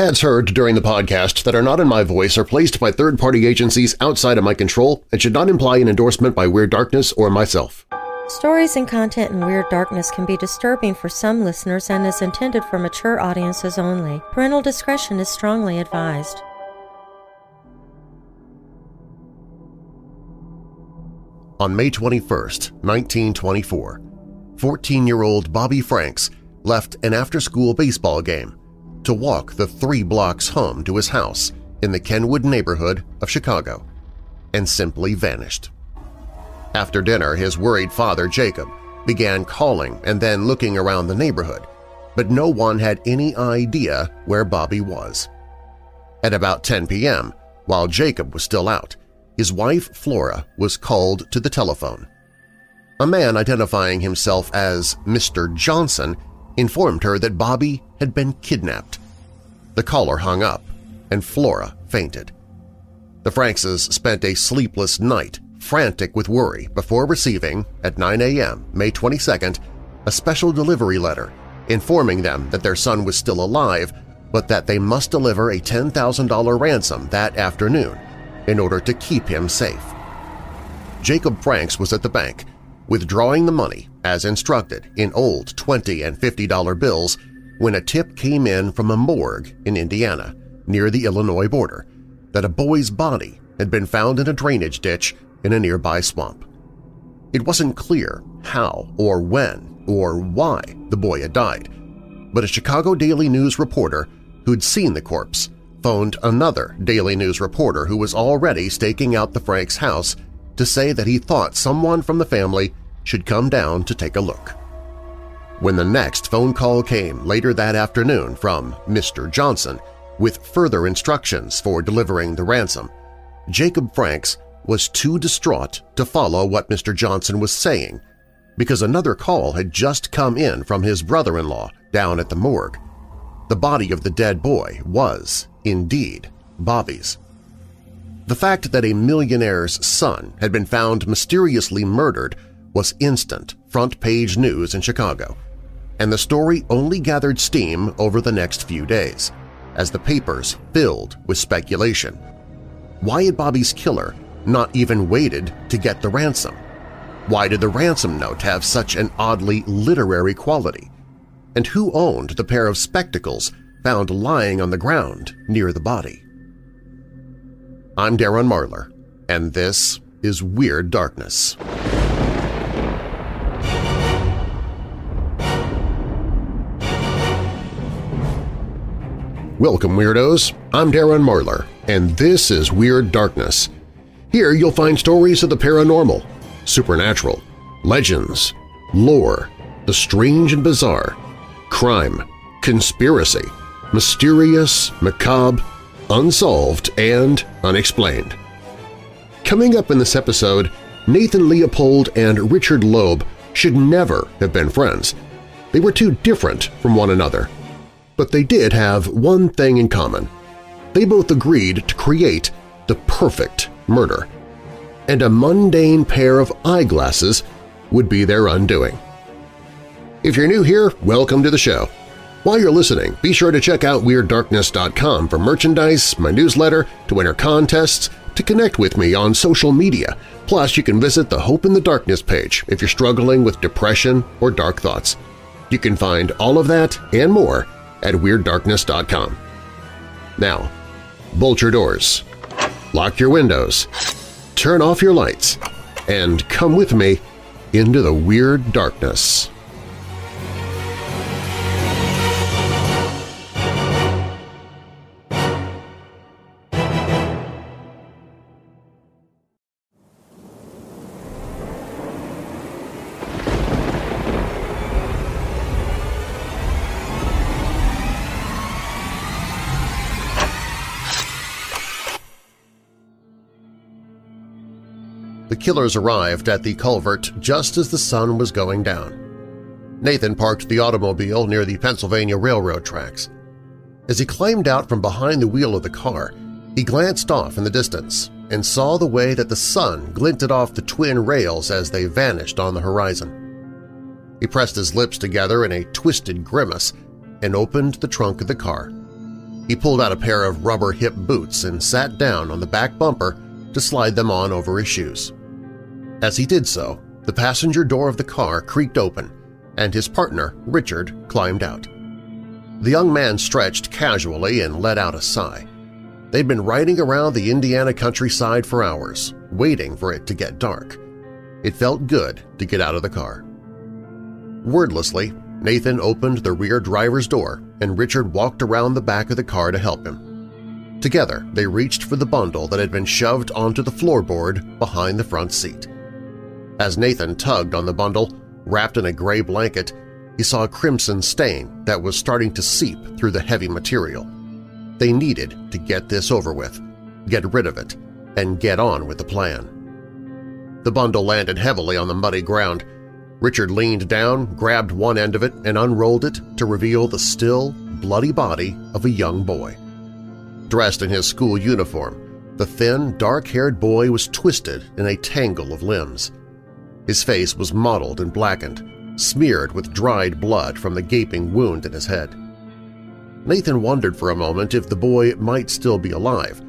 Ads heard during the podcast that are not in my voice are placed by third-party agencies outside of my control and should not imply an endorsement by Weird Darkness or myself. Stories and content in Weird Darkness can be disturbing for some listeners and is intended for mature audiences only. Parental discretion is strongly advised. On May 21, 1924, 14-year-old Bobby Franks left an after-school baseball game to walk the three blocks home to his house in the Kenwood neighborhood of Chicago and simply vanished. After dinner, his worried father, Jacob, began calling and then looking around the neighborhood, but no one had any idea where Bobby was. At about 10 p.m., while Jacob was still out, his wife Flora was called to the telephone. A man identifying himself as Mr. Johnson informed her that Bobby had been kidnapped. The caller hung up, and Flora fainted. The Frankses spent a sleepless night, frantic with worry, before receiving, at 9 a.m., May 22nd, a special delivery letter informing them that their son was still alive but that they must deliver a $10,000 ransom that afternoon in order to keep him safe. Jacob Franks was at the bank, withdrawing the money as instructed in old 20 and $50 bills when a tip came in from a morgue in Indiana, near the Illinois border, that a boy's body had been found in a drainage ditch in a nearby swamp. It wasn't clear how or when or why the boy had died, but a Chicago Daily News reporter who'd seen the corpse phoned another Daily News reporter who was already staking out the Franks' house to say that he thought someone from the family should come down to take a look. When the next phone call came later that afternoon from Mr. Johnson with further instructions for delivering the ransom, Jacob Franks was too distraught to follow what Mr. Johnson was saying because another call had just come in from his brother-in-law down at the morgue. The body of the dead boy was, indeed, Bobby's. The fact that a millionaire's son had been found mysteriously murdered was instant front-page news in Chicago, and the story only gathered steam over the next few days, as the papers filled with speculation. Why had Bobby's killer not even waited to get the ransom? Why did the ransom note have such an oddly literary quality? And who owned the pair of spectacles found lying on the ground near the body? I'm Darren Marlar, and this is Weird Darkness. Welcome, Weirdos! I'm Darren Marlar, and this is Weird Darkness. Here you'll find stories of the paranormal, supernatural, legends, lore, the strange and bizarre, crime, conspiracy, mysterious, macabre, unsolved, and unexplained. Coming up in this episode, Nathan Leopold and Richard Loeb should never have been friends. They were too different from one another but they did have one thing in common. They both agreed to create the perfect murder. And a mundane pair of eyeglasses would be their undoing. If you're new here, welcome to the show. While you're listening, be sure to check out WeirdDarkness.com for merchandise, my newsletter, to enter contests, to connect with me on social media. Plus, you can visit the Hope in the Darkness page if you're struggling with depression or dark thoughts. You can find all of that and more at WeirdDarkness.com. Now, bolt your doors, lock your windows, turn off your lights, and come with me into the Weird Darkness. Killers arrived at the culvert just as the sun was going down. Nathan parked the automobile near the Pennsylvania Railroad tracks. As he climbed out from behind the wheel of the car, he glanced off in the distance and saw the way that the sun glinted off the twin rails as they vanished on the horizon. He pressed his lips together in a twisted grimace and opened the trunk of the car. He pulled out a pair of rubber hip boots and sat down on the back bumper to slide them on over his shoes. As he did so, the passenger door of the car creaked open and his partner, Richard, climbed out. The young man stretched casually and let out a sigh. They'd been riding around the Indiana countryside for hours, waiting for it to get dark. It felt good to get out of the car. Wordlessly, Nathan opened the rear driver's door and Richard walked around the back of the car to help him. Together, they reached for the bundle that had been shoved onto the floorboard behind the front seat. As Nathan tugged on the bundle, wrapped in a gray blanket, he saw a crimson stain that was starting to seep through the heavy material. They needed to get this over with, get rid of it, and get on with the plan. The bundle landed heavily on the muddy ground. Richard leaned down, grabbed one end of it, and unrolled it to reveal the still, bloody body of a young boy. Dressed in his school uniform, the thin, dark-haired boy was twisted in a tangle of limbs. His face was mottled and blackened, smeared with dried blood from the gaping wound in his head. Nathan wondered for a moment if the boy might still be alive,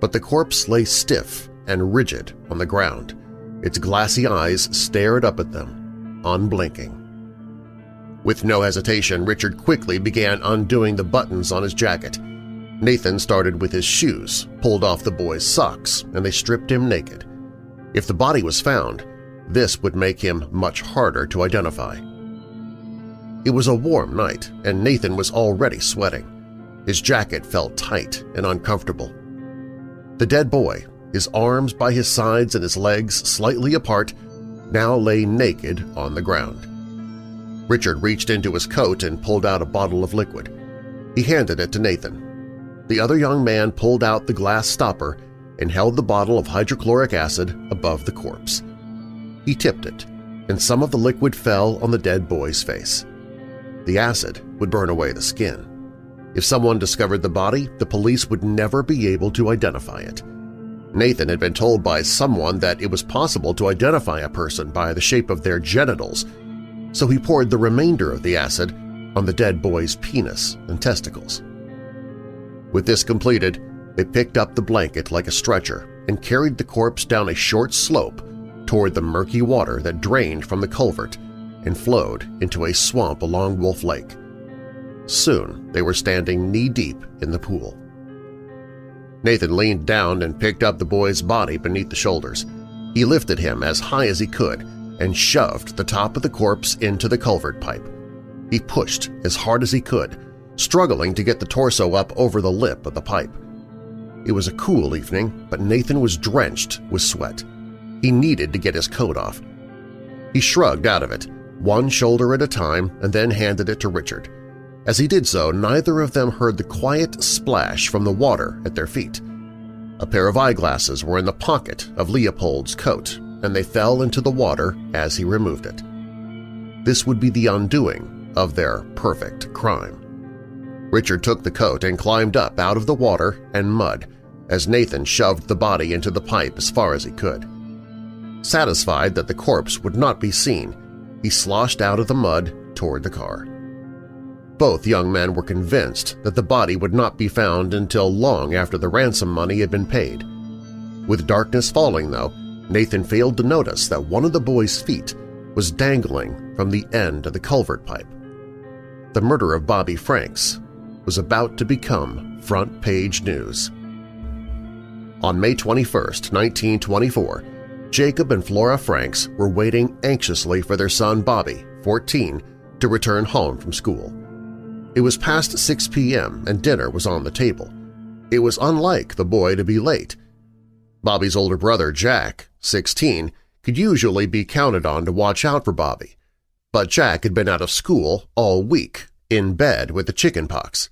but the corpse lay stiff and rigid on the ground. Its glassy eyes stared up at them, unblinking. With no hesitation, Richard quickly began undoing the buttons on his jacket. Nathan started with his shoes, pulled off the boy's socks, and they stripped him naked. If the body was found, this would make him much harder to identify. It was a warm night, and Nathan was already sweating. His jacket felt tight and uncomfortable. The dead boy, his arms by his sides and his legs slightly apart, now lay naked on the ground. Richard reached into his coat and pulled out a bottle of liquid. He handed it to Nathan. The other young man pulled out the glass stopper and held the bottle of hydrochloric acid above the corpse. He tipped it, and some of the liquid fell on the dead boy's face. The acid would burn away the skin. If someone discovered the body, the police would never be able to identify it. Nathan had been told by someone that it was possible to identify a person by the shape of their genitals, so he poured the remainder of the acid on the dead boy's penis and testicles. With this completed, they picked up the blanket like a stretcher and carried the corpse down a short slope toward the murky water that drained from the culvert and flowed into a swamp along Wolf Lake. Soon they were standing knee-deep in the pool. Nathan leaned down and picked up the boy's body beneath the shoulders. He lifted him as high as he could and shoved the top of the corpse into the culvert pipe. He pushed as hard as he could, struggling to get the torso up over the lip of the pipe. It was a cool evening, but Nathan was drenched with sweat. He needed to get his coat off. He shrugged out of it, one shoulder at a time, and then handed it to Richard. As he did so, neither of them heard the quiet splash from the water at their feet. A pair of eyeglasses were in the pocket of Leopold's coat, and they fell into the water as he removed it. This would be the undoing of their perfect crime. Richard took the coat and climbed up out of the water and mud as Nathan shoved the body into the pipe as far as he could. Satisfied that the corpse would not be seen, he sloshed out of the mud toward the car. Both young men were convinced that the body would not be found until long after the ransom money had been paid. With darkness falling, though, Nathan failed to notice that one of the boy's feet was dangling from the end of the culvert pipe. The murder of Bobby Franks was about to become front-page news. On May 21, 1924, Jacob and Flora Franks were waiting anxiously for their son Bobby, 14, to return home from school. It was past 6 p.m. and dinner was on the table. It was unlike the boy to be late. Bobby's older brother, Jack, 16, could usually be counted on to watch out for Bobby, but Jack had been out of school all week, in bed with the chicken pox.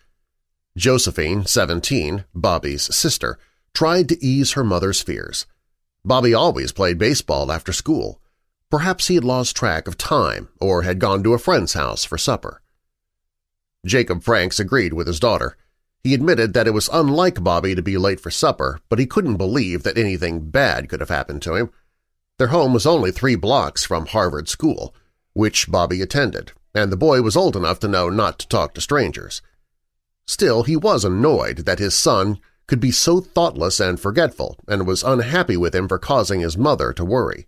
Josephine, 17, Bobby's sister, tried to ease her mother's fears. Bobby always played baseball after school. Perhaps he had lost track of time or had gone to a friend's house for supper. Jacob Franks agreed with his daughter. He admitted that it was unlike Bobby to be late for supper, but he couldn't believe that anything bad could have happened to him. Their home was only three blocks from Harvard School, which Bobby attended, and the boy was old enough to know not to talk to strangers. Still, he was annoyed that his son could be so thoughtless and forgetful and was unhappy with him for causing his mother to worry.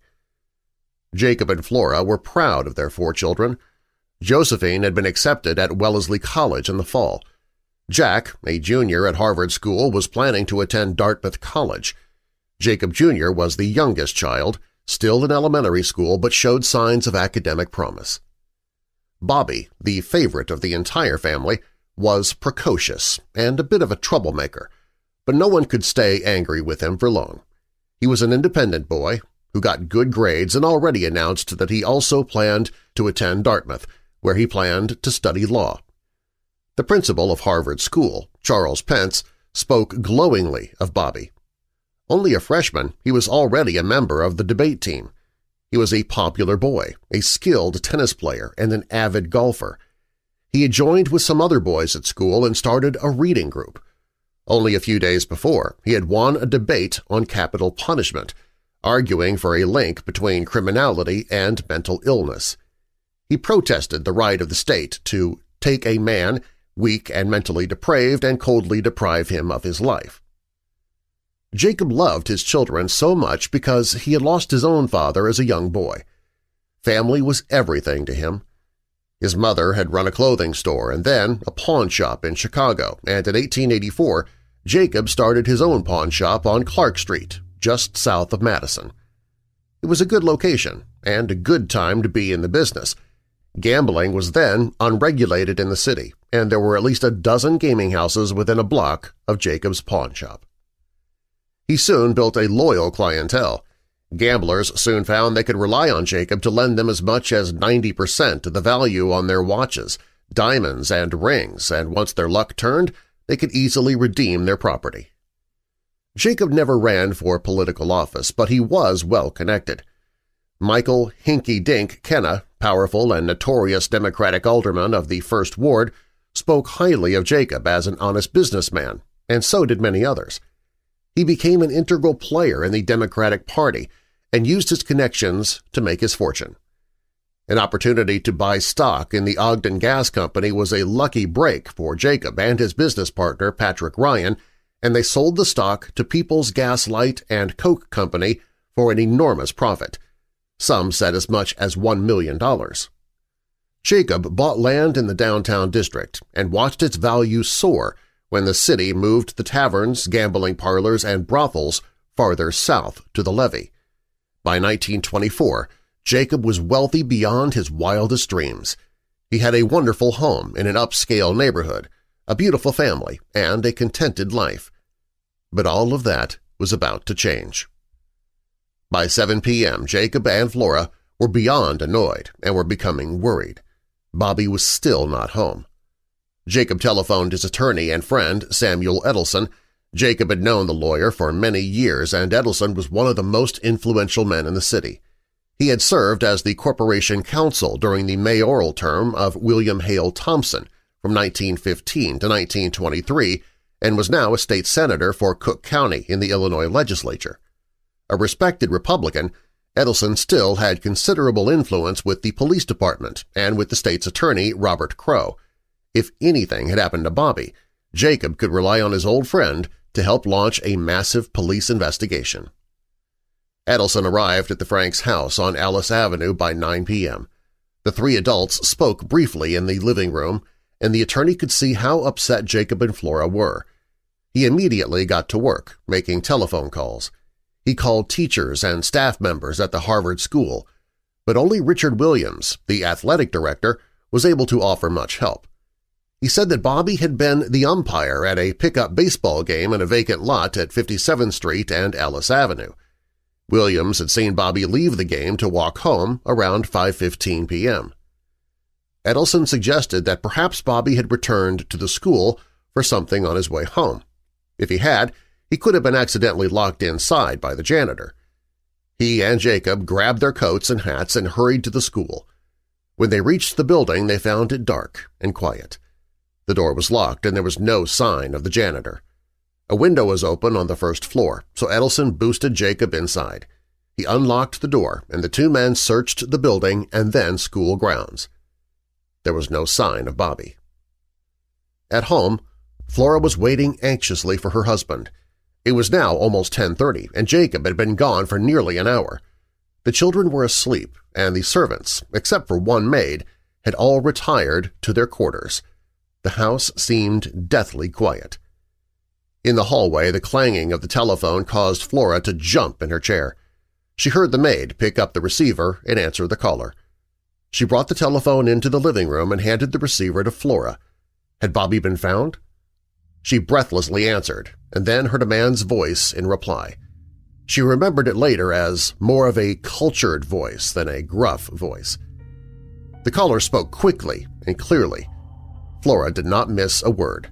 Jacob and Flora were proud of their four children. Josephine had been accepted at Wellesley College in the fall. Jack, a junior at Harvard School, was planning to attend Dartmouth College. Jacob Jr. was the youngest child, still in elementary school but showed signs of academic promise. Bobby, the favorite of the entire family, was precocious and a bit of a troublemaker, but no one could stay angry with him for long. He was an independent boy who got good grades and already announced that he also planned to attend Dartmouth, where he planned to study law. The principal of Harvard School, Charles Pence, spoke glowingly of Bobby. Only a freshman, he was already a member of the debate team. He was a popular boy, a skilled tennis player, and an avid golfer. He had joined with some other boys at school and started a reading group. Only a few days before, he had won a debate on capital punishment, arguing for a link between criminality and mental illness. He protested the right of the state to take a man, weak and mentally depraved, and coldly deprive him of his life. Jacob loved his children so much because he had lost his own father as a young boy. Family was everything to him. His mother had run a clothing store and then a pawn shop in Chicago, and in 1884 Jacob started his own pawn shop on Clark Street, just south of Madison. It was a good location and a good time to be in the business. Gambling was then unregulated in the city, and there were at least a dozen gaming houses within a block of Jacob's pawn shop. He soon built a loyal clientele. Gamblers soon found they could rely on Jacob to lend them as much as 90% of the value on their watches, diamonds, and rings, and once their luck turned, they could easily redeem their property. Jacob never ran for political office, but he was well-connected. Michael Hinky Dink Kenna, powerful and notorious Democratic alderman of the First Ward, spoke highly of Jacob as an honest businessman, and so did many others. He became an integral player in the Democratic Party and used his connections to make his fortune. An opportunity to buy stock in the Ogden Gas Company was a lucky break for Jacob and his business partner Patrick Ryan, and they sold the stock to People's Gas Light and Coke Company for an enormous profit. Some said as much as $1 million. Jacob bought land in the downtown district and watched its value soar when the city moved the taverns, gambling parlors, and brothels farther south to the levee. By 1924, Jacob was wealthy beyond his wildest dreams. He had a wonderful home in an upscale neighborhood, a beautiful family, and a contented life. But all of that was about to change. By 7 p.m., Jacob and Flora were beyond annoyed and were becoming worried. Bobby was still not home. Jacob telephoned his attorney and friend, Samuel Ettelson. Jacob had known the lawyer for many years, and Ettelson was one of the most influential men in the city. He had served as the corporation counsel during the mayoral term of William Hale Thompson from 1915 to 1923 and was now a state senator for Cook County in the Illinois legislature. A respected Republican, Ettelson still had considerable influence with the police department and with the state's attorney, Robert Crowe, if anything had happened to Bobby, Jacob could rely on his old friend to help launch a massive police investigation. Ettelson arrived at the Franks' house on Ellis Avenue by 9 p.m. The three adults spoke briefly in the living room, and the attorney could see how upset Jacob and Flora were. He immediately got to work, making telephone calls. He called teachers and staff members at the Harvard School, but only Richard Williams, the athletic director, was able to offer much help. He said that Bobby had been the umpire at a pickup baseball game in a vacant lot at 57th Street and Ellis Avenue. Williams had seen Bobby leave the game to walk home around 5.15 p.m. Ettelson suggested that perhaps Bobby had returned to the school for something on his way home. If he had, he could have been accidentally locked inside by the janitor. He and Jacob grabbed their coats and hats and hurried to the school. When they reached the building, they found it dark and quiet. The door was locked and there was no sign of the janitor. A window was open on the first floor, so Ettelson boosted Jacob inside. He unlocked the door, and the two men searched the building and then school grounds. There was no sign of Bobby. At home, Flora was waiting anxiously for her husband. It was now almost 10.30, and Jacob had been gone for nearly an hour. The children were asleep, and the servants, except for one maid, had all retired to their quarters. The house seemed deathly quiet. In the hallway, the clanging of the telephone caused Flora to jump in her chair. She heard the maid pick up the receiver and answer the caller. She brought the telephone into the living room and handed the receiver to Flora. Had Bobby been found? She breathlessly answered, and then heard a man's voice in reply. She remembered it later as more of a cultured voice than a gruff voice. The caller spoke quickly and clearly. Flora did not miss a word.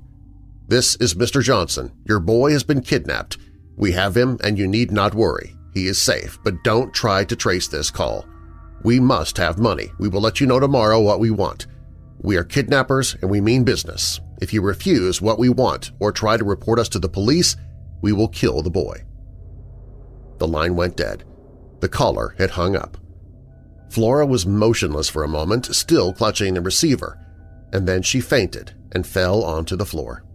This is Mr. Johnson. Your boy has been kidnapped. We have him and you need not worry. He is safe, but don't try to trace this call. We must have money. We will let you know tomorrow what we want. We are kidnappers and we mean business. If you refuse what we want or try to report us to the police, we will kill the boy. The line went dead. The caller had hung up. Flora was motionless for a moment, still clutching the receiver, and then she fainted and fell onto the floor.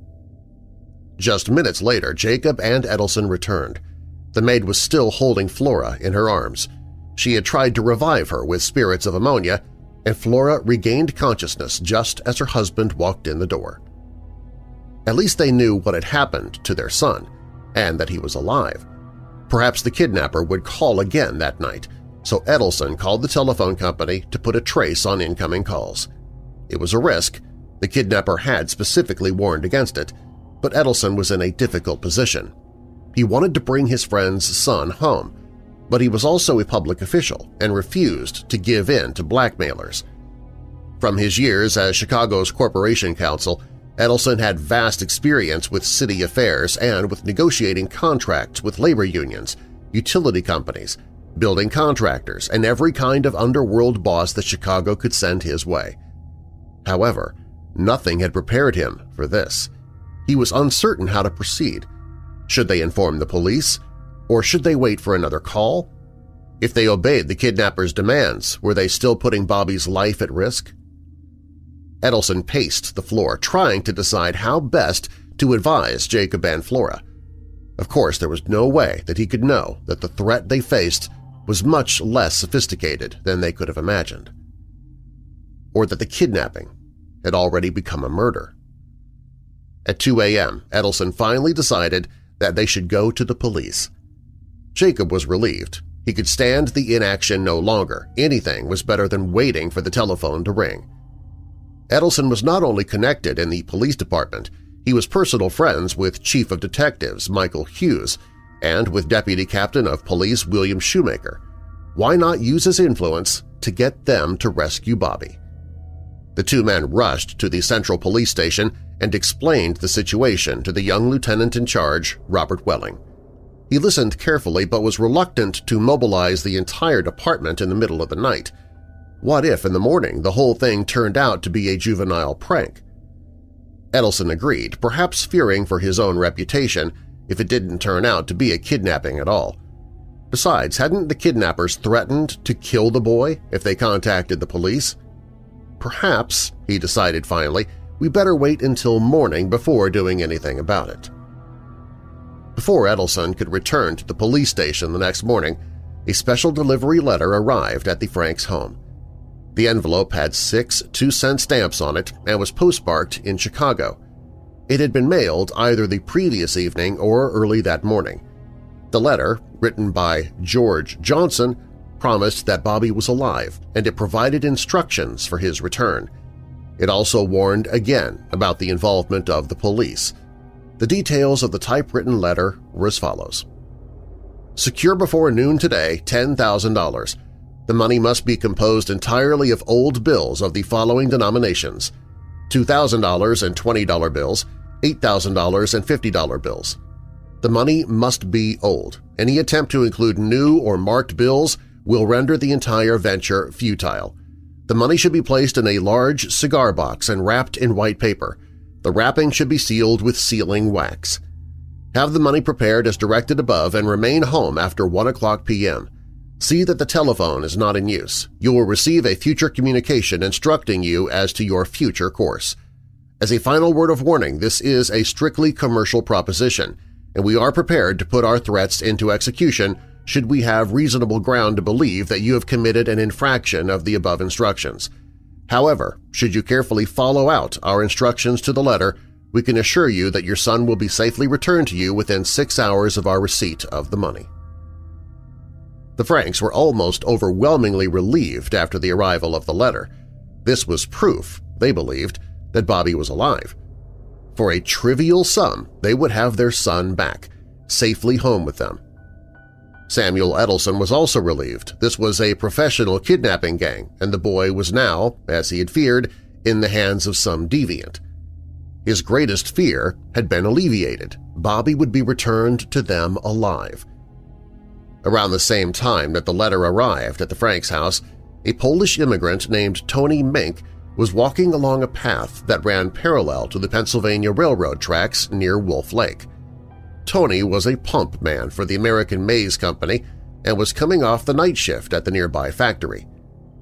Just minutes later, Jacob and Ettelson returned. The maid was still holding Flora in her arms. She had tried to revive her with spirits of ammonia, and Flora regained consciousness just as her husband walked in the door. At least they knew what had happened to their son, and that he was alive. Perhaps the kidnapper would call again that night, so Ettelson called the telephone company to put a trace on incoming calls. It was a risk. The kidnapper had specifically warned against it, but Ettelson was in a difficult position. He wanted to bring his friend's son home, but he was also a public official and refused to give in to blackmailers. From his years as Chicago's Corporation Counsel, Ettelson had vast experience with city affairs and with negotiating contracts with labor unions, utility companies, building contractors, and every kind of underworld boss that Chicago could send his way. However, nothing had prepared him for this. He was uncertain how to proceed. Should they inform the police, or should they wait for another call? If they obeyed the kidnapper's demands, were they still putting Bobby's life at risk? Ettelson paced the floor, trying to decide how best to advise Jacob and Flora. Of course, there was no way that he could know that the threat they faced was much less sophisticated than they could have imagined. Or that the kidnapping had already become a murder. At 2 a.m., Ettelson finally decided that they should go to the police. Jacob was relieved. He could stand the inaction no longer. Anything was better than waiting for the telephone to ring. Ettelson was not only connected in the police department, he was personal friends with Chief of Detectives Michael Hughes and with Deputy Captain of Police William Shoemaker. Why not use his influence to get them to rescue Bobby? The two men rushed to the Central Police Station and explained the situation to the young lieutenant in charge, Robert Welling. He listened carefully but was reluctant to mobilize the entire department in the middle of the night – what if in the morning the whole thing turned out to be a juvenile prank? Ettelson agreed, perhaps fearing for his own reputation if it didn't turn out to be a kidnapping at all. Besides, hadn't the kidnappers threatened to kill the boy if they contacted the police? Perhaps, he decided finally, we better wait until morning before doing anything about it. Before Ettelson could return to the police station the next morning, a special delivery letter arrived at the Franks' home. The envelope had six two-cent stamps on it and was postmarked in Chicago. It had been mailed either the previous evening or early that morning. The letter, written by George Johnson, promised that Bobby was alive and it provided instructions for his return. It also warned again about the involvement of the police. The details of the typewritten letter were as follows. Secure before noon today $10,000. The money must be composed entirely of old bills of the following denominations $2,000 and $20 bills, $8,000 and $50 bills. The money must be old. Any attempt to include new or marked bills will render the entire venture futile. The money should be placed in a large cigar box and wrapped in white paper. The wrapping should be sealed with sealing wax. Have the money prepared as directed above and remain home after 1 o'clock p.m. See that the telephone is not in use. You will receive a future communication instructing you as to your future course. As a final word of warning, this is a strictly commercial proposition, and we are prepared to put our threats into execution should we have reasonable ground to believe that you have committed an infraction of the above instructions. However, should you carefully follow out our instructions to the letter, we can assure you that your son will be safely returned to you within six hours of our receipt of the money. The Franks were almost overwhelmingly relieved after the arrival of the letter. This was proof, they believed, that Bobby was alive. For a trivial sum, they would have their son back, safely home with them. Samuel Ettelson was also relieved. This was a professional kidnapping gang, and the boy was now, as he had feared, in the hands of some deviant. His greatest fear had been alleviated. Bobby would be returned to them alive. Around the same time that the letter arrived at the Franks house, a Polish immigrant named Tony Mink was walking along a path that ran parallel to the Pennsylvania Railroad tracks near Wolf Lake. Tony was a pump man for the American Maize Company and was coming off the night shift at the nearby factory.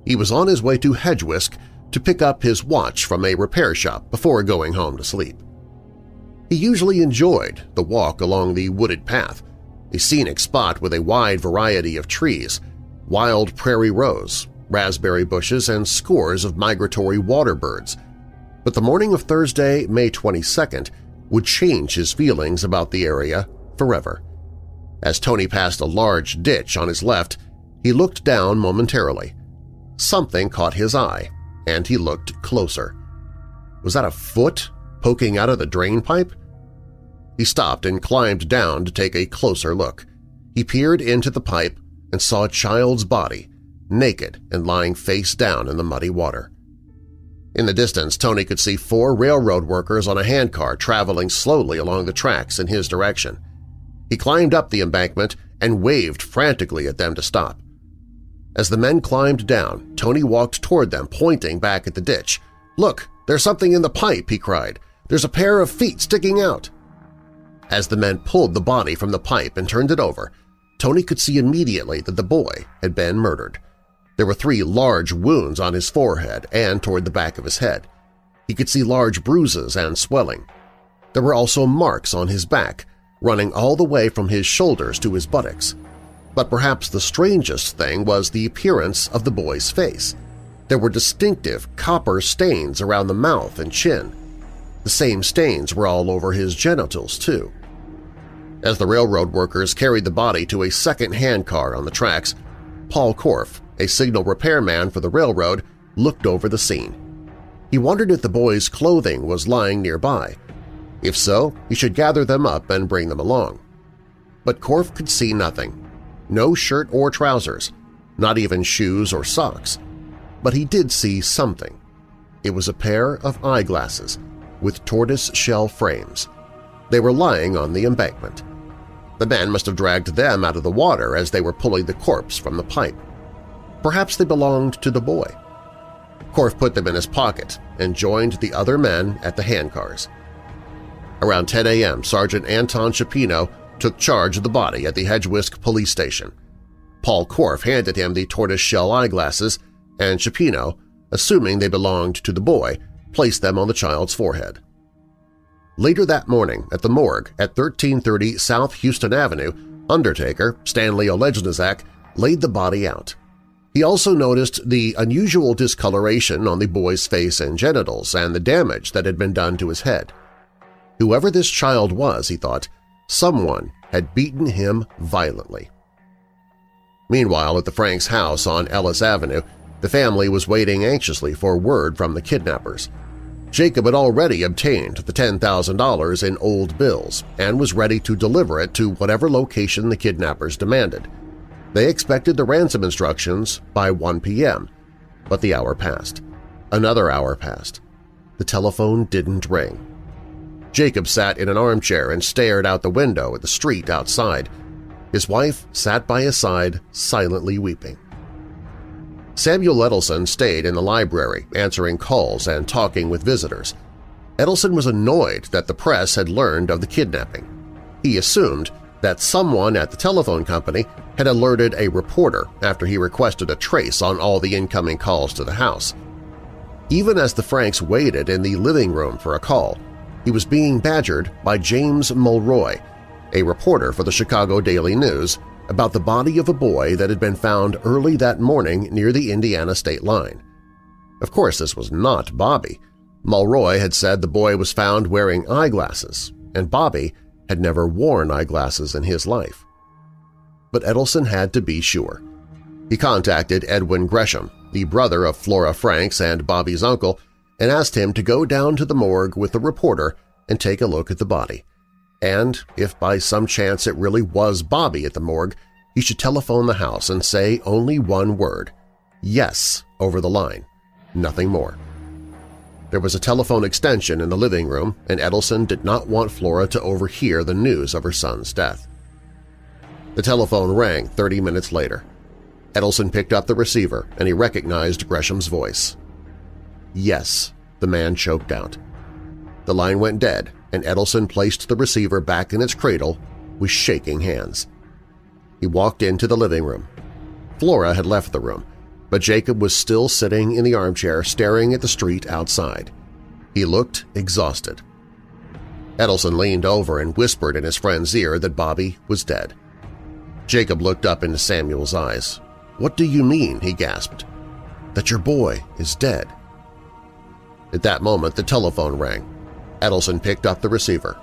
He was on his way to Hedgewisk to pick up his watch from a repair shop before going home to sleep. He usually enjoyed the walk along the wooded path, a scenic spot with a wide variety of trees, wild prairie rose, raspberry bushes, and scores of migratory water birds. But the morning of Thursday, May 22nd, would change his feelings about the area forever. As Tony passed a large ditch on his left, he looked down momentarily. Something caught his eye, and he looked closer. Was that a foot poking out of the drain pipe? He stopped and climbed down to take a closer look. He peered into the pipe and saw a child's body, naked and lying face down in the muddy water. In the distance, Tony could see four railroad workers on a handcar traveling slowly along the tracks in his direction. He climbed up the embankment and waved frantically at them to stop. As the men climbed down, Tony walked toward them, pointing back at the ditch. "'Look, there's something in the pipe!' he cried. "'There's a pair of feet sticking out!' As the men pulled the body from the pipe and turned it over, Tony could see immediately that the boy had been murdered. There were three large wounds on his forehead and toward the back of his head. He could see large bruises and swelling. There were also marks on his back, running all the way from his shoulders to his buttocks. But perhaps the strangest thing was the appearance of the boy's face. There were distinctive copper stains around the mouth and chin. The same stains were all over his genitals, too. As the railroad workers carried the body to a second-hand car on the tracks, Paul Korf, a signal repairman for the railroad, looked over the scene. He wondered if the boy's clothing was lying nearby. If so, he should gather them up and bring them along. But Korf could see nothing. No shirt or trousers, not even shoes or socks. But he did see something. It was a pair of eyeglasses with tortoise-shell frames. They were lying on the embankment. The men must have dragged them out of the water as they were pulling the corpse from the pipe. Perhaps they belonged to the boy. Korf put them in his pocket and joined the other men at the handcars. Around 10 a.m., Sergeant Anton Shapino took charge of the body at the Hedgewisk police station. Paul Korf handed him the tortoise-shell eyeglasses, and Shapino, assuming they belonged to the boy, placed them on the child's forehead. Later that morning, at the morgue at 1330 South Houston Avenue, undertaker Stanley Olegnaszak laid the body out. He also noticed the unusual discoloration on the boy's face and genitals and the damage that had been done to his head. Whoever this child was, he thought, someone had beaten him violently. Meanwhile, at the Franks' house on Ellis Avenue, the family was waiting anxiously for word from the kidnappers. Jacob had already obtained the $10,000 in old bills and was ready to deliver it to whatever location the kidnappers demanded. They expected the ransom instructions by 1 p.m., but the hour passed. Another hour passed. The telephone didn't ring. Jacob sat in an armchair and stared out the window at the street outside. His wife sat by his side, silently weeping. Samuel Ettelson stayed in the library, answering calls and talking with visitors. Ettelson was annoyed that the press had learned of the kidnapping. He assumed that someone at the telephone company had alerted a reporter after he requested a trace on all the incoming calls to the house. Even as the Franks waited in the living room for a call, he was being badgered by James Mulroy, a reporter for the Chicago Daily News, about the body of a boy that had been found early that morning near the Indiana state line. Of course, this was not Bobby. Mulroy had said the boy was found wearing eyeglasses, and Bobby had never worn eyeglasses in his life. But Ettelson had to be sure. He contacted Edwin Gresham, the brother of Flora Franks and Bobby's uncle, and asked him to go down to the morgue with the reporter and take a look at the body. And if by some chance it really was Bobby at the morgue, he should telephone the house and say only one word, yes, over the line, nothing more. There was a telephone extension in the living room, and Ettelson did not want Flora to overhear the news of her son's death. The telephone rang 30 minutes later. Ettelson picked up the receiver, and he recognized Gresham's voice. Yes, the man choked out. The line went dead, and Ettelson placed the receiver back in its cradle with shaking hands. He walked into the living room. Flora had left the room, but Jacob was still sitting in the armchair staring at the street outside. He looked exhausted. Ettelson leaned over and whispered in his friend's ear that Bobby was dead. Jacob looked up into Samuel's eyes. "'What do you mean?' he gasped. "'That your boy is dead.' At that moment, the telephone rang. Ettelson picked up the receiver.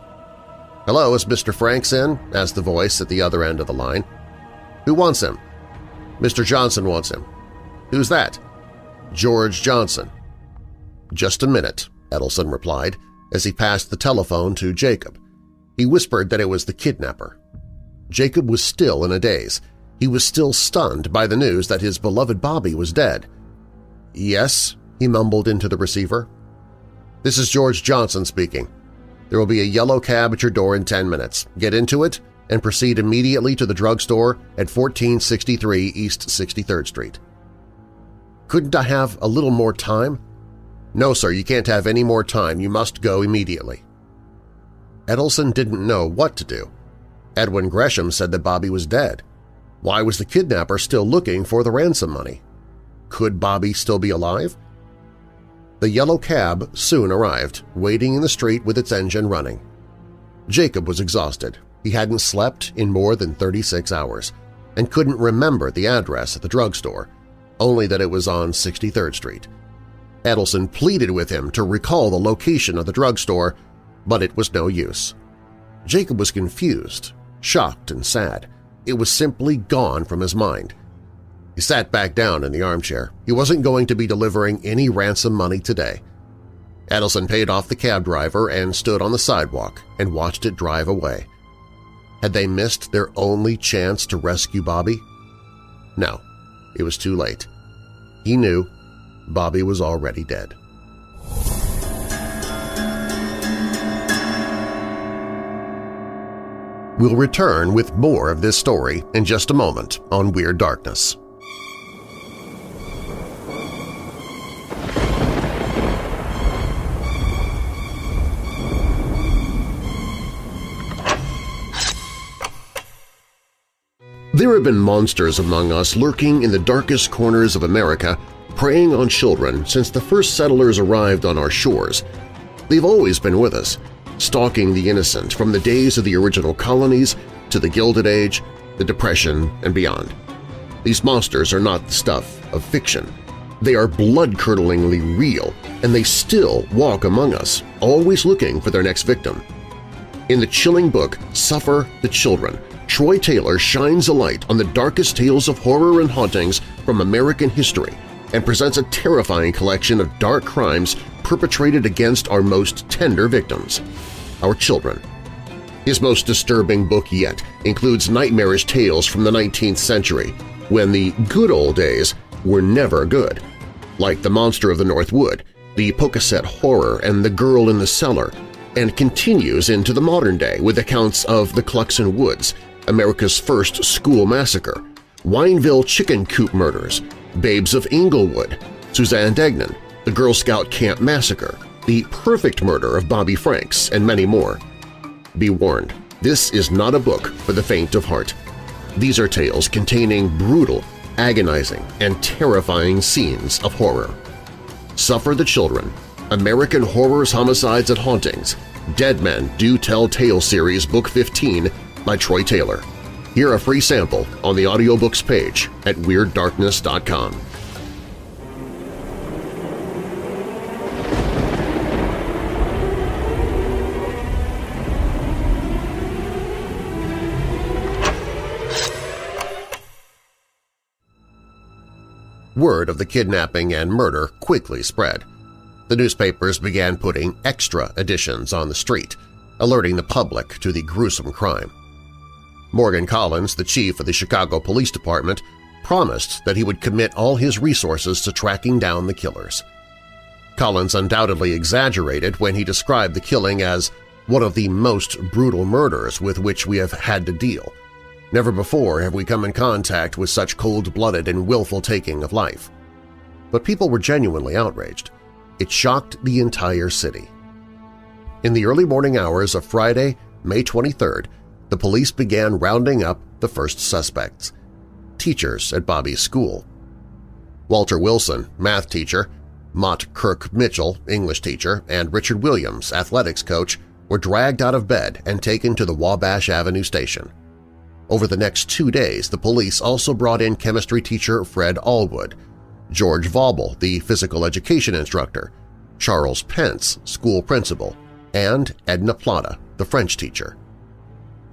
"'Hello, is Mr. Franks in?' asked the voice at the other end of the line. "'Who wants him?' "'Mr. Johnson wants him.' Who's that? George Johnson. Just a minute, Ettelson replied as he passed the telephone to Jacob. He whispered that it was the kidnapper. Jacob was still in a daze. He was still stunned by the news that his beloved Bobby was dead. Yes, he mumbled into the receiver. This is George Johnson speaking. There will be a yellow cab at your door in 10 minutes. Get into it and proceed immediately to the drugstore at 1463 East 63rd Street. Couldn't I have a little more time? No, sir, you can't have any more time. You must go immediately. Ettelson didn't know what to do. Edwin Gresham said that Bobby was dead. Why was the kidnapper still looking for the ransom money? Could Bobby still be alive? The yellow cab soon arrived, waiting in the street with its engine running. Jacob was exhausted. He hadn't slept in more than 36 hours and couldn't remember the address at the drugstore, only that it was on 63rd Street. Ettelson pleaded with him to recall the location of the drugstore, but it was no use. Jacob was confused, shocked, and sad. It was simply gone from his mind. He sat back down in the armchair. He wasn't going to be delivering any ransom money today. Ettelson paid off the cab driver and stood on the sidewalk and watched it drive away. Had they missed their only chance to rescue Bobby? No, it was too late. He knew Bobby was already dead. We'll return with more of this story in just a moment on Weird Darkness. There have been monsters among us lurking in the darkest corners of America, preying on children since the first settlers arrived on our shores. They've always been with us, stalking the innocent from the days of the original colonies to the Gilded Age, the Depression, and beyond. These monsters are not the stuff of fiction. They are blood-curdlingly real, and they still walk among us, always looking for their next victim. In the chilling book Suffer the Children, Troy Taylor shines a light on the darkest tales of horror and hauntings from American history and presents a terrifying collection of dark crimes perpetrated against our most tender victims, our children. His most disturbing book yet includes nightmarish tales from the 19th century, when the good old days were never good, like The Monster of the North Wood, The Pocasset Horror, and The Girl in the Cellar, and continues into the modern day with accounts of the Cluxon Woods, America's First School Massacre, Wineville Chicken Coop Murders, Babes of Englewood, Suzanne Degnan, the Girl Scout Camp Massacre, The Perfect Murder of Bobby Franks, and many more. Be warned, this is not a book for the faint of heart. These are tales containing brutal, agonizing, and terrifying scenes of horror. Suffer the Children, American Horrors, Homicides, and Hauntings, Dead Men Do Tell Tale Series Book 15 by Troy Taylor. Hear a free sample on the audiobooks page at WeirdDarkness.com. Word of the kidnapping and murder quickly spread. The newspapers began putting extra editions on the street, alerting the public to the gruesome crime. Morgan Collins, the chief of the Chicago Police Department, promised that he would commit all his resources to tracking down the killers. Collins undoubtedly exaggerated when he described the killing as one of the most brutal murders with which we have had to deal. Never before have we come in contact with such cold-blooded and willful taking of life. But people were genuinely outraged. It shocked the entire city. In the early morning hours of Friday, May 23rd, the police began rounding up the first suspects – teachers at Bobby's school. Walter Wilson, math teacher, Mott Kirk Mitchell, English teacher, and Richard Williams, athletics coach, were dragged out of bed and taken to the Wabash Avenue station. Over the next two days, the police also brought in chemistry teacher Fred Allwood, George Vaubel, the physical education instructor, Charles Pence, school principal, and Edna Plata, the French teacher.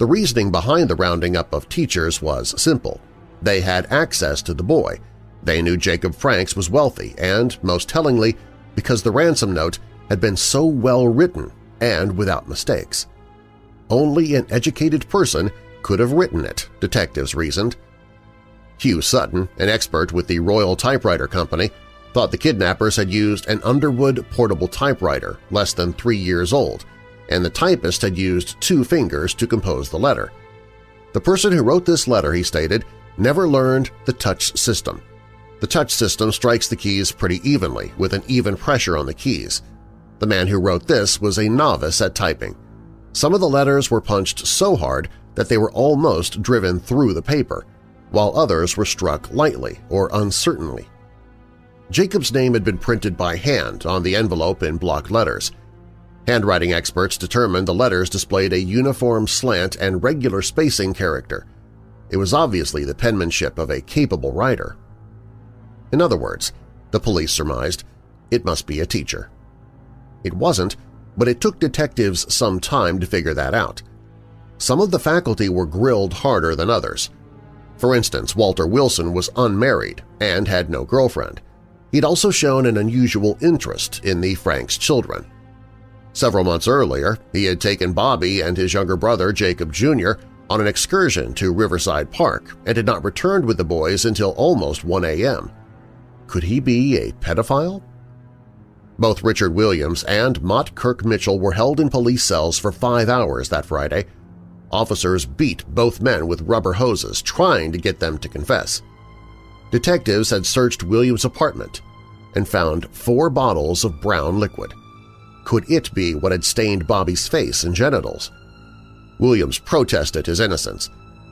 The reasoning behind the rounding up of teachers was simple. They had access to the boy. They knew Jacob Franks was wealthy and, most tellingly, because the ransom note had been so well written and without mistakes. Only an educated person could have written it, detectives reasoned. Hugh Sutton, an expert with the Royal Typewriter Company, thought the kidnappers had used an Underwood portable typewriter less than three years old, and the typist had used two fingers to compose the letter. The person who wrote this letter, he stated, never learned the touch system. The touch system strikes the keys pretty evenly, with an even pressure on the keys. The man who wrote this was a novice at typing. Some of the letters were punched so hard that they were almost driven through the paper, while others were struck lightly or uncertainly. Jacob's name had been printed by hand on the envelope in block letters. Handwriting experts determined the letters displayed a uniform slant and regular spacing character. It was obviously the penmanship of a capable writer. In other words, the police surmised, it must be a teacher. It wasn't, but it took detectives some time to figure that out. Some of the faculty were grilled harder than others. For instance, Walter Wilson was unmarried and had no girlfriend. He'd also shown an unusual interest in the Franks children. Several months earlier, he had taken Bobby and his younger brother Jacob Jr. on an excursion to Riverside Park and had not returned with the boys until almost 1 a.m. Could he be a pedophile? Both Richard Williams and Mott Kirk Mitchell were held in police cells for five hours that Friday Officers beat both men with rubber hoses, trying to get them to confess. Detectives had searched Williams' apartment and found four bottles of brown liquid. Could it be what had stained Bobby's face and genitals? Williams protested his innocence.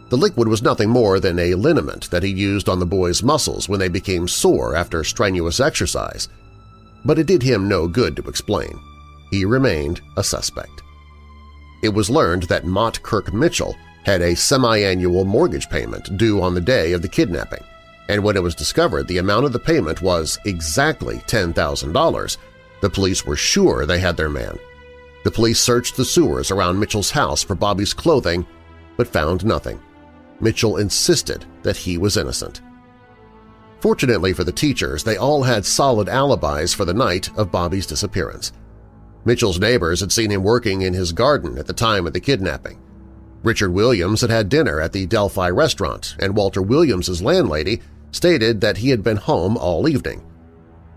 The liquid was nothing more than a liniment that he used on the boy's muscles when they became sore after strenuous exercise. But it did him no good to explain. He remained a suspect it was learned that Mott Kirk Mitchell had a semi-annual mortgage payment due on the day of the kidnapping, and when it was discovered the amount of the payment was exactly $10,000, the police were sure they had their man. The police searched the sewers around Mitchell's house for Bobby's clothing, but found nothing. Mitchell insisted that he was innocent. Fortunately for the teachers, they all had solid alibis for the night of Bobby's disappearance. Mitchell's neighbors had seen him working in his garden at the time of the kidnapping. Richard Williams had had dinner at the Delphi restaurant, and Walter Williams's landlady stated that he had been home all evening.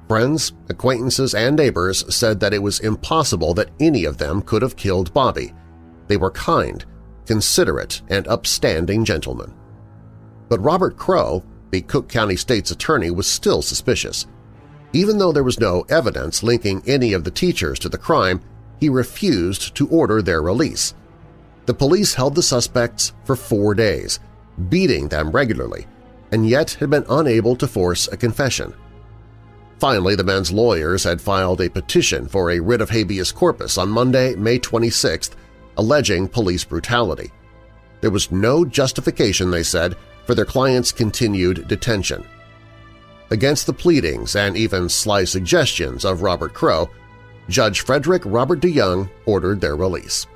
Friends, acquaintances, and neighbors said that it was impossible that any of them could have killed Bobby. They were kind, considerate, and upstanding gentlemen. But Robert Crowe, the Cook County State's attorney, was still suspicious. Even though there was no evidence linking any of the teachers to the crime, he refused to order their release. The police held the suspects for four days, beating them regularly, and yet had been unable to force a confession. Finally, the men's lawyers had filed a petition for a writ of habeas corpus on Monday, May 26, alleging police brutality. There was no justification, they said, for their client's continued detention. Against the pleadings and even sly suggestions of Robert Crowe, Judge Frederick Robert DeYoung ordered their release.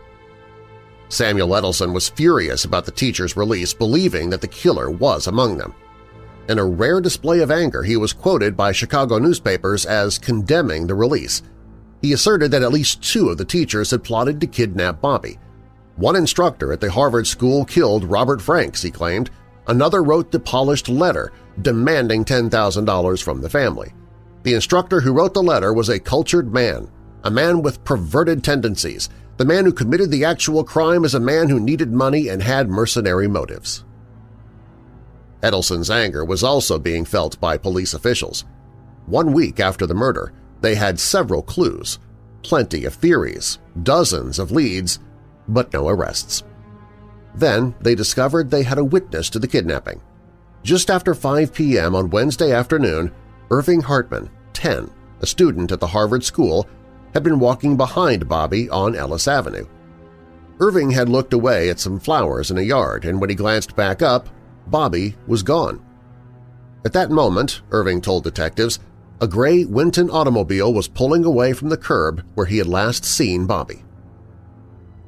Samuel Ettelson was furious about the teacher's release, believing that the killer was among them. In a rare display of anger, he was quoted by Chicago newspapers as condemning the release. He asserted that at least two of the teachers had plotted to kidnap Bobby. One instructor at the Harvard school killed Robert Franks, he claimed. Another wrote the polished letter demanding $10,000 from the family. The instructor who wrote the letter was a cultured man, a man with perverted tendencies. The man who committed the actual crime is a man who needed money and had mercenary motives. Ettelson's anger was also being felt by police officials. One week after the murder, they had several clues, plenty of theories, dozens of leads, but no arrests. Then they discovered they had a witness to the kidnapping. Just after 5 p.m. on Wednesday afternoon, Irving Hartman, 10, a student at the Harvard School, had been walking behind Bobby on Ellis Avenue. Irving had looked away at some flowers in a yard, and when he glanced back up, Bobby was gone. At that moment, Irving told detectives, a gray Winton automobile was pulling away from the curb where he had last seen Bobby.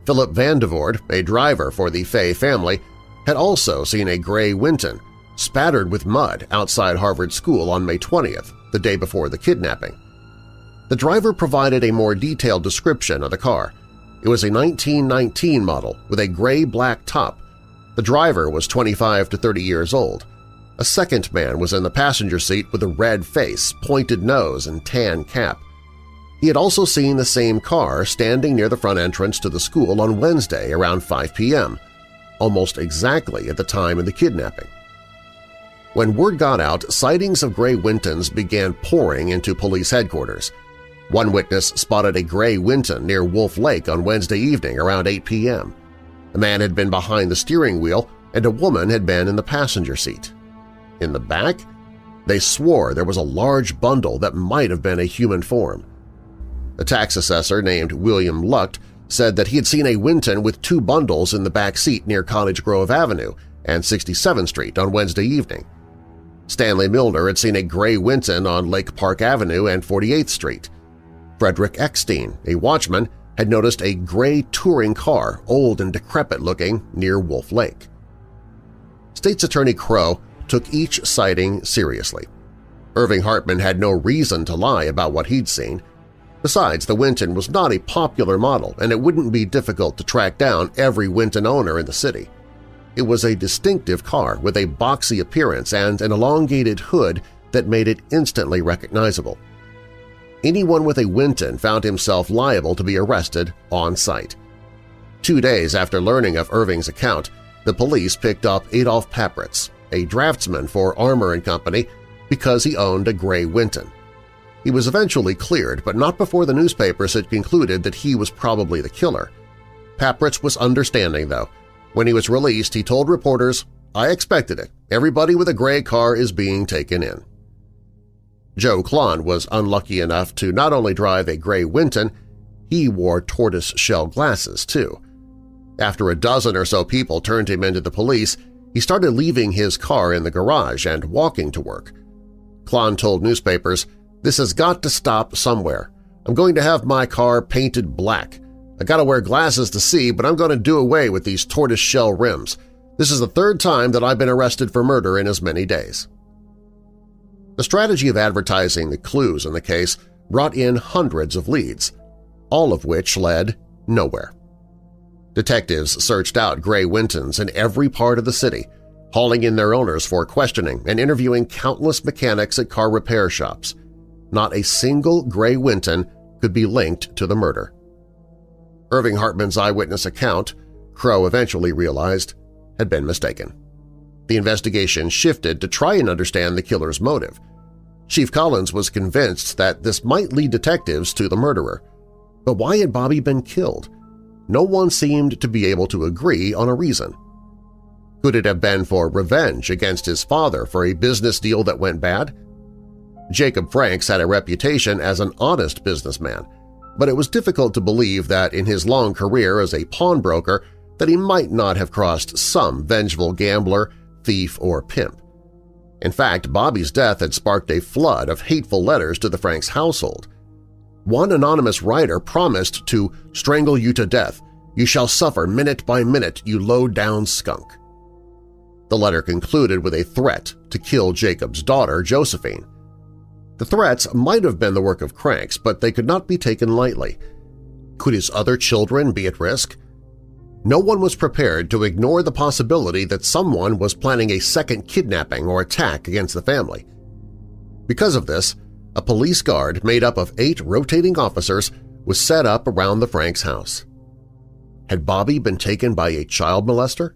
Philip Vandevord, a driver for the Fay family, had also seen a gray Winton spattered with mud outside Harvard School on May 20th, the day before the kidnapping. The driver provided a more detailed description of the car. It was a 1919 model with a gray-black top. The driver was 25 to 30 years old. A second man was in the passenger seat with a red face, pointed nose, and tan cap. He had also seen the same car standing near the front entrance to the school on Wednesday around 5 p.m., almost exactly at the time of the kidnapping. When word got out, sightings of gray Wintons began pouring into police headquarters. One witness spotted a gray Winton near Wolf Lake on Wednesday evening around 8 p.m. A man had been behind the steering wheel and a woman had been in the passenger seat. In the back, they swore there was a large bundle that might have been a human form. A tax assessor named William Lucht said that he had seen a Winton with two bundles in the back seat near Cottage Grove Avenue and 67th Street on Wednesday evening. Stanley Milner had seen a gray Winton on Lake Park Avenue and 48th Street. Frederick Eckstein, a watchman, had noticed a gray touring car, old and decrepit-looking, near Wolf Lake. State's Attorney Crowe took each sighting seriously. Irving Hartman had no reason to lie about what he'd seen. Besides, the Winton was not a popular model, and it wouldn't be difficult to track down every Winton owner in the city. It was a distinctive car with a boxy appearance and an elongated hood that made it instantly recognizable anyone with a Winton found himself liable to be arrested on site. Two days after learning of Irving's account, the police picked up Adolf Papritz, a draftsman for Armour & Company, because he owned a gray Winton. He was eventually cleared, but not before the newspapers had concluded that he was probably the killer. Papritz was understanding, though. When he was released, he told reporters, I expected it. Everybody with a gray car is being taken in. Joe Klon was unlucky enough to not only drive a gray Winton, he wore tortoise-shell glasses, too. After a dozen or so people turned him into the police, he started leaving his car in the garage and walking to work. Klon told newspapers, This has got to stop somewhere. I'm going to have my car painted black. I gotta wear glasses to see, but I'm going to do away with these tortoise-shell rims. This is the third time that I've been arrested for murder in as many days. The strategy of advertising the clues in the case brought in hundreds of leads, all of which led nowhere. Detectives searched out gray Wintons in every part of the city, hauling in their owners for questioning and interviewing countless mechanics at car repair shops. Not a single gray Winton could be linked to the murder. Irving Hartman's eyewitness account, Crowe eventually realized, had been mistaken. The investigation shifted to try and understand the killer's motive, Chief Collins was convinced that this might lead detectives to the murderer. But why had Bobby been killed? No one seemed to be able to agree on a reason. Could it have been for revenge against his father for a business deal that went bad? Jacob Franks had a reputation as an honest businessman, but it was difficult to believe that in his long career as a pawnbroker that he might not have crossed some vengeful gambler, thief, or pimp. In fact, Bobby's death had sparked a flood of hateful letters to the Franks household. One anonymous writer promised to strangle you to death. You shall suffer minute by minute, you low-down skunk. The letter concluded with a threat to kill Jacob's daughter, Josephine. The threats might have been the work of cranks, but they could not be taken lightly. Could his other children be at risk? No one was prepared to ignore the possibility that someone was planning a second kidnapping or attack against the family. Because of this, a police guard made up of eight rotating officers was set up around the Franks house. Had Bobby been taken by a child molester?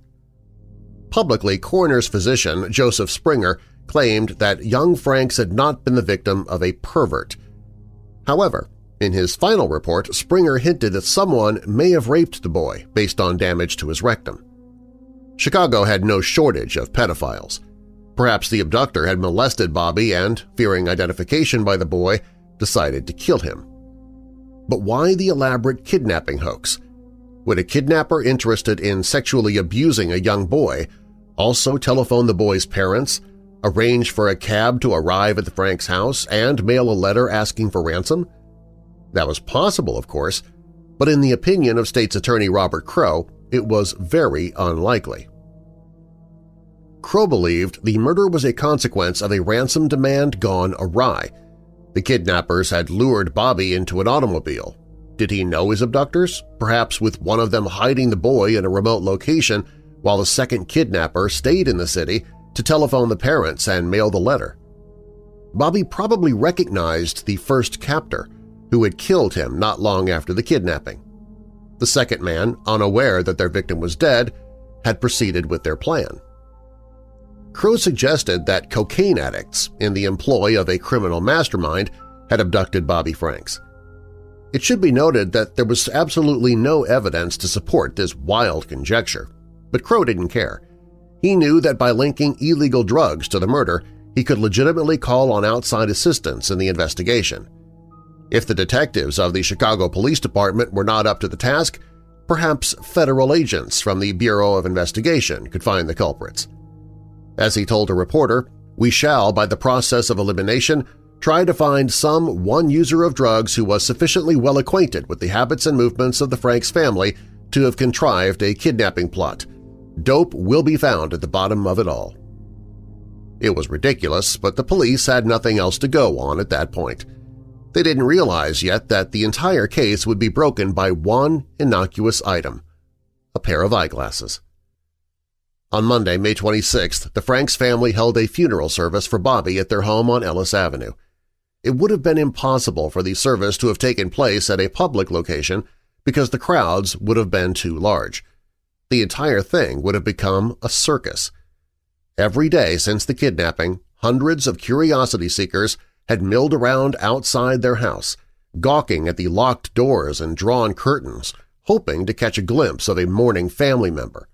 Publicly, coroner's physician Joseph Springer claimed that young Franks had not been the victim of a pervert. However, in his final report, Springer hinted that someone may have raped the boy based on damage to his rectum. Chicago had no shortage of pedophiles. Perhaps the abductor had molested Bobby and, fearing identification by the boy, decided to kill him. But why the elaborate kidnapping hoax? Would a kidnapper interested in sexually abusing a young boy also telephone the boy's parents, arrange for a cab to arrive at the Franks' house, and mail a letter asking for ransom? That was possible, of course, but in the opinion of State's Attorney Robert Crowe, it was very unlikely. Crowe believed the murder was a consequence of a ransom demand gone awry. The kidnappers had lured Bobby into an automobile. Did he know his abductors, perhaps with one of them hiding the boy in a remote location while the second kidnapper stayed in the city to telephone the parents and mail the letter? Bobby probably recognized the first captor, who had killed him not long after the kidnapping. The second man, unaware that their victim was dead, had proceeded with their plan. Crowe suggested that cocaine addicts in the employ of a criminal mastermind had abducted Bobby Franks. It should be noted that there was absolutely no evidence to support this wild conjecture, but Crowe didn't care. He knew that by linking illegal drugs to the murder, he could legitimately call on outside assistance in the investigation. If the detectives of the Chicago Police Department were not up to the task, perhaps federal agents from the Bureau of Investigation could find the culprits. As he told a reporter, we shall, by the process of elimination, try to find some one user of drugs who was sufficiently well acquainted with the habits and movements of the Franks family to have contrived a kidnapping plot. Dope will be found at the bottom of it all. It was ridiculous, but the police had nothing else to go on at that point. They didn't realize yet that the entire case would be broken by one innocuous item – a pair of eyeglasses. On Monday, May 26th, the Franks family held a funeral service for Bobby at their home on Ellis Avenue. It would have been impossible for the service to have taken place at a public location because the crowds would have been too large. The entire thing would have become a circus. Every day since the kidnapping, hundreds of curiosity seekers had milled around outside their house, gawking at the locked doors and drawn curtains, hoping to catch a glimpse of a mourning family member.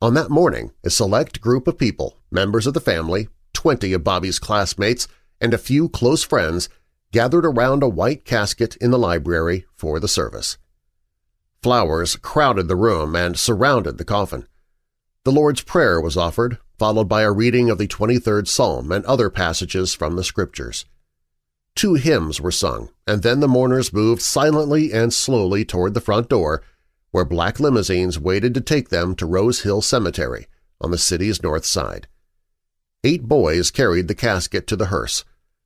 On that morning, a select group of people, members of the family, 20 of Bobby's classmates, and a few close friends gathered around a white casket in the library for the service. Flowers crowded the room and surrounded the coffin. The Lord's Prayer was offered, followed by a reading of the 23rd Psalm and other passages from the Scriptures. Two hymns were sung, and then the mourners moved silently and slowly toward the front door, where black limousines waited to take them to Rose Hill Cemetery on the city's north side. Eight boys carried the casket to the hearse,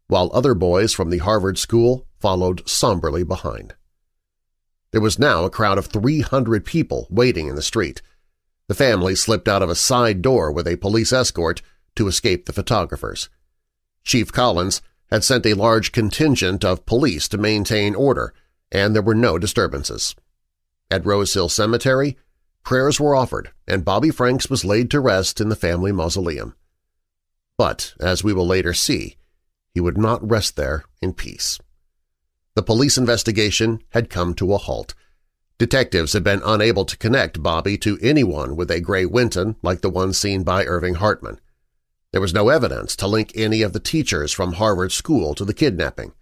while other boys from the Harvard School followed somberly behind. There was now a crowd of 300 people waiting in the street, the family slipped out of a side door with a police escort to escape the photographers. Chief Collins had sent a large contingent of police to maintain order, and there were no disturbances. At Rose Hill Cemetery, prayers were offered and Bobby Franks was laid to rest in the family mausoleum. But, as we will later see, he would not rest there in peace. The police investigation had come to a halt, Detectives had been unable to connect Bobby to anyone with a gray Winton like the one seen by Irving Hartman. There was no evidence to link any of the teachers from Harvard School to the kidnapping.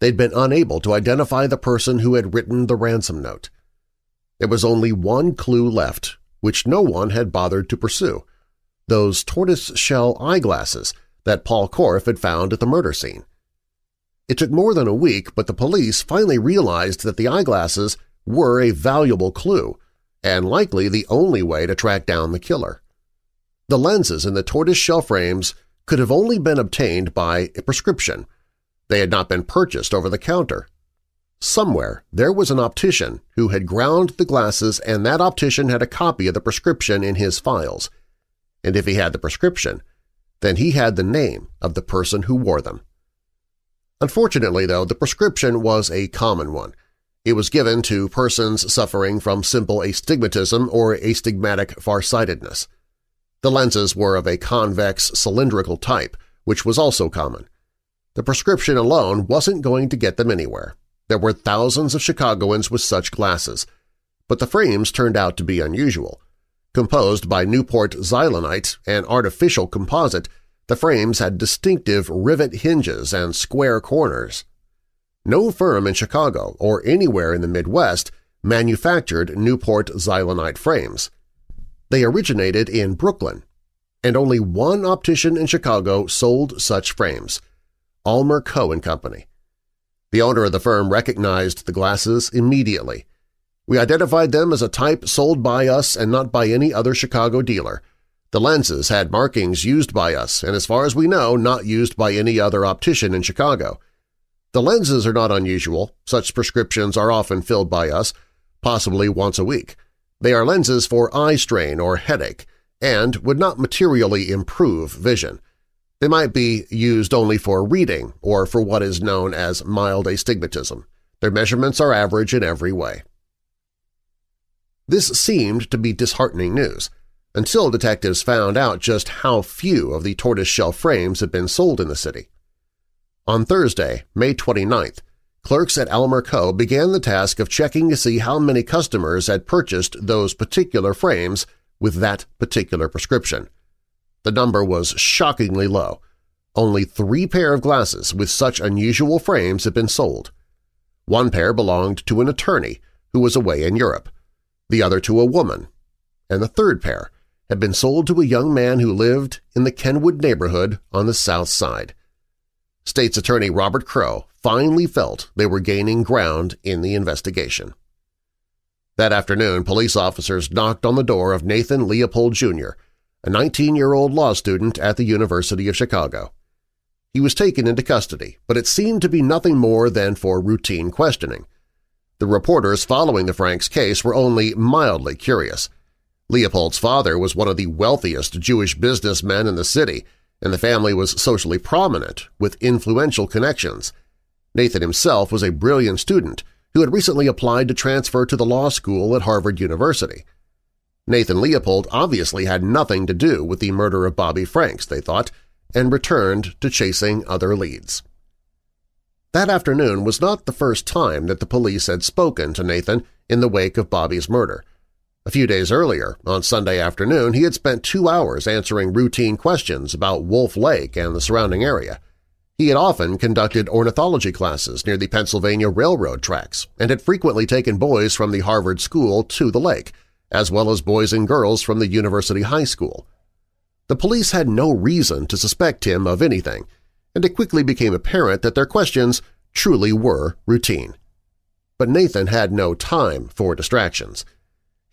They'd been unable to identify the person who had written the ransom note. There was only one clue left, which no one had bothered to pursue – those tortoise-shell eyeglasses that Paul Korff had found at the murder scene. It took more than a week, but the police finally realized that the eyeglasses were a valuable clue and likely the only way to track down the killer. The lenses in the tortoise-shell frames could have only been obtained by a prescription. They had not been purchased over the counter. Somewhere there was an optician who had ground the glasses and that optician had a copy of the prescription in his files. And if he had the prescription, then he had the name of the person who wore them. Unfortunately, though, the prescription was a common one. It was given to persons suffering from simple astigmatism or astigmatic farsightedness. The lenses were of a convex cylindrical type, which was also common. The prescription alone wasn't going to get them anywhere. There were thousands of Chicagoans with such glasses, but the frames turned out to be unusual. Composed by Newport Xylonite, an artificial composite, the frames had distinctive rivet hinges and square corners. No firm in Chicago or anywhere in the Midwest manufactured Newport Xylonite frames. They originated in Brooklyn, and only one optician in Chicago sold such frames, Almer Coe Company. The owner of the firm recognized the glasses immediately. We identified them as a type sold by us and not by any other Chicago dealer. The lenses had markings used by us and, as far as we know, not used by any other optician in Chicago. The lenses are not unusual. Such prescriptions are often filled by us, possibly once a week. They are lenses for eye strain or headache and would not materially improve vision. They might be used only for reading or for what is known as mild astigmatism. Their measurements are average in every way. This seemed to be disheartening news until detectives found out just how few of the tortoise-shell frames had been sold in the city. On Thursday, May 29th, clerks at Almer Coe began the task of checking to see how many customers had purchased those particular frames with that particular prescription. The number was shockingly low. Only three pair of glasses with such unusual frames had been sold. One pair belonged to an attorney who was away in Europe, the other to a woman, and the third pair had been sold to a young man who lived in the Kenwood neighborhood on the south side. State's Attorney Robert Crowe finally felt they were gaining ground in the investigation. That afternoon, police officers knocked on the door of Nathan Leopold, Jr., a 19-year-old law student at the University of Chicago. He was taken into custody, but it seemed to be nothing more than for routine questioning. The reporters following the Franks case were only mildly curious. Leopold's father was one of the wealthiest Jewish businessmen in the city, and the family was socially prominent, with influential connections. Nathan himself was a brilliant student who had recently applied to transfer to the law school at Harvard University. Nathan Leopold obviously had nothing to do with the murder of Bobby Franks, they thought, and returned to chasing other leads. That afternoon was not the first time that the police had spoken to Nathan in the wake of Bobby's murder. A few days earlier, on Sunday afternoon, he had spent two hours answering routine questions about Wolf Lake and the surrounding area. He had often conducted ornithology classes near the Pennsylvania Railroad tracks and had frequently taken boys from the Harvard School to the lake, as well as boys and girls from the University High School. The police had no reason to suspect him of anything, and it quickly became apparent that their questions truly were routine. But Nathan had no time for distractions –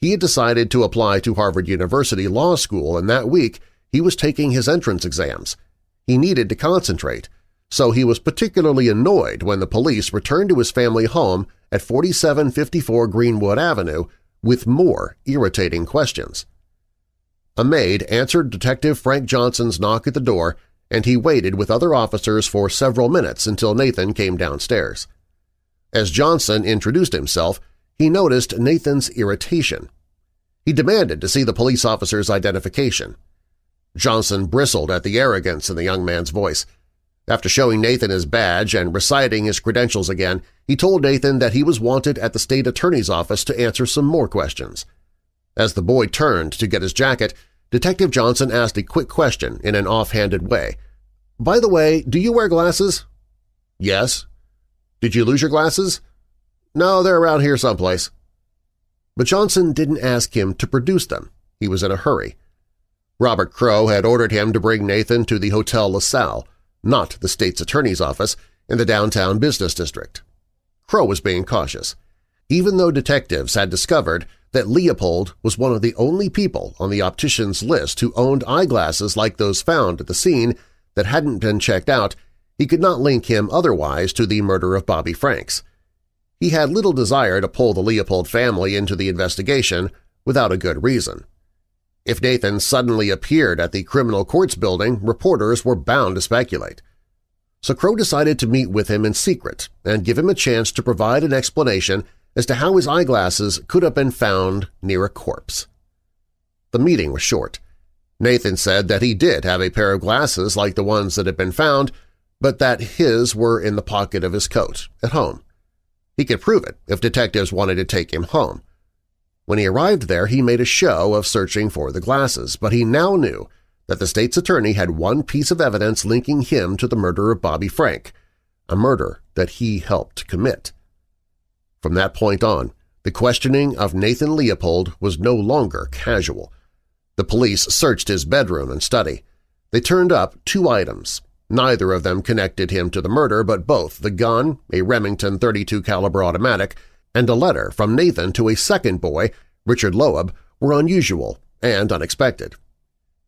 he had decided to apply to Harvard University Law School and that week he was taking his entrance exams. He needed to concentrate, so he was particularly annoyed when the police returned to his family home at 4754 Greenwood Avenue with more irritating questions. A maid answered Detective Frank Johnson's knock at the door, and he waited with other officers for several minutes until Nathan came downstairs. As Johnson introduced himself, he noticed Nathan's irritation. He demanded to see the police officer's identification. Johnson bristled at the arrogance in the young man's voice. After showing Nathan his badge and reciting his credentials again, he told Nathan that he was wanted at the state attorney's office to answer some more questions. As the boy turned to get his jacket, Detective Johnson asked a quick question in an offhanded way. By the way, do you wear glasses? Yes. Did you lose your glasses? No, they're around here someplace. But Johnson didn't ask him to produce them. He was in a hurry. Robert Crowe had ordered him to bring Nathan to the Hotel LaSalle, not the state's attorney's office, in the downtown business district. Crowe was being cautious, even though detectives had discovered that Leopold was one of the only people on the optician's list who owned eyeglasses like those found at the scene that hadn't been checked out, he could not link him otherwise to the murder of Bobby Franks. He had little desire to pull the Leopold family into the investigation without a good reason. If Nathan suddenly appeared at the criminal courts building, reporters were bound to speculate. So Crowe decided to meet with him in secret and give him a chance to provide an explanation as to how his eyeglasses could have been found near a corpse. The meeting was short. Nathan said that he did have a pair of glasses like the ones that had been found, but that his were in the pocket of his coat, at home. He could prove it if detectives wanted to take him home. When he arrived there, he made a show of searching for the glasses, but he now knew that the state's attorney had one piece of evidence linking him to the murder of Bobby Frank, a murder that he helped commit. From that point on, the questioning of Nathan Leopold was no longer casual. The police searched his bedroom and study. They turned up two items. Neither of them connected him to the murder, but both the gun, a Remington 32 caliber automatic, and a letter from Nathan to a second boy, Richard Loeb, were unusual and unexpected.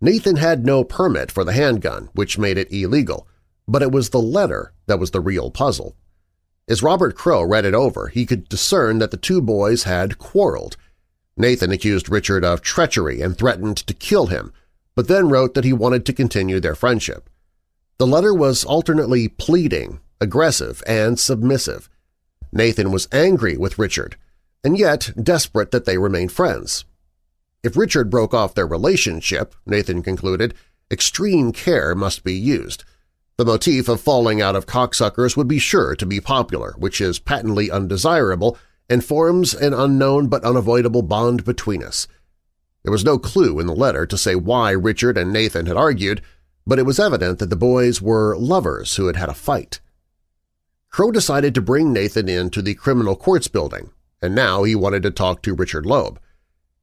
Nathan had no permit for the handgun, which made it illegal, but it was the letter that was the real puzzle. As Robert Crowe read it over, he could discern that the two boys had quarreled. Nathan accused Richard of treachery and threatened to kill him, but then wrote that he wanted to continue their friendship. The letter was alternately pleading, aggressive, and submissive. Nathan was angry with Richard, and yet desperate that they remain friends. If Richard broke off their relationship, Nathan concluded, extreme care must be used – the motif of falling out of cocksuckers would be sure to be popular, which is patently undesirable and forms an unknown but unavoidable bond between us. There was no clue in the letter to say why Richard and Nathan had argued, but it was evident that the boys were lovers who had had a fight. Crowe decided to bring Nathan into the criminal courts building, and now he wanted to talk to Richard Loeb.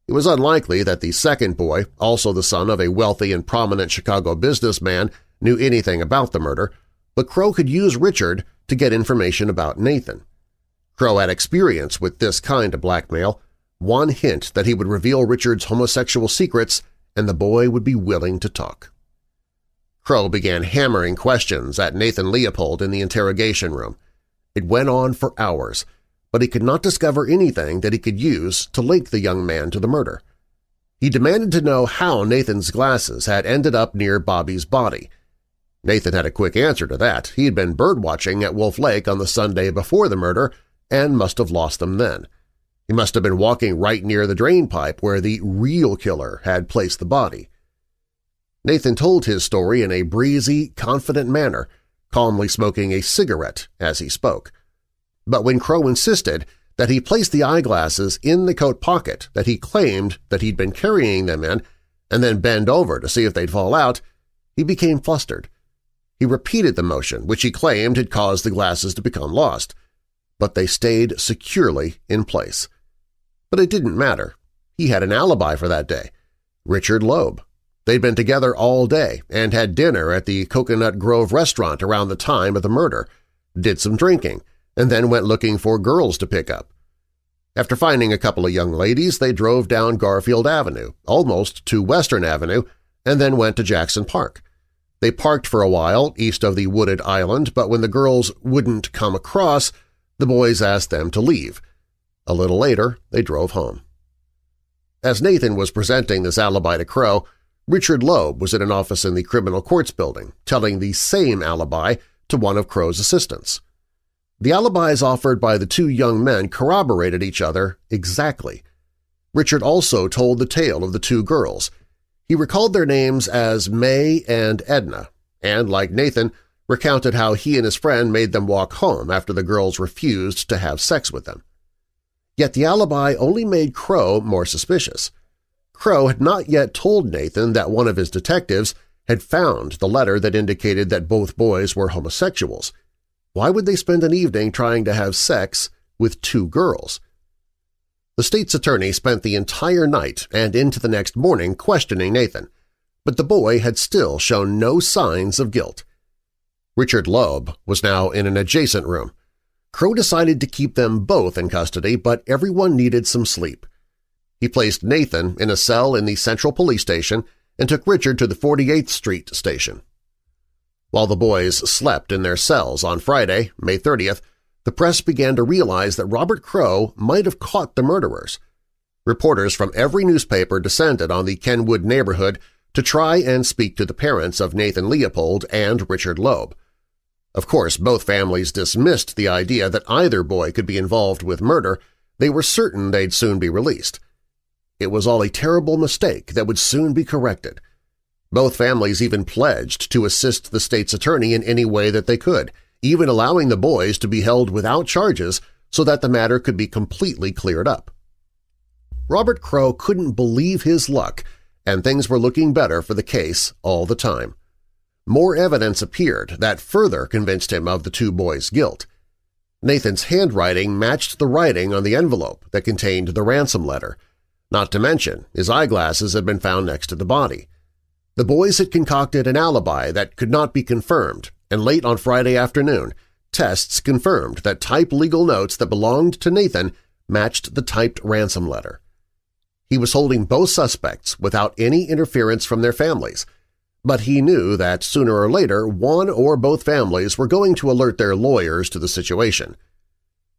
It was unlikely that the second boy, also the son of a wealthy and prominent Chicago businessman, knew anything about the murder, but Crowe could use Richard to get information about Nathan. Crowe had experience with this kind of blackmail, one hint that he would reveal Richard's homosexual secrets and the boy would be willing to talk. Crowe began hammering questions at Nathan Leopold in the interrogation room. It went on for hours, but he could not discover anything that he could use to link the young man to the murder. He demanded to know how Nathan's glasses had ended up near Bobby's body – Nathan had a quick answer to that. He had been birdwatching at Wolf Lake on the Sunday before the murder and must have lost them then. He must have been walking right near the drain pipe where the real killer had placed the body. Nathan told his story in a breezy, confident manner, calmly smoking a cigarette as he spoke. But when Crowe insisted that he placed the eyeglasses in the coat pocket that he claimed that he'd been carrying them in and then bend over to see if they'd fall out, he became flustered. He repeated the motion, which he claimed had caused the glasses to become lost, but they stayed securely in place. But it didn't matter. He had an alibi for that day. Richard Loeb. They'd been together all day and had dinner at the Coconut Grove restaurant around the time of the murder, did some drinking, and then went looking for girls to pick up. After finding a couple of young ladies, they drove down Garfield Avenue, almost to Western Avenue, and then went to Jackson Park. They parked for a while east of the wooded island, but when the girls wouldn't come across, the boys asked them to leave. A little later, they drove home. As Nathan was presenting this alibi to Crowe, Richard Loeb was in an office in the criminal courts building, telling the same alibi to one of Crowe's assistants. The alibis offered by the two young men corroborated each other exactly. Richard also told the tale of the two girls – he recalled their names as May and Edna, and, like Nathan, recounted how he and his friend made them walk home after the girls refused to have sex with them. Yet the alibi only made Crowe more suspicious. Crowe had not yet told Nathan that one of his detectives had found the letter that indicated that both boys were homosexuals. Why would they spend an evening trying to have sex with two girls? The state's attorney spent the entire night and into the next morning questioning Nathan, but the boy had still shown no signs of guilt. Richard Loeb was now in an adjacent room. Crowe decided to keep them both in custody, but everyone needed some sleep. He placed Nathan in a cell in the Central Police Station and took Richard to the 48th Street station. While the boys slept in their cells on Friday, May 30th, the press began to realize that Robert Crowe might have caught the murderers. Reporters from every newspaper descended on the Kenwood neighborhood to try and speak to the parents of Nathan Leopold and Richard Loeb. Of course, both families dismissed the idea that either boy could be involved with murder. They were certain they'd soon be released. It was all a terrible mistake that would soon be corrected. Both families even pledged to assist the state's attorney in any way that they could – even allowing the boys to be held without charges so that the matter could be completely cleared up. Robert Crowe couldn't believe his luck, and things were looking better for the case all the time. More evidence appeared that further convinced him of the two boys' guilt. Nathan's handwriting matched the writing on the envelope that contained the ransom letter. Not to mention, his eyeglasses had been found next to the body. The boys had concocted an alibi that could not be confirmed and late on Friday afternoon, tests confirmed that typed legal notes that belonged to Nathan matched the typed ransom letter. He was holding both suspects without any interference from their families, but he knew that sooner or later one or both families were going to alert their lawyers to the situation.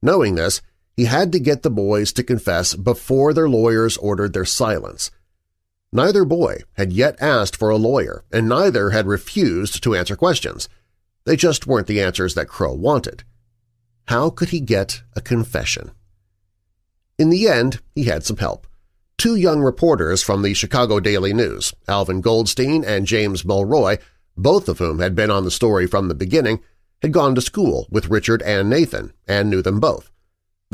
Knowing this, he had to get the boys to confess before their lawyers ordered their silence. Neither boy had yet asked for a lawyer, and neither had refused to answer questions – they just weren't the answers that Crowe wanted. How could he get a confession? In the end, he had some help. Two young reporters from the Chicago Daily News, Alvin Goldstein and James Mulroy, both of whom had been on the story from the beginning, had gone to school with Richard and Nathan and knew them both.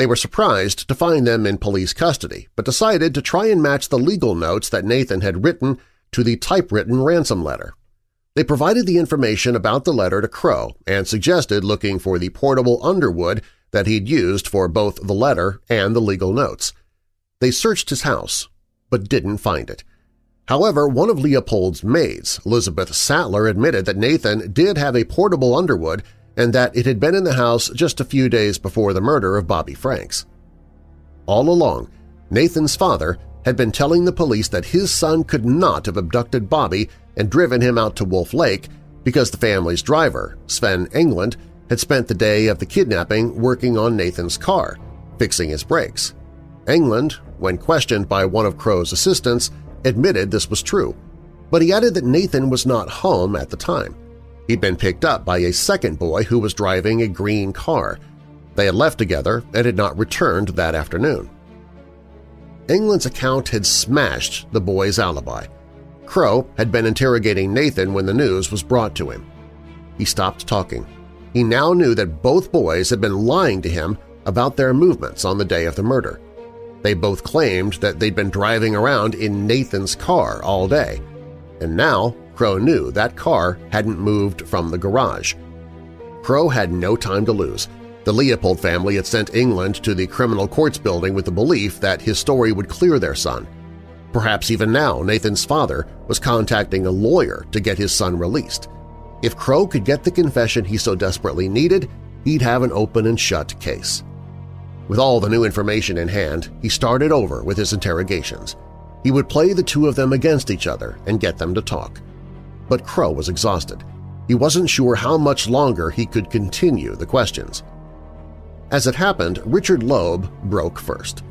They were surprised to find them in police custody, but decided to try and match the legal notes that Nathan had written to the typewritten ransom letter. They provided the information about the letter to Crowe and suggested looking for the portable Underwood that he'd used for both the letter and the legal notes. They searched his house, but didn't find it. However, one of Leopold's maids, Elizabeth Sattler, admitted that Nathan did have a portable Underwood and that it had been in the house just a few days before the murder of Bobby Franks. All along, Nathan's father had been telling the police that his son could not have abducted Bobby and driven him out to Wolf Lake because the family's driver, Sven Englund, had spent the day of the kidnapping working on Nathan's car, fixing his brakes. Englund, when questioned by one of Crowe's assistants, admitted this was true, but he added that Nathan was not home at the time. He'd been picked up by a second boy who was driving a green car. They had left together and had not returned that afternoon. Englund's account had smashed the boy's alibi. Crowe had been interrogating Nathan when the news was brought to him. He stopped talking. He now knew that both boys had been lying to him about their movements on the day of the murder. They both claimed that they'd been driving around in Nathan's car all day, and now Crowe knew that car hadn't moved from the garage. Crowe had no time to lose. The Leopold family had sent Englund to the criminal courts building with the belief that his story would clear their son. Perhaps even now Nathan's father was contacting a lawyer to get his son released. If Crowe could get the confession he so desperately needed, he'd have an open and shut case. With all the new information in hand, he started over with his interrogations. He would play the two of them against each other and get them to talk. But Crowe was exhausted. He wasn't sure how much longer he could continue the questions. As it happened, Richard Loeb broke first.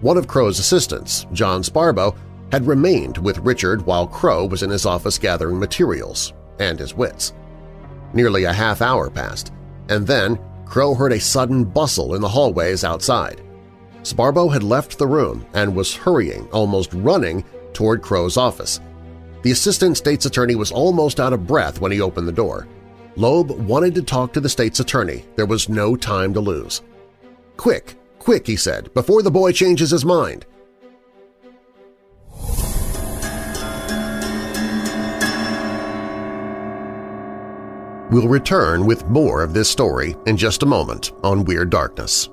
One of Crowe's assistants, John Sparbo, had remained with Richard while Crowe was in his office gathering materials and his wits. Nearly a half hour passed, and then Crow heard a sudden bustle in the hallways outside. Sparbo had left the room and was hurrying, almost running, toward Crowe's office. The assistant state's attorney was almost out of breath when he opened the door. Loeb wanted to talk to the state's attorney. There was no time to lose. Quick, quick, he said, before the boy changes his mind. We'll return with more of this story in just a moment on Weird Darkness.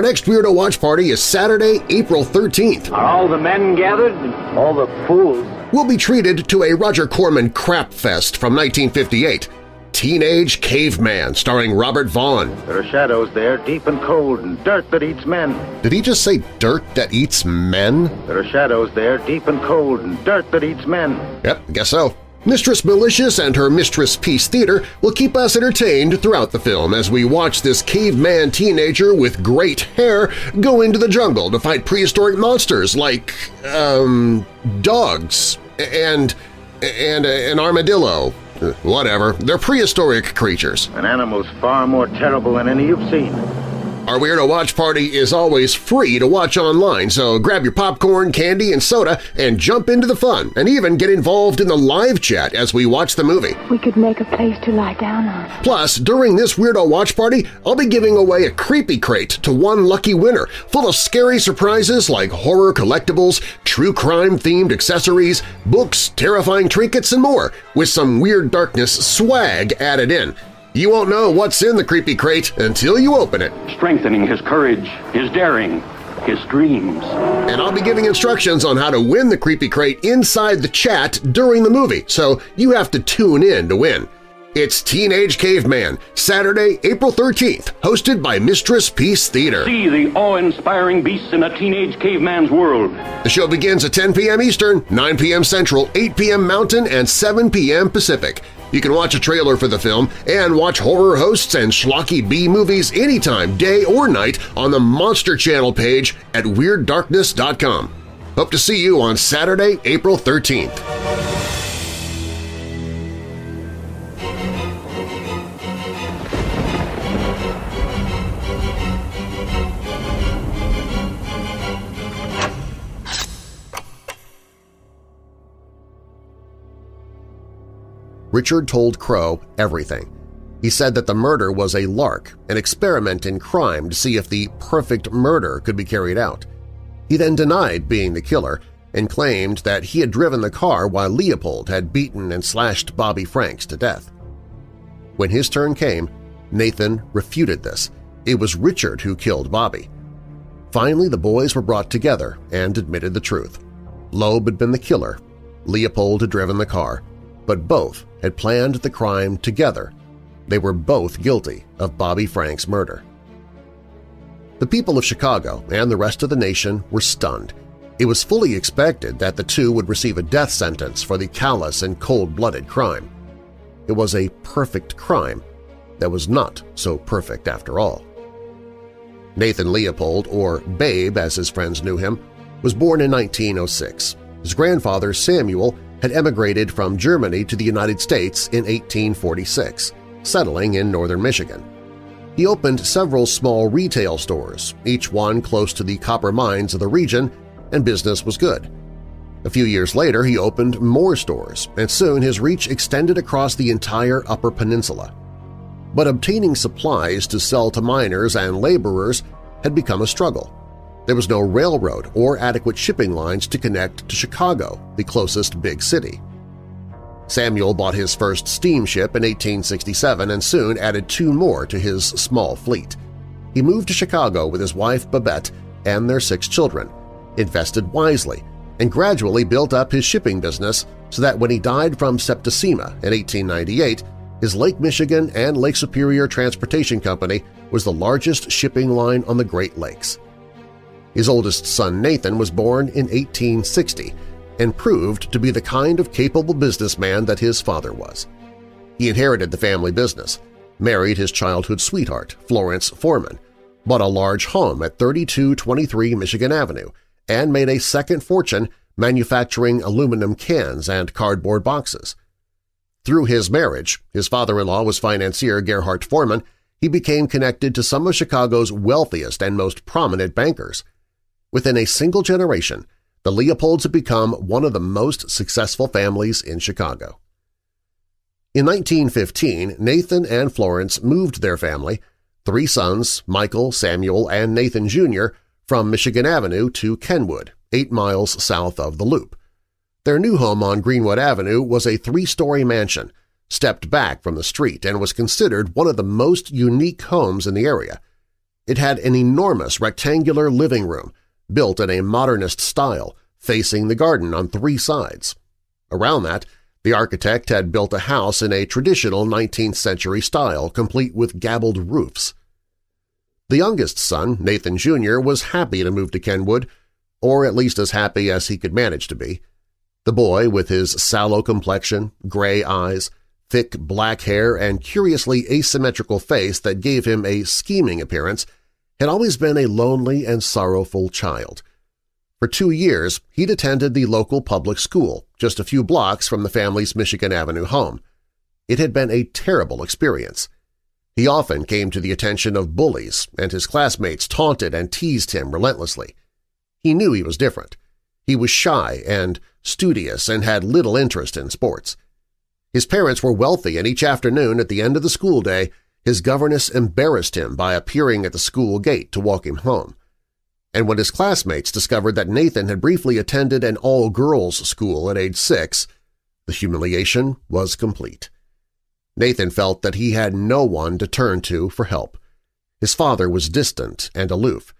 Our next Weirdo Watch Party is Saturday, April 13th. Are all the men gathered? All the fools? We'll be treated to a Roger Corman crap fest from 1958. Teenage Caveman, starring Robert Vaughn. There are shadows there, deep and cold, and dirt that eats men. Did he just say dirt that eats men? There are shadows there, deep and cold, and dirt that eats men. Yep, guess so. Mistress Malicious and her Mistress Peace Theater will keep us entertained throughout the film as we watch this caveman teenager with great hair go into the jungle to fight prehistoric monsters like, um, dogs and, and an armadillo. Whatever, they're prehistoric creatures. An animal's far more terrible than any you've seen. Our Weirdo Watch Party is always free to watch online, so grab your popcorn, candy, and soda and jump into the fun, and even get involved in the live chat as we watch the movie. We could make a place to lie down on. Plus, during this Weirdo Watch Party, I'll be giving away a Creepy Crate to one lucky winner, full of scary surprises like horror collectibles, true crime-themed accessories, books, terrifying trinkets, and more, with some Weird Darkness swag added in. You won't know what's in the creepy crate until you open it. Strengthening his courage, his daring, his dreams. And I'll be giving instructions on how to win the creepy crate inside the chat during the movie, so you have to tune in to win. It's Teenage Caveman, Saturday, April 13th, hosted by Mistress Peace Theater. See the awe-inspiring beasts in a teenage caveman's world. The show begins at 10 p.m. Eastern, 9 p.m. Central, 8 p.m. Mountain, and 7 p.m. Pacific. You can watch a trailer for the film and watch horror hosts and schlocky B-movies anytime, day or night, on the Monster Channel page at WeirdDarkness.com. Hope to see you on Saturday, April 13th. Richard told Crowe everything. He said that the murder was a lark, an experiment in crime to see if the perfect murder could be carried out. He then denied being the killer and claimed that he had driven the car while Leopold had beaten and slashed Bobby Franks to death. When his turn came, Nathan refuted this. It was Richard who killed Bobby. Finally, the boys were brought together and admitted the truth. Loeb had been the killer, Leopold had driven the car, but both had planned the crime together. They were both guilty of Bobby Frank's murder. The people of Chicago and the rest of the nation were stunned. It was fully expected that the two would receive a death sentence for the callous and cold-blooded crime. It was a perfect crime that was not so perfect after all. Nathan Leopold, or Babe as his friends knew him, was born in 1906. His grandfather, Samuel, had emigrated from Germany to the United States in 1846, settling in northern Michigan. He opened several small retail stores, each one close to the copper mines of the region, and business was good. A few years later, he opened more stores, and soon his reach extended across the entire Upper Peninsula. But obtaining supplies to sell to miners and laborers had become a struggle. There was no railroad or adequate shipping lines to connect to Chicago, the closest big city. Samuel bought his first steamship in 1867 and soon added two more to his small fleet. He moved to Chicago with his wife Babette and their six children, invested wisely, and gradually built up his shipping business so that when he died from septicemia in 1898, his Lake Michigan and Lake Superior Transportation Company was the largest shipping line on the Great Lakes. His oldest son Nathan was born in 1860 and proved to be the kind of capable businessman that his father was. He inherited the family business, married his childhood sweetheart, Florence Foreman, bought a large home at 3223 Michigan Avenue, and made a second fortune manufacturing aluminum cans and cardboard boxes. Through his marriage, his father-in-law was financier Gerhardt Foreman, he became connected to some of Chicago's wealthiest and most prominent bankers. Within a single generation, the Leopolds had become one of the most successful families in Chicago. In 1915, Nathan and Florence moved their family, three sons, Michael, Samuel, and Nathan Jr., from Michigan Avenue to Kenwood, eight miles south of the Loop. Their new home on Greenwood Avenue was a three-story mansion, stepped back from the street and was considered one of the most unique homes in the area. It had an enormous rectangular living room, built in a modernist style, facing the garden on three sides. Around that, the architect had built a house in a traditional 19th-century style, complete with gabled roofs. The youngest son, Nathan Jr., was happy to move to Kenwood, or at least as happy as he could manage to be. The boy, with his sallow complexion, gray eyes, thick black hair, and curiously asymmetrical face that gave him a scheming appearance, had always been a lonely and sorrowful child. For two years, he'd attended the local public school, just a few blocks from the family's Michigan Avenue home. It had been a terrible experience. He often came to the attention of bullies, and his classmates taunted and teased him relentlessly. He knew he was different. He was shy and studious and had little interest in sports. His parents were wealthy, and each afternoon at the end of the school day, his governess embarrassed him by appearing at the school gate to walk him home. And when his classmates discovered that Nathan had briefly attended an all-girls school at age six, the humiliation was complete. Nathan felt that he had no one to turn to for help. His father was distant and aloof.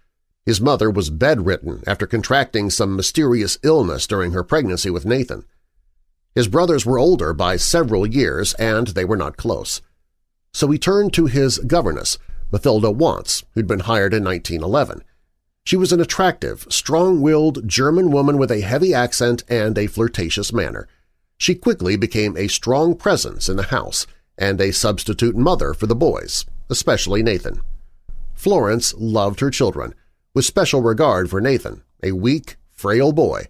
His mother was bedridden after contracting some mysterious illness during her pregnancy with Nathan. His brothers were older by several years and they were not close. So he turned to his governess, Mathilda Wantz, who'd been hired in 1911. She was an attractive, strong-willed German woman with a heavy accent and a flirtatious manner. She quickly became a strong presence in the house and a substitute mother for the boys, especially Nathan. Florence loved her children, with special regard for Nathan, a weak, frail boy,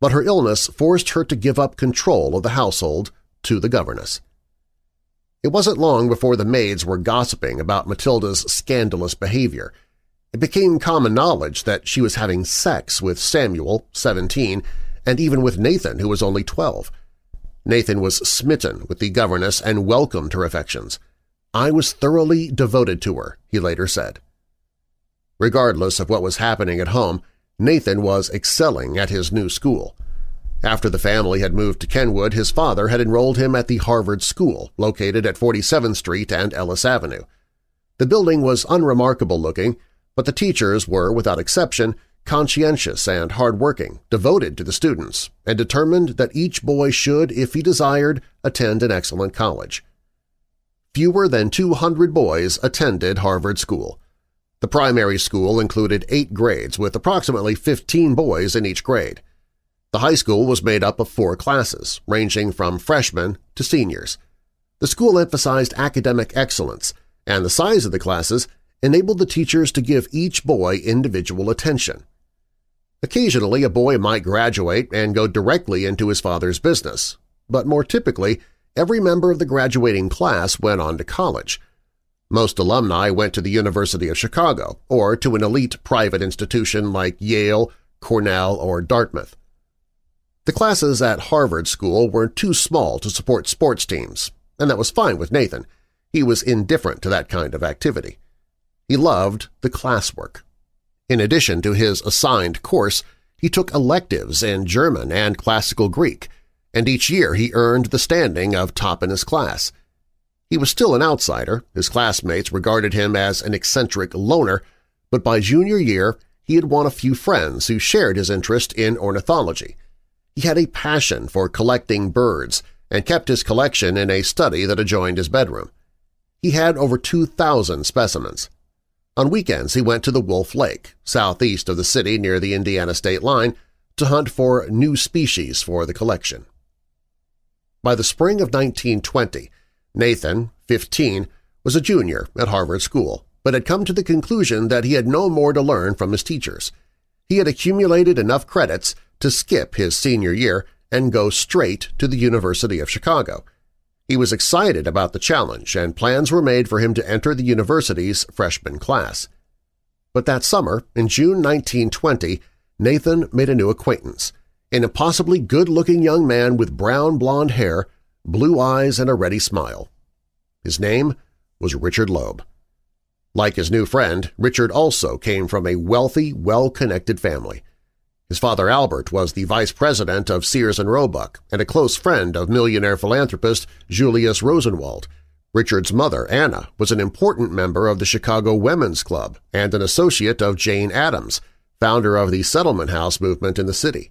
but her illness forced her to give up control of the household to the governess. It wasn't long before the maids were gossiping about Mathilda's scandalous behavior. It became common knowledge that she was having sex with Samuel, 17, and even with Nathan, who was only 12. Nathan was smitten with the governess and welcomed her affections. I was thoroughly devoted to her, he later said. Regardless of what was happening at home, Nathan was excelling at his new school. After the family had moved to Kenwood, his father had enrolled him at the Harvard School, located at 47th Street and Ellis Avenue. The building was unremarkable looking, but the teachers were, without exception, conscientious and hardworking, devoted to the students, and determined that each boy should, if he desired, attend an excellent college. Fewer than 200 boys attended Harvard School. The primary school included eight grades with approximately 15 boys in each grade. The high school was made up of four classes, ranging from freshmen to seniors. The school emphasized academic excellence, and the size of the classes enabled the teachers to give each boy individual attention. Occasionally, a boy might graduate and go directly into his father's business, but more typically, every member of the graduating class went on to college – most alumni went to the University of Chicago or to an elite private institution like Yale, Cornell, or Dartmouth. The classes at Harvard School were too small to support sports teams, and that was fine with Nathan. He was indifferent to that kind of activity. He loved the classwork. In addition to his assigned course, he took electives in German and classical Greek, and each year he earned the standing of top in his class – he was still an outsider, his classmates regarded him as an eccentric loner, but by junior year he had won a few friends who shared his interest in ornithology. He had a passion for collecting birds and kept his collection in a study that adjoined his bedroom. He had over 2,000 specimens. On weekends he went to the Wolf Lake, southeast of the city near the Indiana state line, to hunt for new species for the collection. By the spring of 1920, Nathan, 15, was a junior at Harvard School, but had come to the conclusion that he had no more to learn from his teachers. He had accumulated enough credits to skip his senior year and go straight to the University of Chicago. He was excited about the challenge, and plans were made for him to enter the university's freshman class. But that summer, in June 1920, Nathan made a new acquaintance, an impossibly good-looking young man with brown blonde hair blue eyes and a ready smile. His name was Richard Loeb. Like his new friend, Richard also came from a wealthy, well-connected family. His father Albert was the vice president of Sears and Roebuck and a close friend of millionaire philanthropist Julius Rosenwald. Richard's mother, Anna, was an important member of the Chicago Women's Club and an associate of Jane Addams, founder of the Settlement House movement in the city.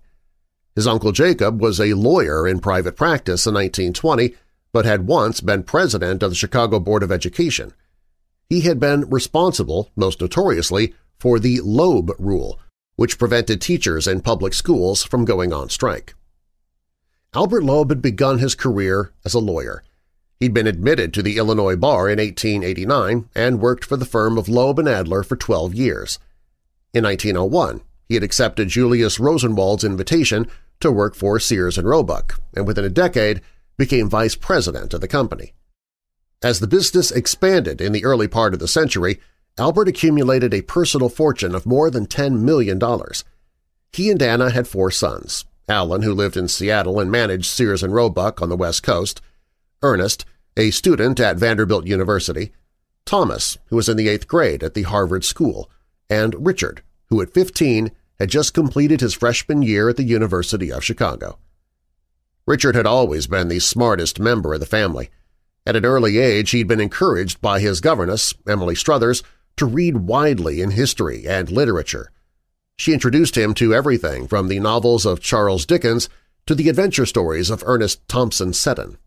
His uncle Jacob was a lawyer in private practice in 1920 but had once been president of the Chicago Board of Education. He had been responsible, most notoriously, for the Loeb Rule, which prevented teachers in public schools from going on strike. Albert Loeb had begun his career as a lawyer. He'd been admitted to the Illinois bar in 1889 and worked for the firm of Loeb and Adler for 12 years. In 1901, he had accepted Julius Rosenwald's invitation to work for Sears and Roebuck, and within a decade became vice president of the company. As the business expanded in the early part of the century, Albert accumulated a personal fortune of more than $10 million. He and Anna had four sons, Alan, who lived in Seattle and managed Sears and Roebuck on the West Coast, Ernest, a student at Vanderbilt University, Thomas, who was in the eighth grade at the Harvard School, and Richard, who at 15 had just completed his freshman year at the University of Chicago. Richard had always been the smartest member of the family. At an early age, he'd been encouraged by his governess, Emily Struthers, to read widely in history and literature. She introduced him to everything from the novels of Charles Dickens to the adventure stories of Ernest Thompson Seton.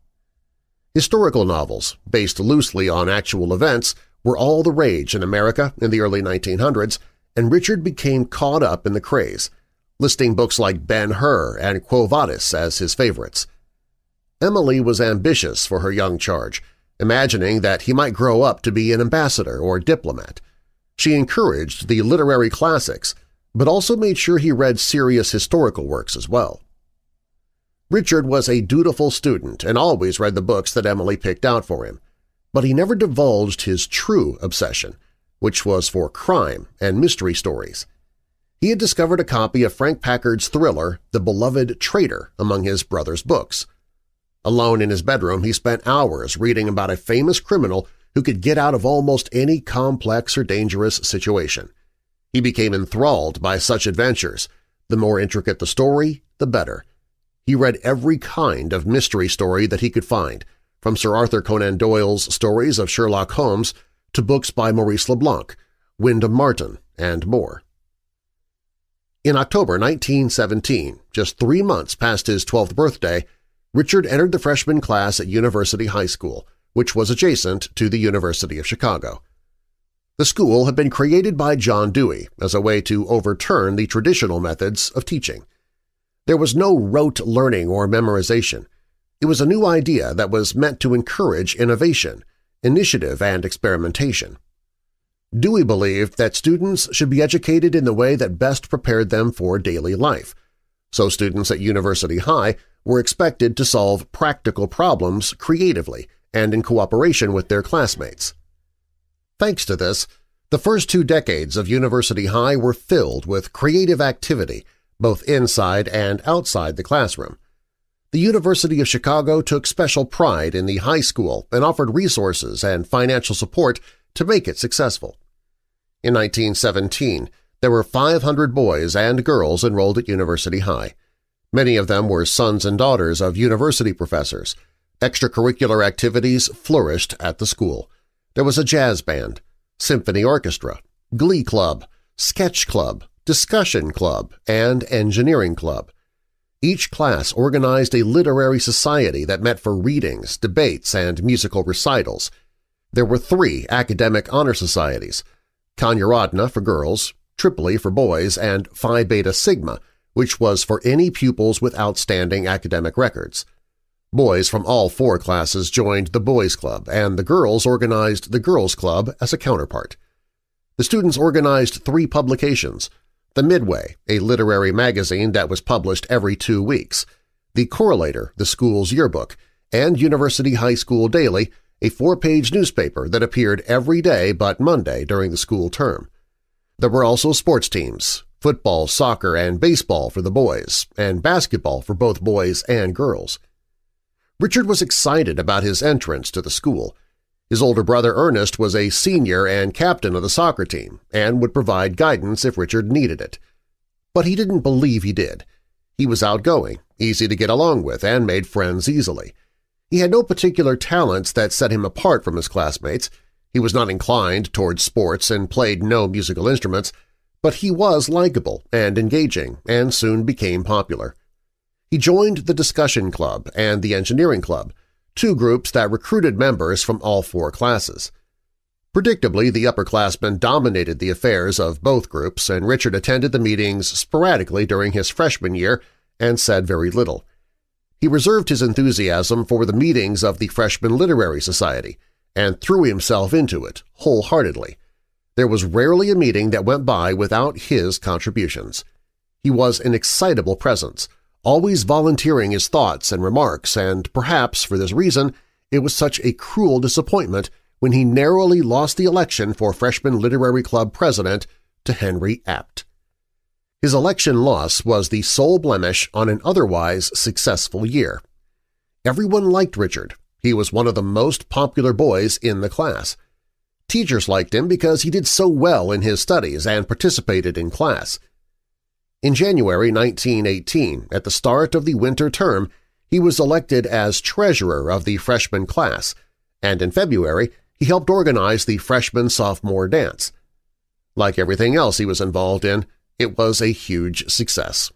Historical novels, based loosely on actual events, were all the rage in America in the early 1900s, and Richard became caught up in the craze, listing books like Ben-Hur and Quo Vadis as his favorites. Emily was ambitious for her young charge, imagining that he might grow up to be an ambassador or diplomat. She encouraged the literary classics, but also made sure he read serious historical works as well. Richard was a dutiful student and always read the books that Emily picked out for him, but he never divulged his true obsession, which was for crime and mystery stories. He had discovered a copy of Frank Packard's thriller The Beloved Traitor among his brother's books. Alone in his bedroom, he spent hours reading about a famous criminal who could get out of almost any complex or dangerous situation. He became enthralled by such adventures. The more intricate the story, the better. He read every kind of mystery story that he could find, from Sir Arthur Conan Doyle's stories of Sherlock Holmes to books by Maurice LeBlanc, Wyndham Martin, and more. In October 1917, just three months past his 12th birthday, Richard entered the freshman class at University High School, which was adjacent to the University of Chicago. The school had been created by John Dewey as a way to overturn the traditional methods of teaching. There was no rote learning or memorization. It was a new idea that was meant to encourage innovation, initiative, and experimentation. Dewey believed that students should be educated in the way that best prepared them for daily life, so students at University High were expected to solve practical problems creatively and in cooperation with their classmates. Thanks to this, the first two decades of University High were filled with creative activity both inside and outside the classroom. The University of Chicago took special pride in the high school and offered resources and financial support to make it successful. In 1917, there were 500 boys and girls enrolled at University High. Many of them were sons and daughters of university professors. Extracurricular activities flourished at the school. There was a jazz band, symphony orchestra, glee club, sketch club, discussion club, and engineering club. Each class organized a literary society that met for readings, debates, and musical recitals. There were three academic honor societies, Conuradono for girls, Tripoli for boys, and Phi Beta Sigma, which was for any pupils with outstanding academic records. Boys from all four classes joined the Boys Club, and the girls organized the Girls Club as a counterpart. The students organized three publications, the Midway, a literary magazine that was published every two weeks, the Correlator, the school's yearbook, and University High School Daily, a four-page newspaper that appeared every day but Monday during the school term. There were also sports teams, football, soccer, and baseball for the boys, and basketball for both boys and girls. Richard was excited about his entrance to the school. His older brother Ernest was a senior and captain of the soccer team and would provide guidance if Richard needed it. But he didn't believe he did. He was outgoing, easy to get along with, and made friends easily. He had no particular talents that set him apart from his classmates. He was not inclined towards sports and played no musical instruments, but he was likable and engaging and soon became popular. He joined the discussion club and the engineering club, two groups that recruited members from all four classes. Predictably, the upperclassmen dominated the affairs of both groups, and Richard attended the meetings sporadically during his freshman year and said very little. He reserved his enthusiasm for the meetings of the Freshman Literary Society and threw himself into it wholeheartedly. There was rarely a meeting that went by without his contributions. He was an excitable presence, always volunteering his thoughts and remarks, and perhaps for this reason it was such a cruel disappointment when he narrowly lost the election for Freshman Literary Club president to Henry Apt. His election loss was the sole blemish on an otherwise successful year. Everyone liked Richard. He was one of the most popular boys in the class. Teachers liked him because he did so well in his studies and participated in class. In January 1918, at the start of the winter term, he was elected as treasurer of the freshman class, and in February he helped organize the freshman-sophomore dance. Like everything else he was involved in, it was a huge success.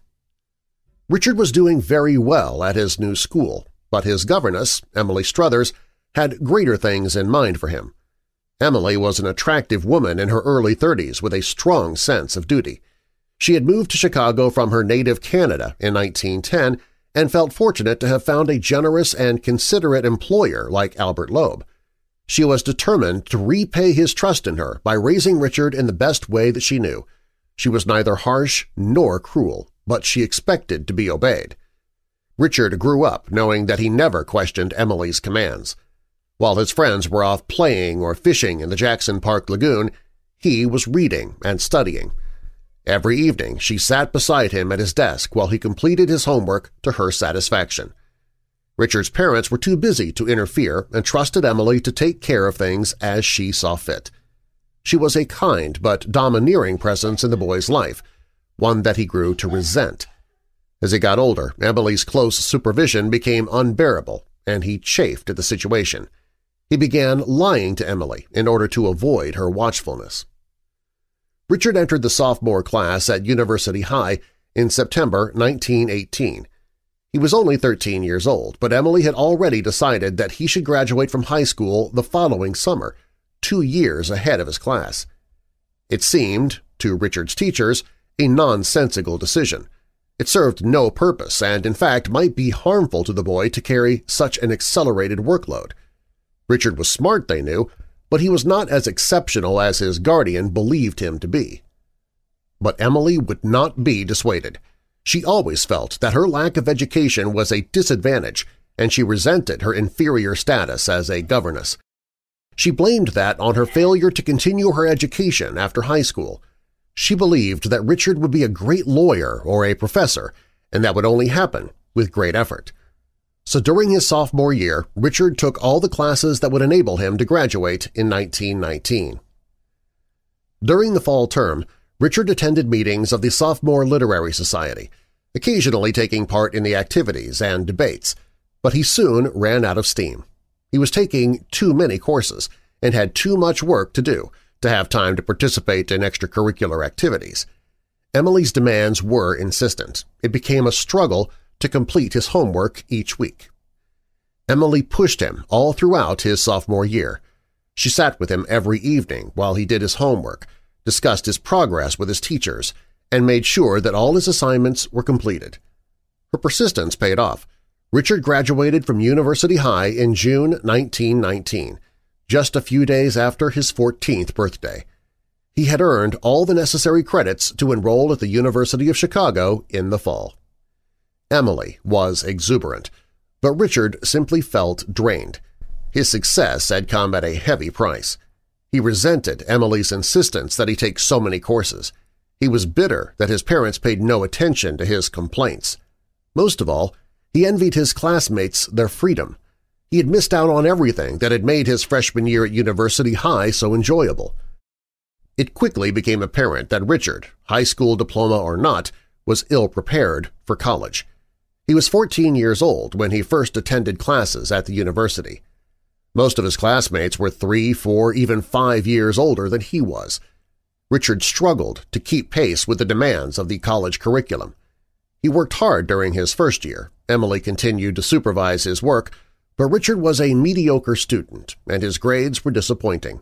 Richard was doing very well at his new school, but his governess, Emily Struthers, had greater things in mind for him. Emily was an attractive woman in her early 30s with a strong sense of duty. She had moved to Chicago from her native Canada in 1910 and felt fortunate to have found a generous and considerate employer like Albert Loeb. She was determined to repay his trust in her by raising Richard in the best way that she knew. She was neither harsh nor cruel, but she expected to be obeyed. Richard grew up knowing that he never questioned Emily's commands. While his friends were off playing or fishing in the Jackson Park Lagoon, he was reading and studying. Every evening she sat beside him at his desk while he completed his homework to her satisfaction. Richard's parents were too busy to interfere and trusted Emily to take care of things as she saw fit. She was a kind but domineering presence in the boy's life, one that he grew to resent. As he got older, Emily's close supervision became unbearable, and he chafed at the situation. He began lying to Emily in order to avoid her watchfulness. Richard entered the sophomore class at University High in September 1918. He was only 13 years old, but Emily had already decided that he should graduate from high school the following summer, two years ahead of his class. It seemed, to Richard's teachers, a nonsensical decision. It served no purpose and, in fact, might be harmful to the boy to carry such an accelerated workload. Richard was smart, they knew, but he was not as exceptional as his guardian believed him to be. But Emily would not be dissuaded. She always felt that her lack of education was a disadvantage, and she resented her inferior status as a governess. She blamed that on her failure to continue her education after high school. She believed that Richard would be a great lawyer or a professor, and that would only happen with great effort. So during his sophomore year, Richard took all the classes that would enable him to graduate in 1919. During the fall term, Richard attended meetings of the Sophomore Literary Society, occasionally taking part in the activities and debates, but he soon ran out of steam. He was taking too many courses and had too much work to do to have time to participate in extracurricular activities. Emily's demands were insistent. It became a struggle to complete his homework each week. Emily pushed him all throughout his sophomore year. She sat with him every evening while he did his homework, discussed his progress with his teachers, and made sure that all his assignments were completed. Her persistence paid off. Richard graduated from University High in June 1919, just a few days after his 14th birthday. He had earned all the necessary credits to enroll at the University of Chicago in the fall. Emily was exuberant, but Richard simply felt drained. His success had come at a heavy price. He resented Emily's insistence that he take so many courses. He was bitter that his parents paid no attention to his complaints. Most of all, He envied his classmates their freedom. He had missed out on everything that had made his freshman year at University High so enjoyable. It quickly became apparent that Richard, high school diploma or not, was ill-prepared for college. He was 14 years old when he first attended classes at the university. Most of his classmates were three, four, even five years older than he was. Richard struggled to keep pace with the demands of the college curriculum. He worked hard during his first year. Emily continued to supervise his work, but Richard was a mediocre student and his grades were disappointing.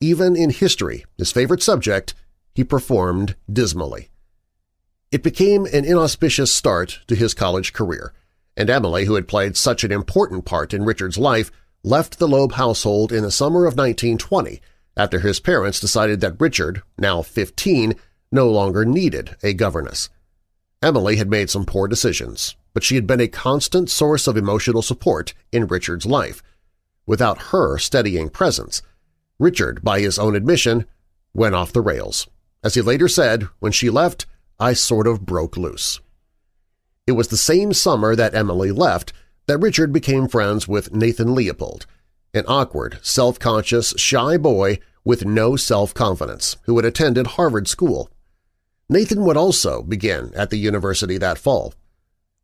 Even in history, his favorite subject, he performed dismally. It became an inauspicious start to his college career, and Emily, who had played such an important part in Richard's life, left the Loeb household in the summer of 1920 after his parents decided that Richard, now 15, no longer needed a governess. Emily had made some poor decisions, but she had been a constant source of emotional support in Richard's life. Without her steadying presence, Richard, by his own admission, went off the rails. As he later said, when she left, I sort of broke loose. It was the same summer that Emily left that Richard became friends with Nathan Leopold, an awkward, self-conscious, shy boy with no self-confidence who had attended Harvard School. Nathan would also begin at the university that fall.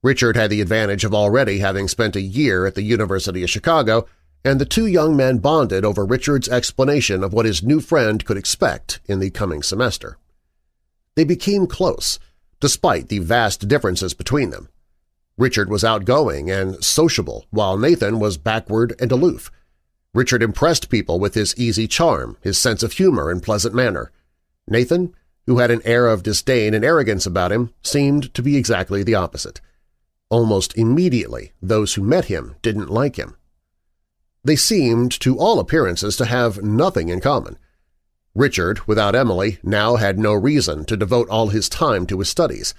Richard had the advantage of already having spent a year at the University of Chicago, and the two young men bonded over Richard's explanation of what his new friend could expect in the coming semester. They became close, despite the vast differences between them. Richard was outgoing and sociable, while Nathan was backward and aloof. Richard impressed people with his easy charm, his sense of humor and pleasant manner. Nathan, who had an air of disdain and arrogance about him, seemed to be exactly the opposite. Almost immediately, those who met him didn't like him. They seemed, to all appearances, to have nothing in common. Richard, without Emily, now had no reason to devote all his time to his studies.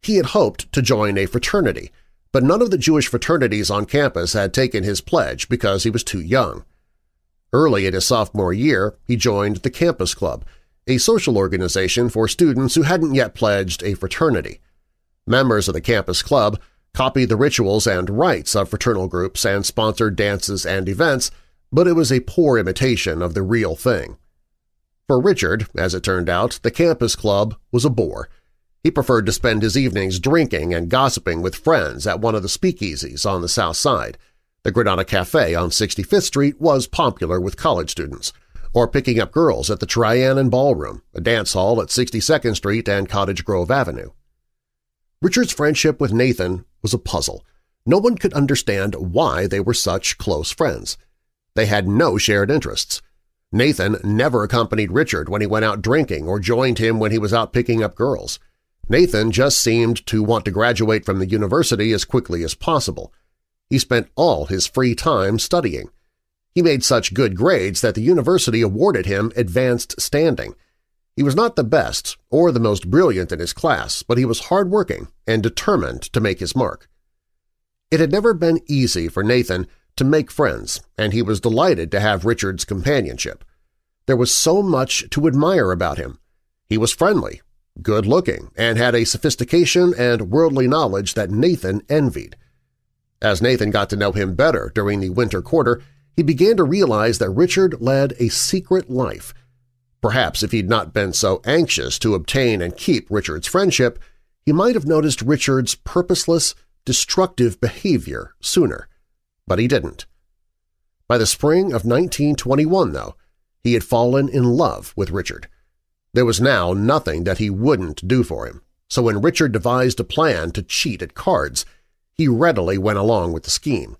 He had hoped to join a fraternity, but none of the Jewish fraternities on campus had taken his pledge because he was too young. Early in his sophomore year, he joined the Campus Club, a social organization for students who hadn't yet pledged a fraternity. Members of the Campus Club copied the rituals and rites of fraternal groups and sponsored dances and events, but it was a poor imitation of the real thing. For Richard, as it turned out, the Campus Club was a bore. He preferred to spend his evenings drinking and gossiping with friends at one of the speakeasies on the south side. The Granada Cafe on 65th Street was popular with college students, or picking up girls at the Trianon Ballroom, a dance hall at 62nd Street and Cottage Grove Avenue. Richard's friendship with Nathan was a puzzle. No one could understand why they were such close friends. They had no shared interests. Nathan never accompanied Richard when he went out drinking or joined him when he was out picking up girls. Nathan just seemed to want to graduate from the university as quickly as possible. He spent all his free time studying. He made such good grades that the university awarded him advanced standing. He was not the best or the most brilliant in his class, but he was hardworking and determined to make his mark. It had never been easy for Nathan to make friends, and he was delighted to have Richard's companionship. There was so much to admire about him. He was friendly, good-looking, and had a sophistication and worldly knowledge that Nathan envied. As Nathan got to know him better during the winter quarter, he began to realize that Richard led a secret life. Perhaps if he'd not been so anxious to obtain and keep Richard's friendship, he might have noticed Richard's purposeless, destructive behavior sooner but he didn't. By the spring of 1921, though, he had fallen in love with Richard. There was now nothing that he wouldn't do for him, so when Richard devised a plan to cheat at cards, he readily went along with the scheme.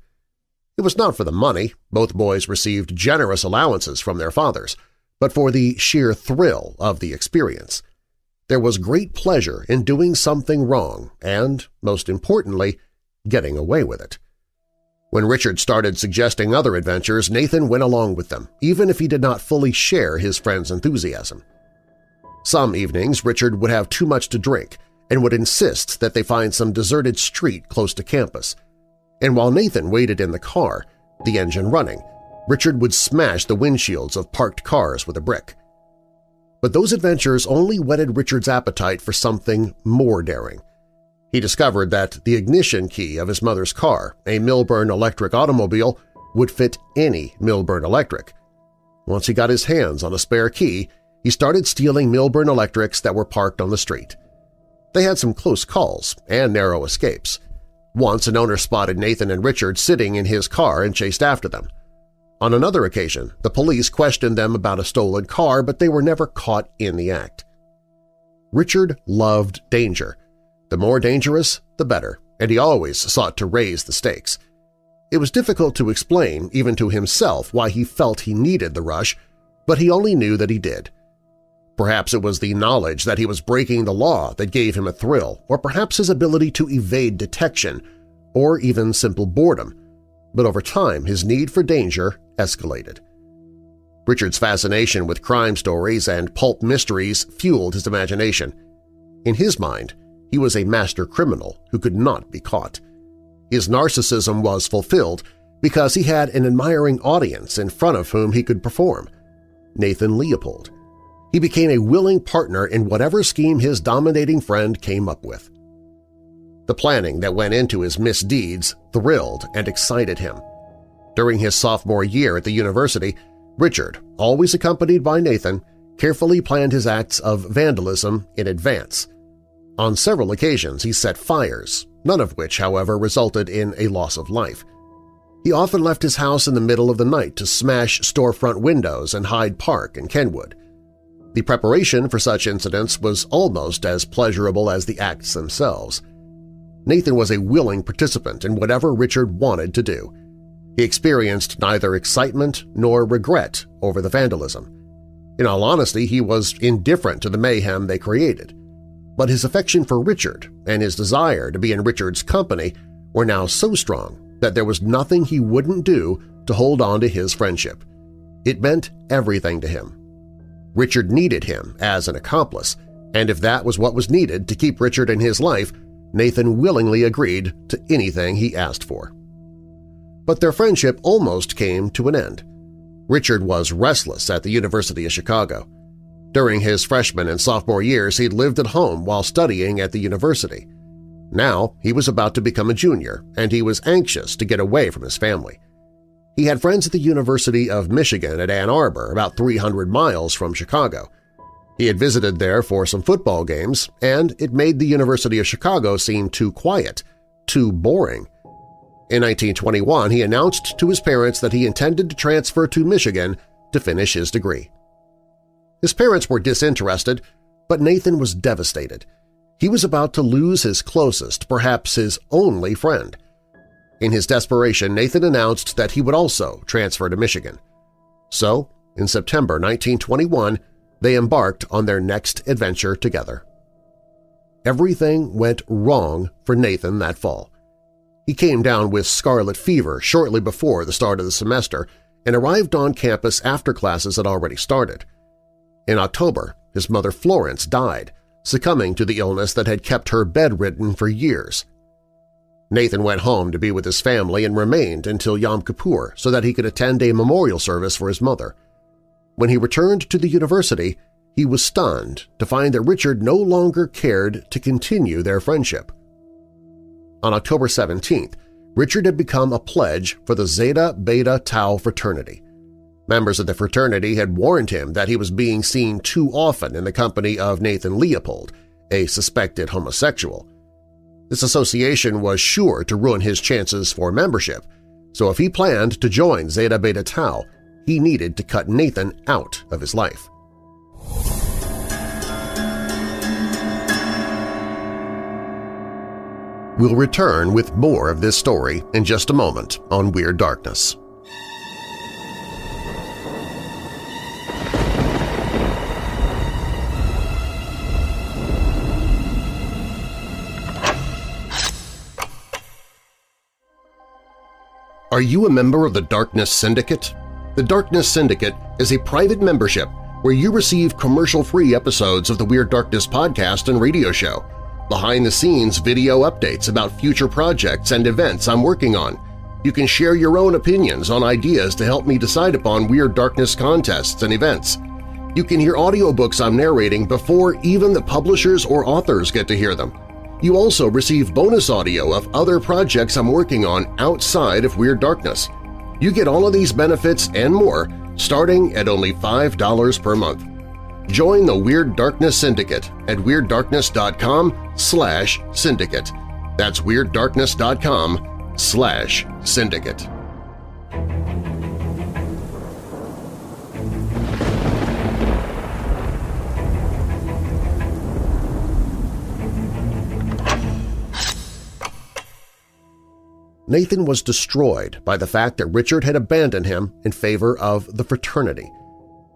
It was not for the money – both boys received generous allowances from their fathers – but for the sheer thrill of the experience. There was great pleasure in doing something wrong and, most importantly, getting away with it. When Richard started suggesting other adventures, Nathan went along with them, even if he did not fully share his friend's enthusiasm. Some evenings Richard would have too much to drink and would insist that they find some deserted street close to campus. And while Nathan waited in the car, the engine running, Richard would smash the windshields of parked cars with a brick. But those adventures only whetted Richard's appetite for something more daring. He discovered that the ignition key of his mother's car, a Milburn electric automobile, would fit any Milburn electric. Once he got his hands on a spare key, he started stealing Milburn electrics that were parked on the street. They had some close calls and narrow escapes. Once an owner spotted Nathan and Richard sitting in his car and chased after them. On another occasion, the police questioned them about a stolen car, but they were never caught in the act. Richard loved danger. The more dangerous, the better, and he always sought to raise the stakes. It was difficult to explain, even to himself, why he felt he needed the rush, but he only knew that he did. Perhaps it was the knowledge that he was breaking the law that gave him a thrill, or perhaps his ability to evade detection, or even simple boredom, but over time his need for danger escalated. Richard's fascination with crime stories and pulp mysteries fueled his imagination. In his mind, he was a master criminal who could not be caught. His narcissism was fulfilled because he had an admiring audience in front of whom he could perform – Nathan Leopold. He became a willing partner in whatever scheme his dominating friend came up with. The planning that went into his misdeeds thrilled and excited him. During his sophomore year at the university, Richard, always accompanied by Nathan, carefully planned his acts of vandalism in advance. On several occasions he set fires, none of which, however, resulted in a loss of life. He often left his house in the middle of the night to smash storefront windows in Hyde Park and Kenwood. The preparation for such incidents was almost as pleasurable as the acts themselves. Nathan was a willing participant in whatever Richard wanted to do. He experienced neither excitement nor regret over the vandalism. In all honesty, he was indifferent to the mayhem they created but his affection for Richard and his desire to be in Richard's company were now so strong that there was nothing he wouldn't do to hold on to his friendship. It meant everything to him. Richard needed him as an accomplice, and if that was what was needed to keep Richard in his life, Nathan willingly agreed to anything he asked for. But their friendship almost came to an end. Richard was restless at the University of Chicago. During his freshman and sophomore years, he'd lived at home while studying at the university. Now he was about to become a junior, and he was anxious to get away from his family. He had friends at the University of Michigan at Ann Arbor, about 300 miles from Chicago. He had visited there for some football games, and it made the University of Chicago seem too quiet, too boring. In 1921, he announced to his parents that he intended to transfer to Michigan to finish his degree. His parents were disinterested, but Nathan was devastated. He was about to lose his closest, perhaps his only friend. In his desperation, Nathan announced that he would also transfer to Michigan. So, in September 1921, they embarked on their next adventure together. Everything went wrong for Nathan that fall. He came down with scarlet fever shortly before the start of the semester and arrived on campus after classes had already started. In October, his mother Florence died, succumbing to the illness that had kept her bedridden for years. Nathan went home to be with his family and remained until Yom Kippur so that he could attend a memorial service for his mother. When he returned to the university, he was stunned to find that Richard no longer cared to continue their friendship. On October 17th, Richard had become a pledge for the Zeta Beta Tau fraternity. Members of the fraternity had warned him that he was being seen too often in the company of Nathan Leopold, a suspected homosexual. This association was sure to ruin his chances for membership, so if he planned to join Zeta Beta Tau, he needed to cut Nathan out of his life. We'll return with more of this story in just a moment on Weird Darkness. Are you a member of the Darkness Syndicate? The Darkness Syndicate is a private membership where you receive commercial-free episodes of the Weird Darkness podcast and radio show, behind-the-scenes video updates about future projects and events I'm working on. You can share your own opinions on ideas to help me decide upon Weird Darkness contests and events. You can hear audiobooks I'm narrating before even the publishers or authors get to hear them. You also receive bonus audio of other projects I'm working on outside of Weird Darkness. You get all of these benefits and more starting at only $5 per month. Join the Weird Darkness Syndicate at WeirdDarkness.com slash syndicate. That's WeirdDarkness.com slash syndicate. Nathan was destroyed by the fact that Richard had abandoned him in favor of the fraternity.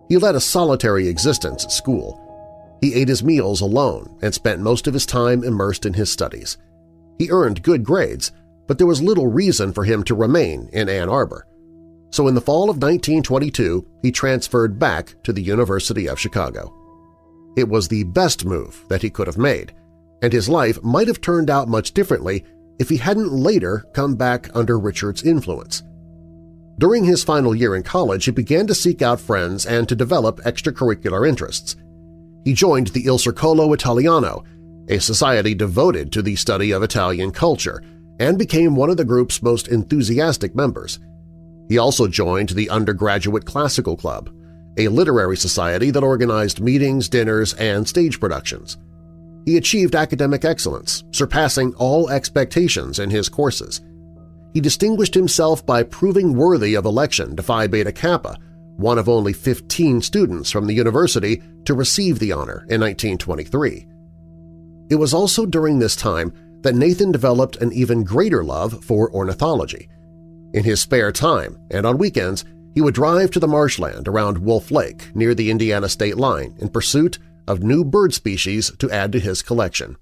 He led a solitary existence at school. He ate his meals alone and spent most of his time immersed in his studies. He earned good grades, but there was little reason for him to remain in Ann Arbor. So in the fall of 1922, he transferred back to the University of Chicago. It was the best move that he could have made, and his life might have turned out much differently if he hadn't later come back under Richard's influence. During his final year in college, he began to seek out friends and to develop extracurricular interests. He joined the Il Circolo Italiano, a society devoted to the study of Italian culture, and became one of the group's most enthusiastic members. He also joined the Undergraduate Classical Club, a literary society that organized meetings, dinners, and stage productions. He achieved academic excellence, surpassing all expectations in his courses. He distinguished himself by proving worthy of election to Phi Beta Kappa, one of only 15 students from the university to receive the honor in 1923. It was also during this time that Nathan developed an even greater love for ornithology. In his spare time and on weekends, he would drive to the marshland around Wolf Lake near the Indiana state line in pursuit of new bird species to add to his collection.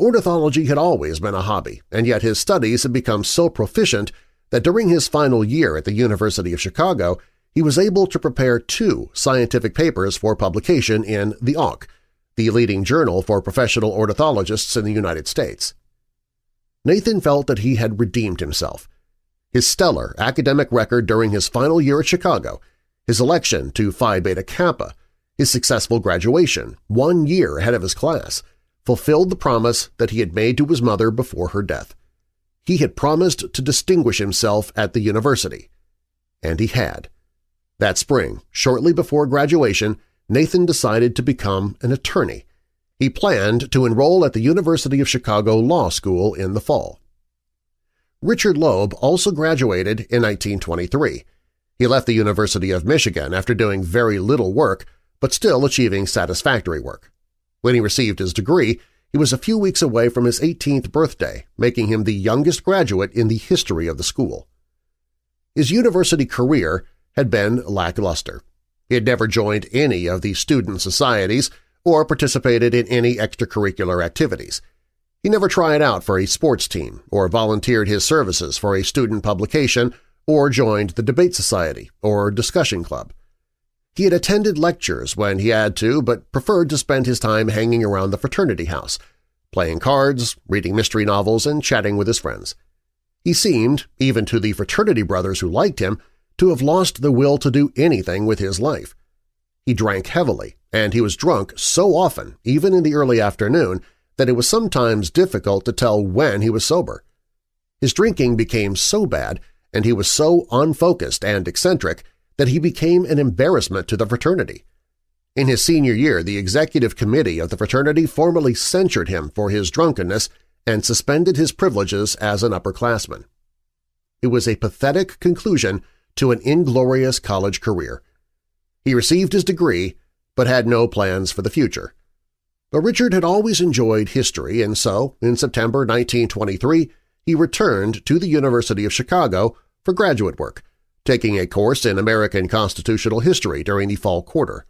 Ornithology had always been a hobby, and yet his studies had become so proficient that during his final year at the University of Chicago he was able to prepare two scientific papers for publication in The Auk, the leading journal for professional ornithologists in the United States. Nathan felt that he had redeemed himself. His stellar academic record during his final year at Chicago, his election to Phi Beta Kappa, his successful graduation, one year ahead of his class, fulfilled the promise that he had made to his mother before her death. He had promised to distinguish himself at the university. And he had. That spring, shortly before graduation, Nathan decided to become an attorney. He planned to enroll at the University of Chicago Law School in the fall. Richard Loeb also graduated in 1923. He left the University of Michigan after doing very little work but still achieving satisfactory work. When he received his degree, he was a few weeks away from his 18th birthday, making him the youngest graduate in the history of the school. His university career had been lackluster. He had never joined any of the student societies or participated in any extracurricular activities. He never tried out for a sports team or volunteered his services for a student publication or joined the debate society or discussion club. He had attended lectures when he had to but preferred to spend his time hanging around the fraternity house, playing cards, reading mystery novels, and chatting with his friends. He seemed, even to the fraternity brothers who liked him, to have lost the will to do anything with his life. He drank heavily, and he was drunk so often, even in the early afternoon, that it was sometimes difficult to tell when he was sober. His drinking became so bad, and he was so unfocused and eccentric that he became an embarrassment to the fraternity. In his senior year, the executive committee of the fraternity formally censured him for his drunkenness and suspended his privileges as an upperclassman. It was a pathetic conclusion to an inglorious college career. He received his degree but had no plans for the future. But Richard had always enjoyed history, and so, in September 1923, he returned to the University of Chicago for graduate work, taking a course in American constitutional history during the fall quarter.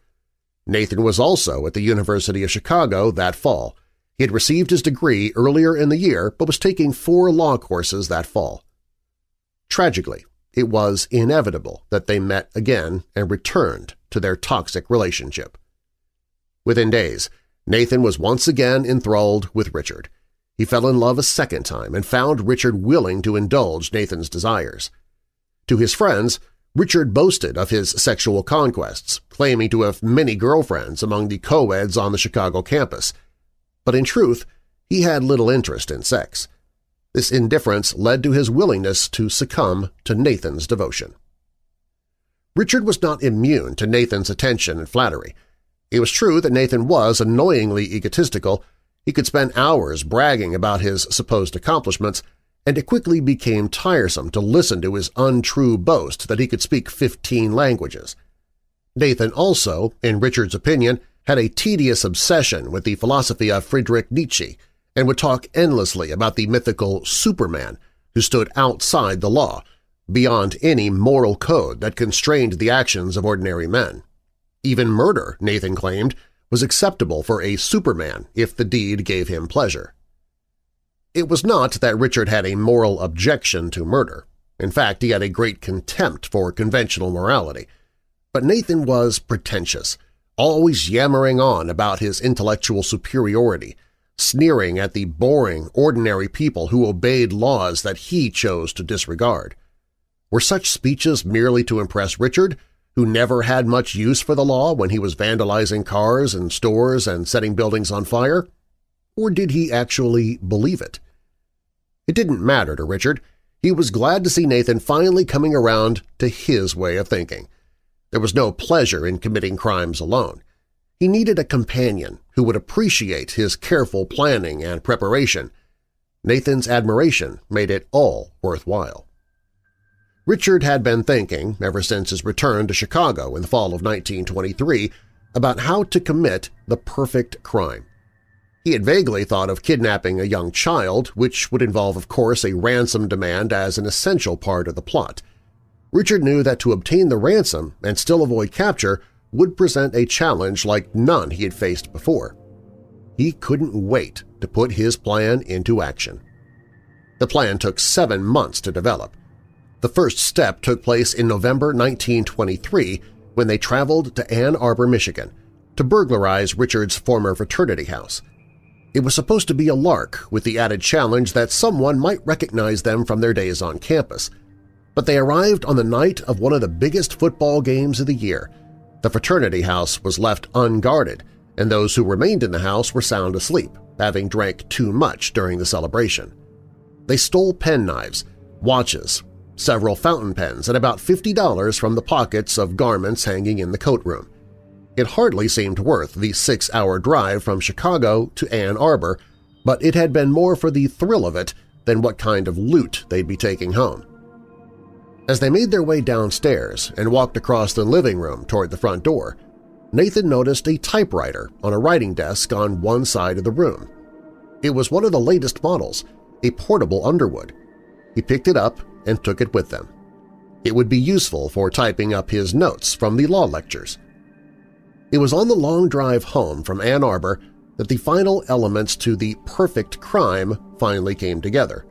Nathan was also at the University of Chicago that fall. He had received his degree earlier in the year but was taking four law courses that fall. Tragically, it was inevitable that they met again and returned to their toxic relationship. Within days, Nathan was once again enthralled with Richard. He fell in love a second time and found Richard willing to indulge Nathan's desires. To his friends, Richard boasted of his sexual conquests, claiming to have many girlfriends among the co-eds on the Chicago campus. But in truth, He had little interest in sex. This indifference led to his willingness to succumb to Nathan's devotion. Richard was not immune to Nathan's attention and flattery. It was true that Nathan was annoyingly egotistical. He could spend hours bragging about his supposed accomplishments, and it quickly became tiresome to listen to his untrue boast that he could speak 15 languages. Nathan also, in Richard's opinion, had a tedious obsession with the philosophy of Friedrich Nietzsche and would talk endlessly about the mythical Superman who stood outside the law, beyond any moral code that constrained the actions of ordinary men. Even murder, Nathan claimed, was acceptable for a Superman if the deed gave him pleasure. It was not that Richard had a moral objection to murder. In fact, he had a great contempt for conventional morality. But Nathan was pretentious, always yammering on about his intellectual superiority, sneering at the boring, ordinary people who obeyed laws that he chose to disregard. Were such speeches merely to impress Richard, who never had much use for the law when he was vandalizing cars and stores and setting buildings on fire? Or did he actually believe it? It didn't matter to Richard. He was glad to see Nathan finally coming around to his way of thinking. There was no pleasure in committing crimes alone. He needed a companion who would appreciate his careful planning and preparation. Nathan's admiration made it all worthwhile. Richard had been thinking, ever since his return to Chicago in the fall of 1923, about how to commit the perfect crime. He had vaguely thought of kidnapping a young child, which would involve, of course, a ransom demand as an essential part of the plot. Richard knew that to obtain the ransom and still avoid capture would present a challenge like none he had faced before. He couldn't wait to put his plan into action. The plan took seven months to develop. The first step took place in November 1923 when they traveled to Ann Arbor, Michigan, to burglarize Richard's former fraternity house. It was supposed to be a lark with the added challenge that someone might recognize them from their days on campus. But they arrived on the night of one of the biggest football games of the year, the fraternity house was left unguarded, and those who remained in the house were sound asleep, having drank too much during the celebration. They stole penknives, watches, several fountain pens, and about $50 from the pockets of garments hanging in the coat room. It hardly seemed worth the six-hour drive from Chicago to Ann Arbor, but it had been more for the thrill of it than what kind of loot they'd be taking home. As they made their way downstairs and walked across the living room toward the front door, Nathan noticed a typewriter on a writing desk on one side of the room. It was one of the latest models, a portable Underwood. He picked it up and took it with them. It would be useful for typing up his notes from the law lectures. It was on the long drive home from Ann Arbor that the final elements to the perfect crime finally came together.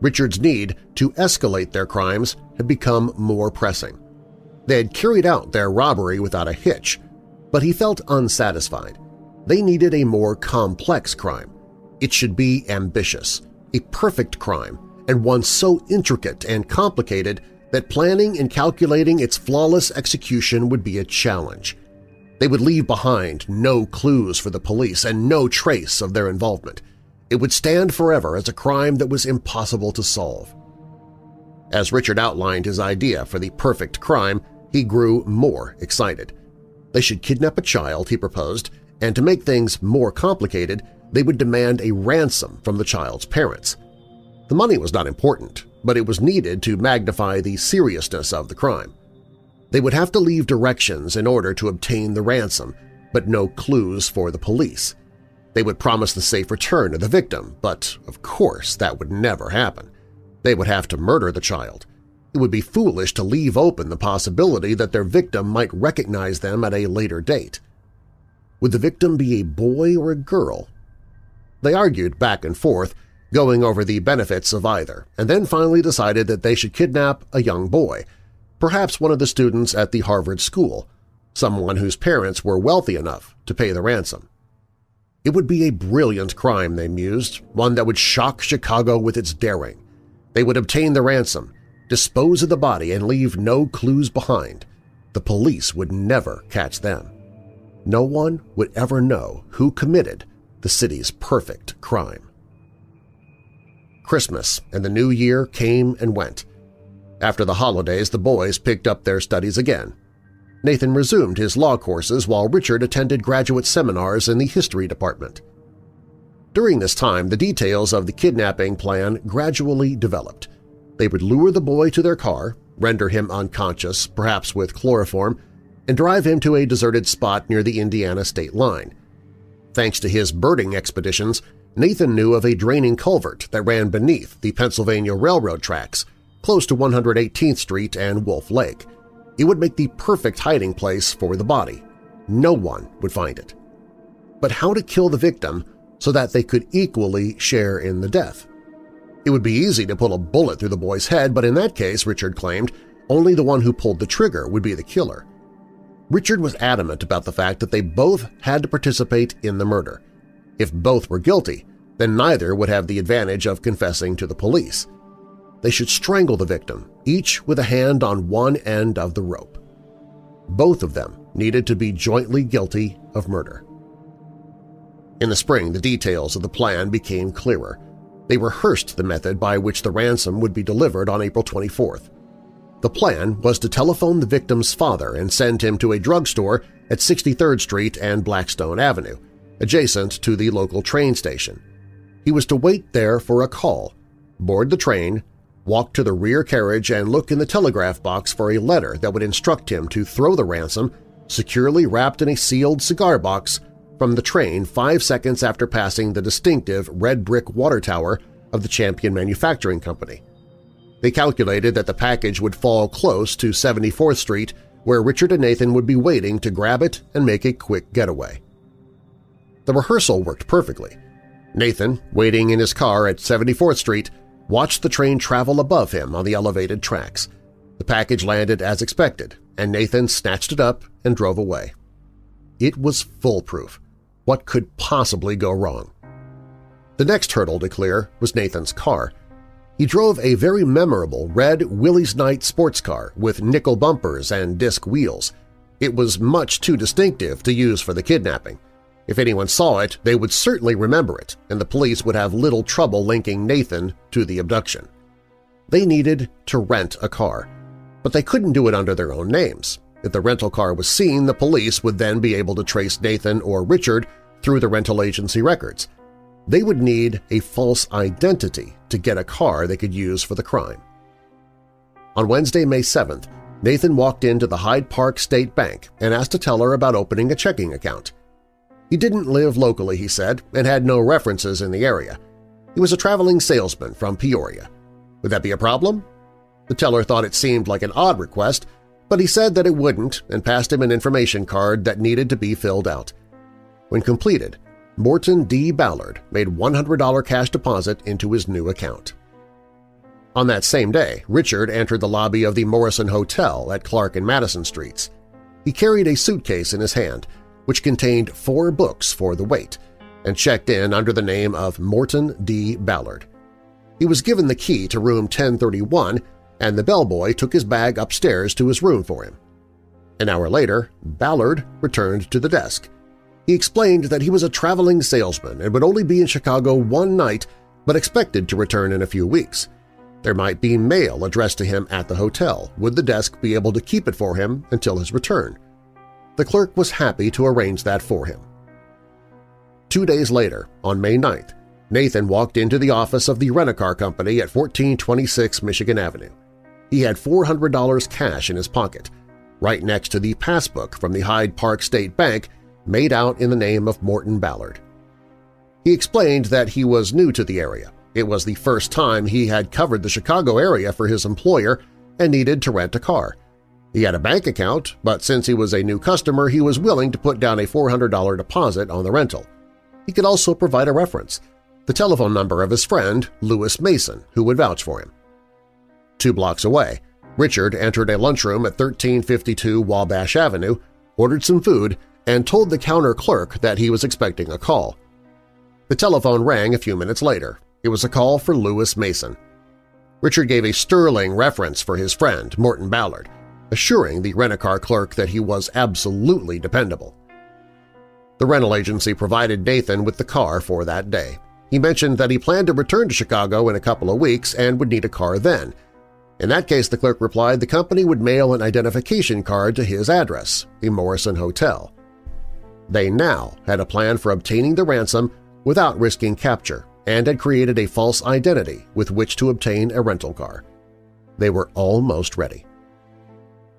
Richard's need to escalate their crimes had become more pressing. They had carried out their robbery without a hitch, but he felt unsatisfied. They needed a more complex crime. It should be ambitious, a perfect crime, and one so intricate and complicated that planning and calculating its flawless execution would be a challenge. They would leave behind no clues for the police and no trace of their involvement – it would stand forever as a crime that was impossible to solve. As Richard outlined his idea for the perfect crime, he grew more excited. They should kidnap a child, he proposed, and to make things more complicated, they would demand a ransom from the child's parents. The money was not important, but it was needed to magnify the seriousness of the crime. They would have to leave directions in order to obtain the ransom, but no clues for the police. They would promise the safe return of the victim, but of course that would never happen. They would have to murder the child. It would be foolish to leave open the possibility that their victim might recognize them at a later date. Would the victim be a boy or a girl? They argued back and forth, going over the benefits of either, and then finally decided that they should kidnap a young boy, perhaps one of the students at the Harvard School, someone whose parents were wealthy enough to pay the ransom. It would be a brilliant crime, they mused, one that would shock Chicago with its daring. They would obtain the ransom, dispose of the body, and leave no clues behind. The police would never catch them. No one would ever know who committed the city's perfect crime. Christmas and the new year came and went. After the holidays, the boys picked up their studies again. Nathan resumed his law courses while Richard attended graduate seminars in the history department. During this time, the details of the kidnapping plan gradually developed. They would lure the boy to their car, render him unconscious, perhaps with chloroform, and drive him to a deserted spot near the Indiana state line. Thanks to his birding expeditions, Nathan knew of a draining culvert that ran beneath the Pennsylvania Railroad tracks, close to 118th Street and Wolf Lake. It would make the perfect hiding place for the body. No one would find it. But how to kill the victim so that they could equally share in the death? It would be easy to pull a bullet through the boy's head, but in that case, Richard claimed, only the one who pulled the trigger would be the killer. Richard was adamant about the fact that they both had to participate in the murder. If both were guilty, then neither would have the advantage of confessing to the police. They should strangle the victim, each with a hand on one end of the rope. Both of them needed to be jointly guilty of murder. In the spring, the details of the plan became clearer. They rehearsed the method by which the ransom would be delivered on April 24th. The plan was to telephone the victim's father and send him to a drugstore at 63rd Street and Blackstone Avenue, adjacent to the local train station. He was to wait there for a call, board the train, walk to the rear carriage and look in the telegraph box for a letter that would instruct him to throw the ransom, securely wrapped in a sealed cigar box, from the train five seconds after passing the distinctive red brick water tower of the Champion Manufacturing Company. They calculated that the package would fall close to 74th Street where Richard and Nathan would be waiting to grab it and make a quick getaway. The rehearsal worked perfectly. Nathan, waiting in his car at 74th Street, watched the train travel above him on the elevated tracks. The package landed as expected, and Nathan snatched it up and drove away. It was foolproof. What could possibly go wrong? The next hurdle to clear was Nathan's car. He drove a very memorable red Willys Knight sports car with nickel bumpers and disc wheels. It was much too distinctive to use for the kidnapping. If anyone saw it, they would certainly remember it, and the police would have little trouble linking Nathan to the abduction. They needed to rent a car, but they couldn't do it under their own names. If the rental car was seen, the police would then be able to trace Nathan or Richard through the rental agency records. They would need a false identity to get a car they could use for the crime. On Wednesday, May 7th, Nathan walked into the Hyde Park State Bank and asked a teller about opening a checking account. He didn't live locally, he said, and had no references in the area. He was a traveling salesman from Peoria. Would that be a problem? The teller thought it seemed like an odd request, but he said that it wouldn't and passed him an information card that needed to be filled out. When completed, Morton D. Ballard made $100 cash deposit into his new account. On that same day, Richard entered the lobby of the Morrison Hotel at Clark and Madison Streets. He carried a suitcase in his hand, which contained four books for the weight, and checked in under the name of Morton D. Ballard. He was given the key to room 1031 and the bellboy took his bag upstairs to his room for him. An hour later, Ballard returned to the desk. He explained that he was a traveling salesman and would only be in Chicago one night but expected to return in a few weeks. There might be mail addressed to him at the hotel. Would the desk be able to keep it for him until his return? The clerk was happy to arrange that for him. Two days later, on May 9th, Nathan walked into the office of the Rent-A-Car Company at 1426 Michigan Avenue. He had $400 cash in his pocket, right next to the passbook from the Hyde Park State Bank made out in the name of Morton Ballard. He explained that he was new to the area. It was the first time he had covered the Chicago area for his employer and needed to rent a car. He had a bank account, but since he was a new customer, he was willing to put down a $400 deposit on the rental. He could also provide a reference, the telephone number of his friend, Lewis Mason, who would vouch for him. Two blocks away, Richard entered a lunchroom at 1352 Wabash Avenue, ordered some food, and told the counter clerk that he was expecting a call. The telephone rang a few minutes later. It was a call for Lewis Mason. Richard gave a sterling reference for his friend, Morton Ballard, assuring the rent-a-car clerk that he was absolutely dependable. The rental agency provided Nathan with the car for that day. He mentioned that he planned to return to Chicago in a couple of weeks and would need a car then. In that case, the clerk replied the company would mail an identification card to his address, the Morrison Hotel. They now had a plan for obtaining the ransom without risking capture and had created a false identity with which to obtain a rental car. They were almost ready.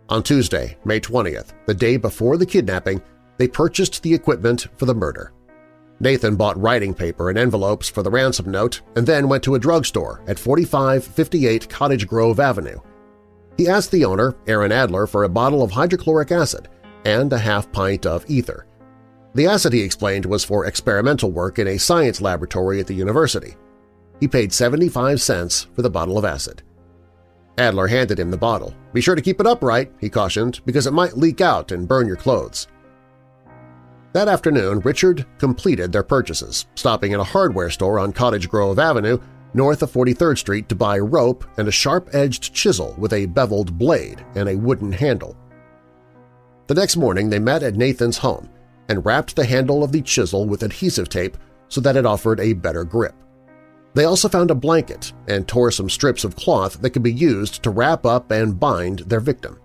On Tuesday, May 20th, the day before the kidnapping, they purchased the equipment for the murder. Nathan bought writing paper and envelopes for the ransom note and then went to a drugstore at 4558 Cottage Grove Avenue. He asked the owner, Aaron Adler, for a bottle of hydrochloric acid and a half pint of ether. The acid, he explained, was for experimental work in a science laboratory at the university. He paid 75 cents for the bottle of acid. Adler handed him the bottle. Be sure to keep it upright, he cautioned, because it might leak out and burn your clothes. That afternoon, Richard completed their purchases, stopping at a hardware store on Cottage Grove Avenue north of 43rd Street to buy rope and a sharp-edged chisel with a beveled blade and a wooden handle. The next morning they met at Nathan's home and wrapped the handle of the chisel with adhesive tape so that it offered a better grip. They also found a blanket and tore some strips of cloth that could be used to wrap up and bind their victim.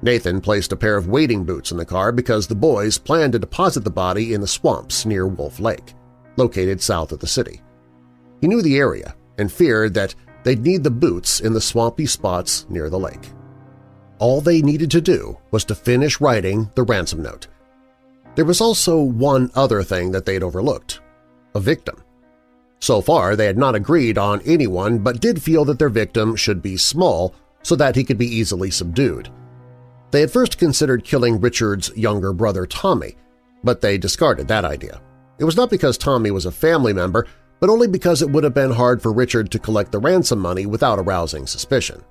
Nathan placed a pair of wading boots in the car because the boys planned to deposit the body in the swamps near Wolf Lake, located south of the city. He knew the area and feared that they'd need the boots in the swampy spots near the lake. All they needed to do was to finish writing the ransom note. There was also one other thing that they'd overlooked – a victim. So far, they had not agreed on anyone but did feel that their victim should be small so that he could be easily subdued – they had first considered killing Richard's younger brother Tommy, but they discarded that idea. It was not because Tommy was a family member, but only because it would have been hard for Richard to collect the ransom money without arousing suspicion.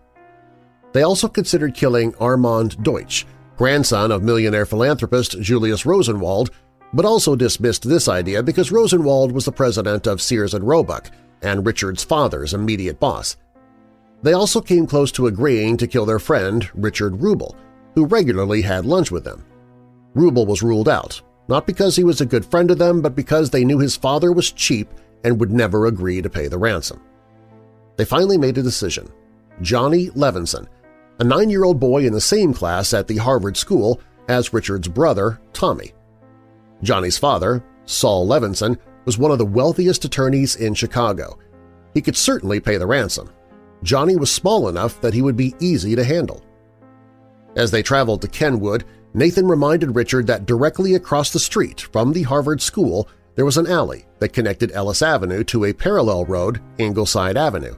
They also considered killing Armand Deutsch, grandson of millionaire philanthropist Julius Rosenwald, but also dismissed this idea because Rosenwald was the president of Sears and Roebuck and Richard's father's immediate boss. They also came close to agreeing to kill their friend Richard Rubel, who regularly had lunch with them. Rubel was ruled out, not because he was a good friend of them, but because they knew his father was cheap and would never agree to pay the ransom. They finally made a decision. Johnny Levinson, a nine-year-old boy in the same class at the Harvard School as Richard's brother, Tommy. Johnny's father, Saul Levinson, was one of the wealthiest attorneys in Chicago. He could certainly pay the ransom. Johnny was small enough that he would be easy to handle. As they traveled to Kenwood, Nathan reminded Richard that directly across the street from the Harvard School there was an alley that connected Ellis Avenue to a parallel road, Ingleside Avenue.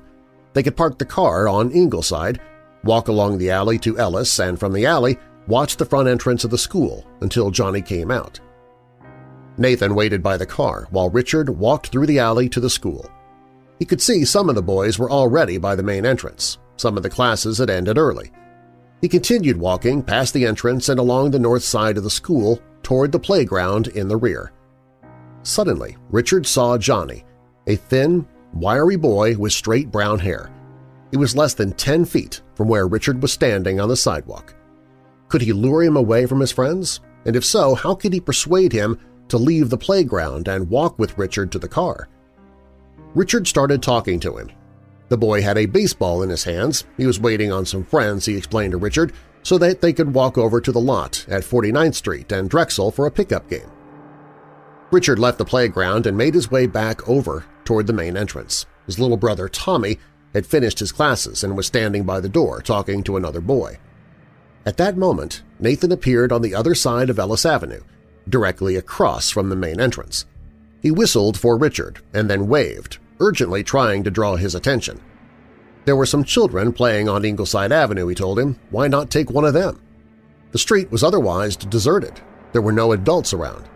They could park the car on Ingleside, walk along the alley to Ellis, and from the alley watch the front entrance of the school until Johnny came out. Nathan waited by the car while Richard walked through the alley to the school. He could see some of the boys were already by the main entrance. Some of the classes had ended early. He continued walking past the entrance and along the north side of the school toward the playground in the rear. Suddenly, Richard saw Johnny, a thin, wiry boy with straight brown hair. He was less than 10 feet from where Richard was standing on the sidewalk. Could he lure him away from his friends? And if so, how could he persuade him to leave the playground and walk with Richard to the car? Richard started talking to him, the boy had a baseball in his hands. He was waiting on some friends, he explained to Richard, so that they could walk over to the lot at 49th Street and Drexel for a pickup game. Richard left the playground and made his way back over toward the main entrance. His little brother Tommy had finished his classes and was standing by the door talking to another boy. At that moment, Nathan appeared on the other side of Ellis Avenue, directly across from the main entrance. He whistled for Richard and then waved, urgently trying to draw his attention. There were some children playing on Ingleside Avenue, he told him. Why not take one of them? The street was otherwise deserted. There were no adults around.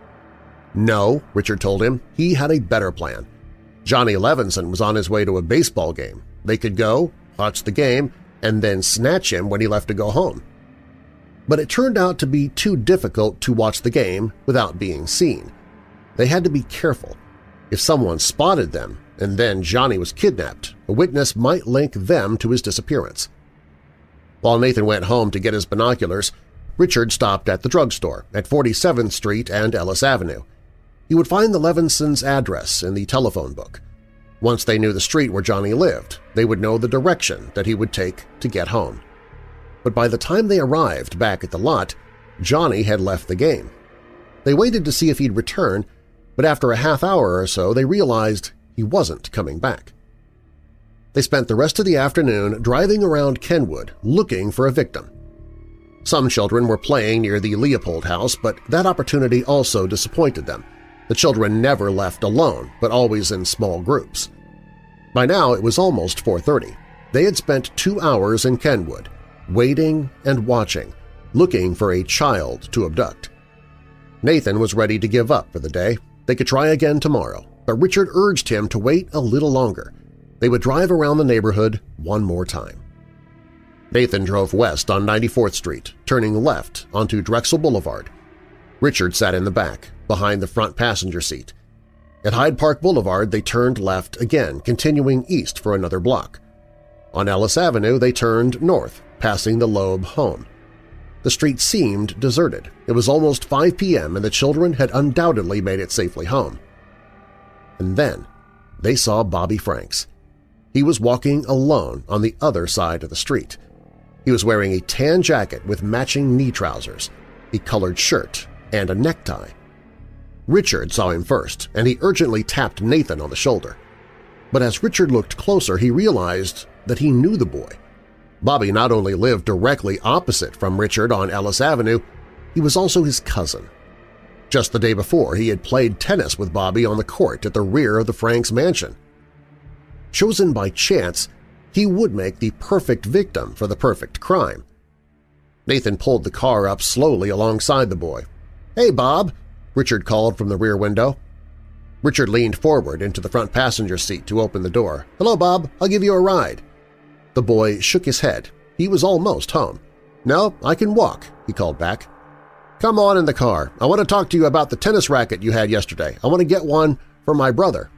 No, Richard told him, he had a better plan. Johnny Levinson was on his way to a baseball game. They could go, watch the game, and then snatch him when he left to go home. But it turned out to be too difficult to watch the game without being seen. They had to be careful. If someone spotted them, and then Johnny was kidnapped, a witness might link them to his disappearance. While Nathan went home to get his binoculars, Richard stopped at the drugstore at 47th Street and Ellis Avenue. He would find the Levinsons' address in the telephone book. Once they knew the street where Johnny lived, they would know the direction that he would take to get home. But by the time they arrived back at the lot, Johnny had left the game. They waited to see if he'd return, but after a half hour or so they realized he wasn't coming back. They spent the rest of the afternoon driving around Kenwood looking for a victim. Some children were playing near the Leopold house, but that opportunity also disappointed them. The children never left alone, but always in small groups. By now it was almost 4.30. They had spent two hours in Kenwood, waiting and watching, looking for a child to abduct. Nathan was ready to give up for the day. They could try again tomorrow, but Richard urged him to wait a little longer. They would drive around the neighborhood one more time. Nathan drove west on 94th Street, turning left onto Drexel Boulevard. Richard sat in the back, behind the front passenger seat. At Hyde Park Boulevard, they turned left again, continuing east for another block. On Ellis Avenue, they turned north, passing the Loeb home. The street seemed deserted. It was almost 5 p.m. and the children had undoubtedly made it safely home. And then they saw Bobby Franks. He was walking alone on the other side of the street. He was wearing a tan jacket with matching knee trousers, a colored shirt, and a necktie. Richard saw him first, and he urgently tapped Nathan on the shoulder. But as Richard looked closer, he realized that he knew the boy. Bobby not only lived directly opposite from Richard on Ellis Avenue, he was also his cousin. Just the day before, he had played tennis with Bobby on the court at the rear of the Franks mansion. Chosen by chance, he would make the perfect victim for the perfect crime. Nathan pulled the car up slowly alongside the boy. "'Hey, Bob!' Richard called from the rear window. Richard leaned forward into the front passenger seat to open the door. "'Hello, Bob. I'll give you a ride.' The boy shook his head. He was almost home. "'No, I can walk,' he called back. "'Come on in the car. I want to talk to you about the tennis racket you had yesterday. I want to get one for my brother.'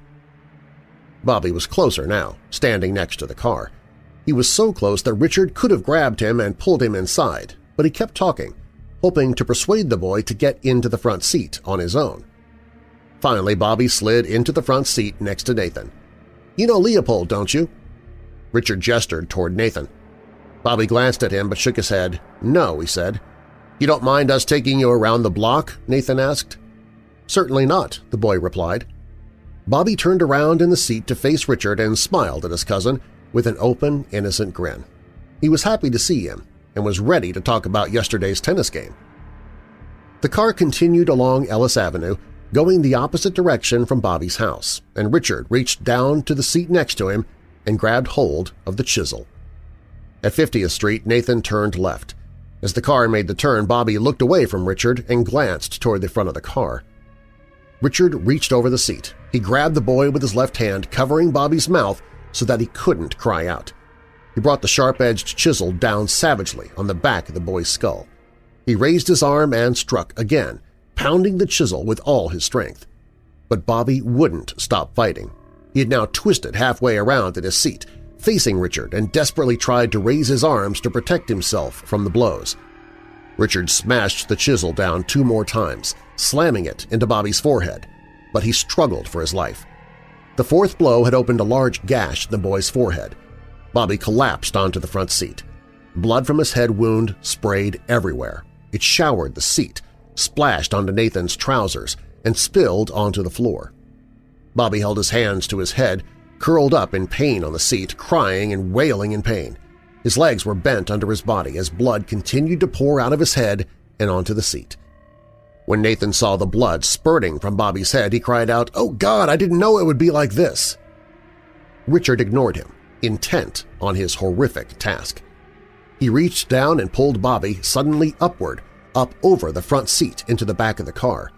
Bobby was closer now, standing next to the car. He was so close that Richard could have grabbed him and pulled him inside, but he kept talking, hoping to persuade the boy to get into the front seat on his own. Finally, Bobby slid into the front seat next to Nathan. "'You know Leopold, don't you?' Richard gestured toward Nathan. Bobby glanced at him but shook his head. "'No,' he said. "'You don't mind us taking you around the block?' Nathan asked. "'Certainly not,' the boy replied. Bobby turned around in the seat to face Richard and smiled at his cousin with an open, innocent grin. He was happy to see him and was ready to talk about yesterday's tennis game. The car continued along Ellis Avenue, going the opposite direction from Bobby's house, and Richard reached down to the seat next to him and grabbed hold of the chisel. At 50th Street, Nathan turned left. As the car made the turn, Bobby looked away from Richard and glanced toward the front of the car. Richard reached over the seat. He grabbed the boy with his left hand, covering Bobby's mouth so that he couldn't cry out. He brought the sharp-edged chisel down savagely on the back of the boy's skull. He raised his arm and struck again, pounding the chisel with all his strength. But Bobby wouldn't stop fighting. He had now twisted halfway around in his seat, facing Richard, and desperately tried to raise his arms to protect himself from the blows. Richard smashed the chisel down two more times, slamming it into Bobby's forehead, but he struggled for his life. The fourth blow had opened a large gash in the boy's forehead. Bobby collapsed onto the front seat. Blood from his head wound sprayed everywhere. It showered the seat, splashed onto Nathan's trousers, and spilled onto the floor. Bobby held his hands to his head, curled up in pain on the seat, crying and wailing in pain. His legs were bent under his body as blood continued to pour out of his head and onto the seat. When Nathan saw the blood spurting from Bobby's head, he cried out, "Oh God, I didn't know it would be like this!" Richard ignored him, intent on his horrific task. He reached down and pulled Bobby suddenly upward, up over the front seat into the back of the car.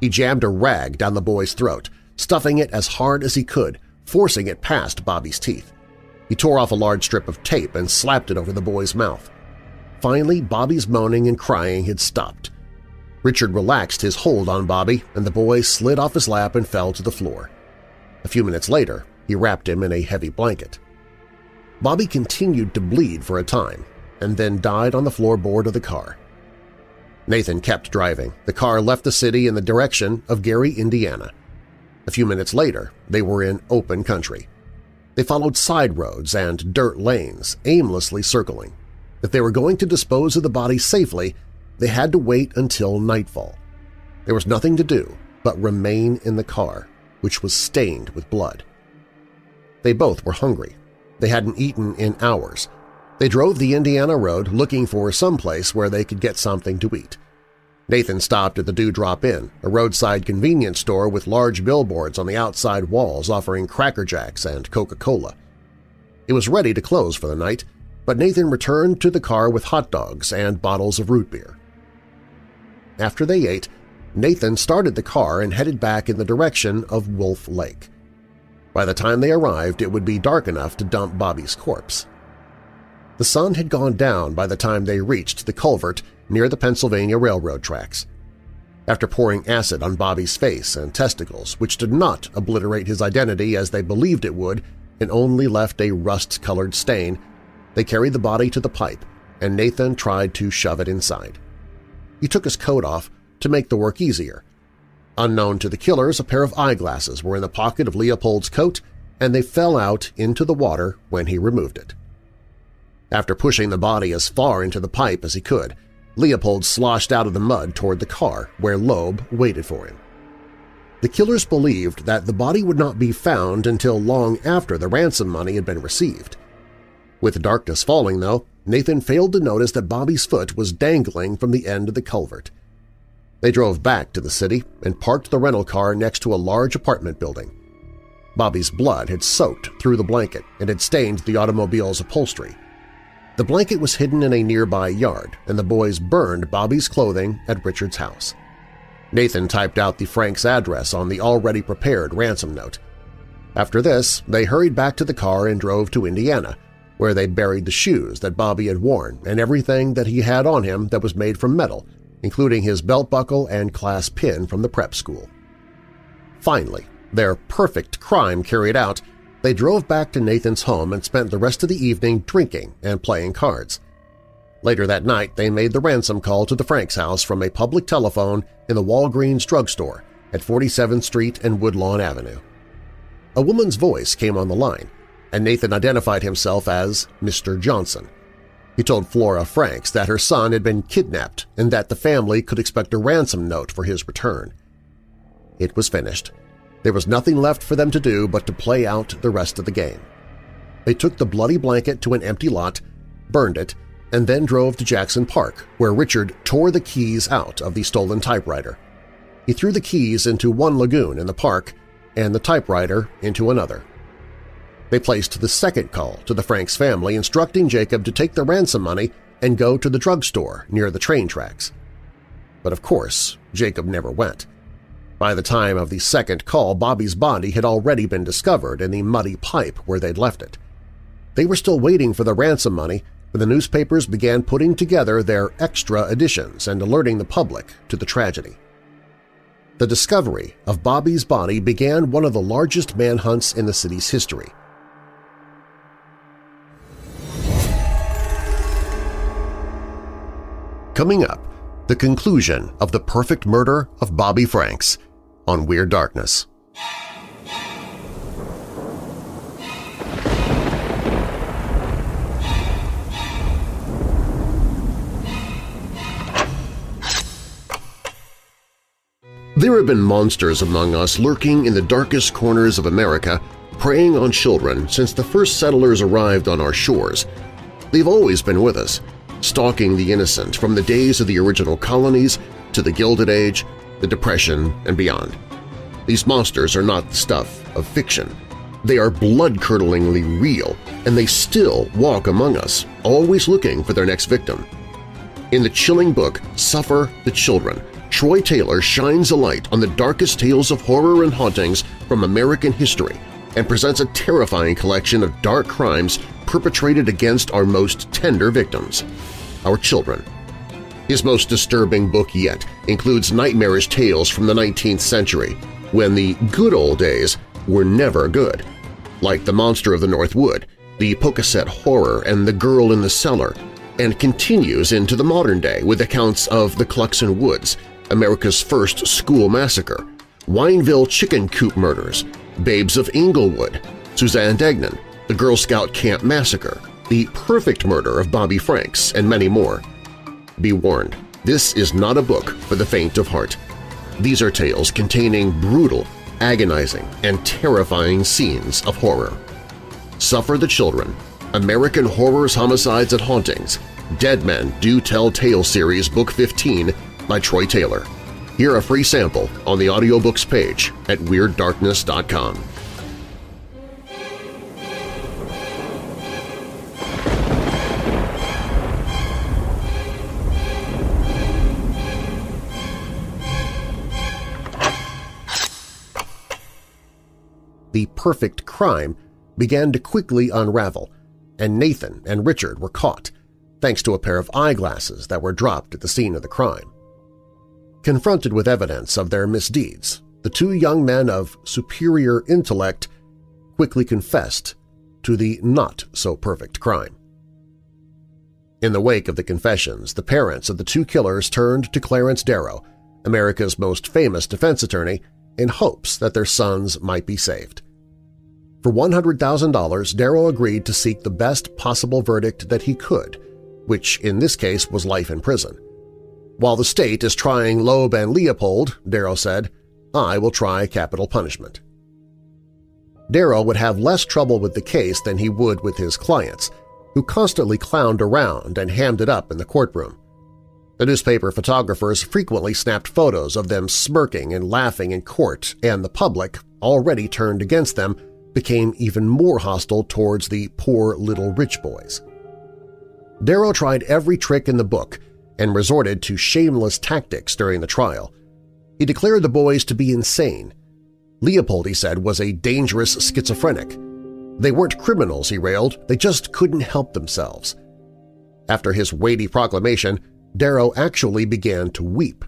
He jammed a rag down the boy's throat, stuffing it as hard as he could, forcing it past Bobby's teeth. He tore off a large strip of tape and slapped it over the boy's mouth. Finally, Bobby's moaning and crying had stopped. Richard relaxed his hold on Bobby, and the boy slid off his lap and fell to the floor. A few minutes later, he wrapped him in a heavy blanket. Bobby continued to bleed for a time and then died on the floorboard of the car. Nathan kept driving. The car left the city in the direction of Gary, Indiana. A few minutes later, they were in open country. They followed side roads and dirt lanes, aimlessly circling. If they were going to dispose of the body safely, they had to wait until nightfall. There was nothing to do but remain in the car, which was stained with blood. They both were hungry. They hadn't eaten in hours. They drove the Indiana road looking for some place where they could get something to eat. Nathan stopped at the Dewdrop Inn, a roadside convenience store with large billboards on the outside walls offering Cracker Jacks and Coca-Cola. It was ready to close for the night, but Nathan returned to the car with hot dogs and bottles of root beer. After they ate, Nathan started the car and headed back in the direction of Wolf Lake. By the time they arrived, it would be dark enough to dump Bobby's corpse. The sun had gone down by the time they reached the culvert near the Pennsylvania Railroad tracks. After pouring acid on Bobby's face and testicles, which did not obliterate his identity as they believed it would and only left a rust-colored stain, they carried the body to the pipe, and Nathan tried to shove it inside. He took his coat off to make the work easier. Unknown to the killers, a pair of eyeglasses were in the pocket of Leopold's coat, and they fell out into the water when he removed it. After pushing the body as far into the pipe as he could, Leopold sloshed out of the mud toward the car where Loeb waited for him. The killers believed that the body would not be found until long after the ransom money had been received. With darkness falling, though, Nathan failed to notice that Bobby's foot was dangling from the end of the culvert. They drove back to the city and parked the rental car next to a large apartment building. Bobby's blood had soaked through the blanket and had stained the automobile's upholstery. The blanket was hidden in a nearby yard, and the boys burned Bobby's clothing at Richard's house. Nathan typed out the Frank's address on the already prepared ransom note. After this, they hurried back to the car and drove to Indiana, where they buried the shoes that Bobby had worn and everything that he had on him that was made from metal, including his belt buckle and class pin from the prep school. Finally, their perfect crime carried out, they drove back to Nathan's home and spent the rest of the evening drinking and playing cards. Later that night, they made the ransom call to the Franks house from a public telephone in the Walgreens drugstore at 47th Street and Woodlawn Avenue. A woman's voice came on the line, and Nathan identified himself as Mr. Johnson. He told Flora Franks that her son had been kidnapped and that the family could expect a ransom note for his return. It was finished, there was nothing left for them to do but to play out the rest of the game. They took the bloody blanket to an empty lot, burned it, and then drove to Jackson Park, where Richard tore the keys out of the stolen typewriter. He threw the keys into one lagoon in the park and the typewriter into another. They placed the second call to the Franks family instructing Jacob to take the ransom money and go to the drugstore near the train tracks. But of course, Jacob never went. By the time of the second call, Bobby's body had already been discovered in the muddy pipe where they'd left it. They were still waiting for the ransom money when the newspapers began putting together their extra editions and alerting the public to the tragedy. The discovery of Bobby's body began one of the largest manhunts in the city's history. Coming up, the conclusion of the perfect murder of Bobby Franks – on Weird Darkness. There have been monsters among us lurking in the darkest corners of America, preying on children since the first settlers arrived on our shores. They've always been with us, stalking the innocent from the days of the original colonies to the Gilded Age the Depression, and beyond. These monsters are not the stuff of fiction. They are blood-curdlingly real, and they still walk among us, always looking for their next victim. In the chilling book Suffer the Children, Troy Taylor shines a light on the darkest tales of horror and hauntings from American history and presents a terrifying collection of dark crimes perpetrated against our most tender victims, our children. His most disturbing book yet includes nightmarish tales from the 19th century, when the good old days were never good, like The Monster of the North Wood, The Pocasset Horror, and The Girl in the Cellar, and continues into the modern day with accounts of the Cluxon Woods, America's first school massacre, Wineville chicken coop murders, Babes of Englewood, Suzanne Degnan, the Girl Scout Camp Massacre, the perfect murder of Bobby Franks, and many more. Be warned, this is not a book for the faint of heart. These are tales containing brutal, agonizing, and terrifying scenes of horror. Suffer the Children, American Horrors, Homicides, and Hauntings, Dead Men Do Tell Tale Series Book 15 by Troy Taylor. Hear a free sample on the audiobooks page at WeirdDarkness.com. The perfect crime began to quickly unravel, and Nathan and Richard were caught, thanks to a pair of eyeglasses that were dropped at the scene of the crime. Confronted with evidence of their misdeeds, the two young men of superior intellect quickly confessed to the not-so-perfect crime. In the wake of the confessions, the parents of the two killers turned to Clarence Darrow, America's most famous defense attorney, in hopes that their sons might be saved. For $100,000, Darrow agreed to seek the best possible verdict that he could, which in this case was life in prison. While the state is trying Loeb and Leopold, Darrow said, I will try capital punishment. Darrow would have less trouble with the case than he would with his clients, who constantly clowned around and hammed it up in the courtroom. The newspaper photographers frequently snapped photos of them smirking and laughing in court, and the public, already turned against them, became even more hostile towards the poor little rich boys. Darrow tried every trick in the book and resorted to shameless tactics during the trial. He declared the boys to be insane. Leopold, he said, was a dangerous schizophrenic. They weren't criminals, he railed, they just couldn't help themselves. After his weighty proclamation, Darrow actually began to weep.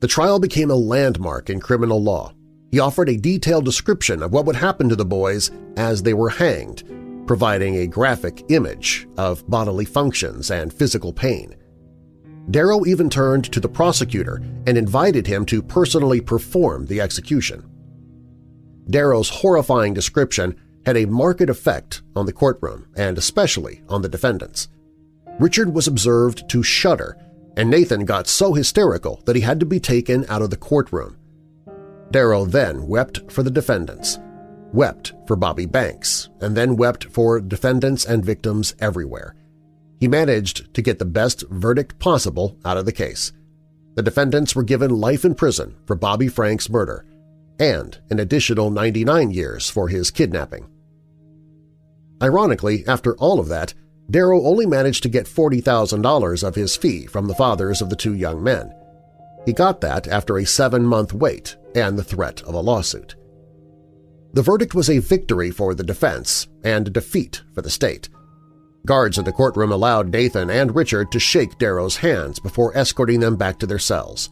The trial became a landmark in criminal law. He offered a detailed description of what would happen to the boys as they were hanged, providing a graphic image of bodily functions and physical pain. Darrow even turned to the prosecutor and invited him to personally perform the execution. Darrow's horrifying description had a marked effect on the courtroom and especially on the defendants. Richard was observed to shudder, and Nathan got so hysterical that he had to be taken out of the courtroom. Darrow then wept for the defendants, wept for Bobby Franks, and then wept for defendants and victims everywhere. He managed to get the best verdict possible out of the case. The defendants were given life in prison for Bobby Franks' murder and an additional 99 years for his kidnapping. Ironically, after all of that, Darrow only managed to get $40,000 of his fee from the fathers of the two young men. He got that after a seven-month wait and the threat of a lawsuit. The verdict was a victory for the defense and a defeat for the state. Guards in the courtroom allowed Nathan and Richard to shake Darrow's hands before escorting them back to their cells.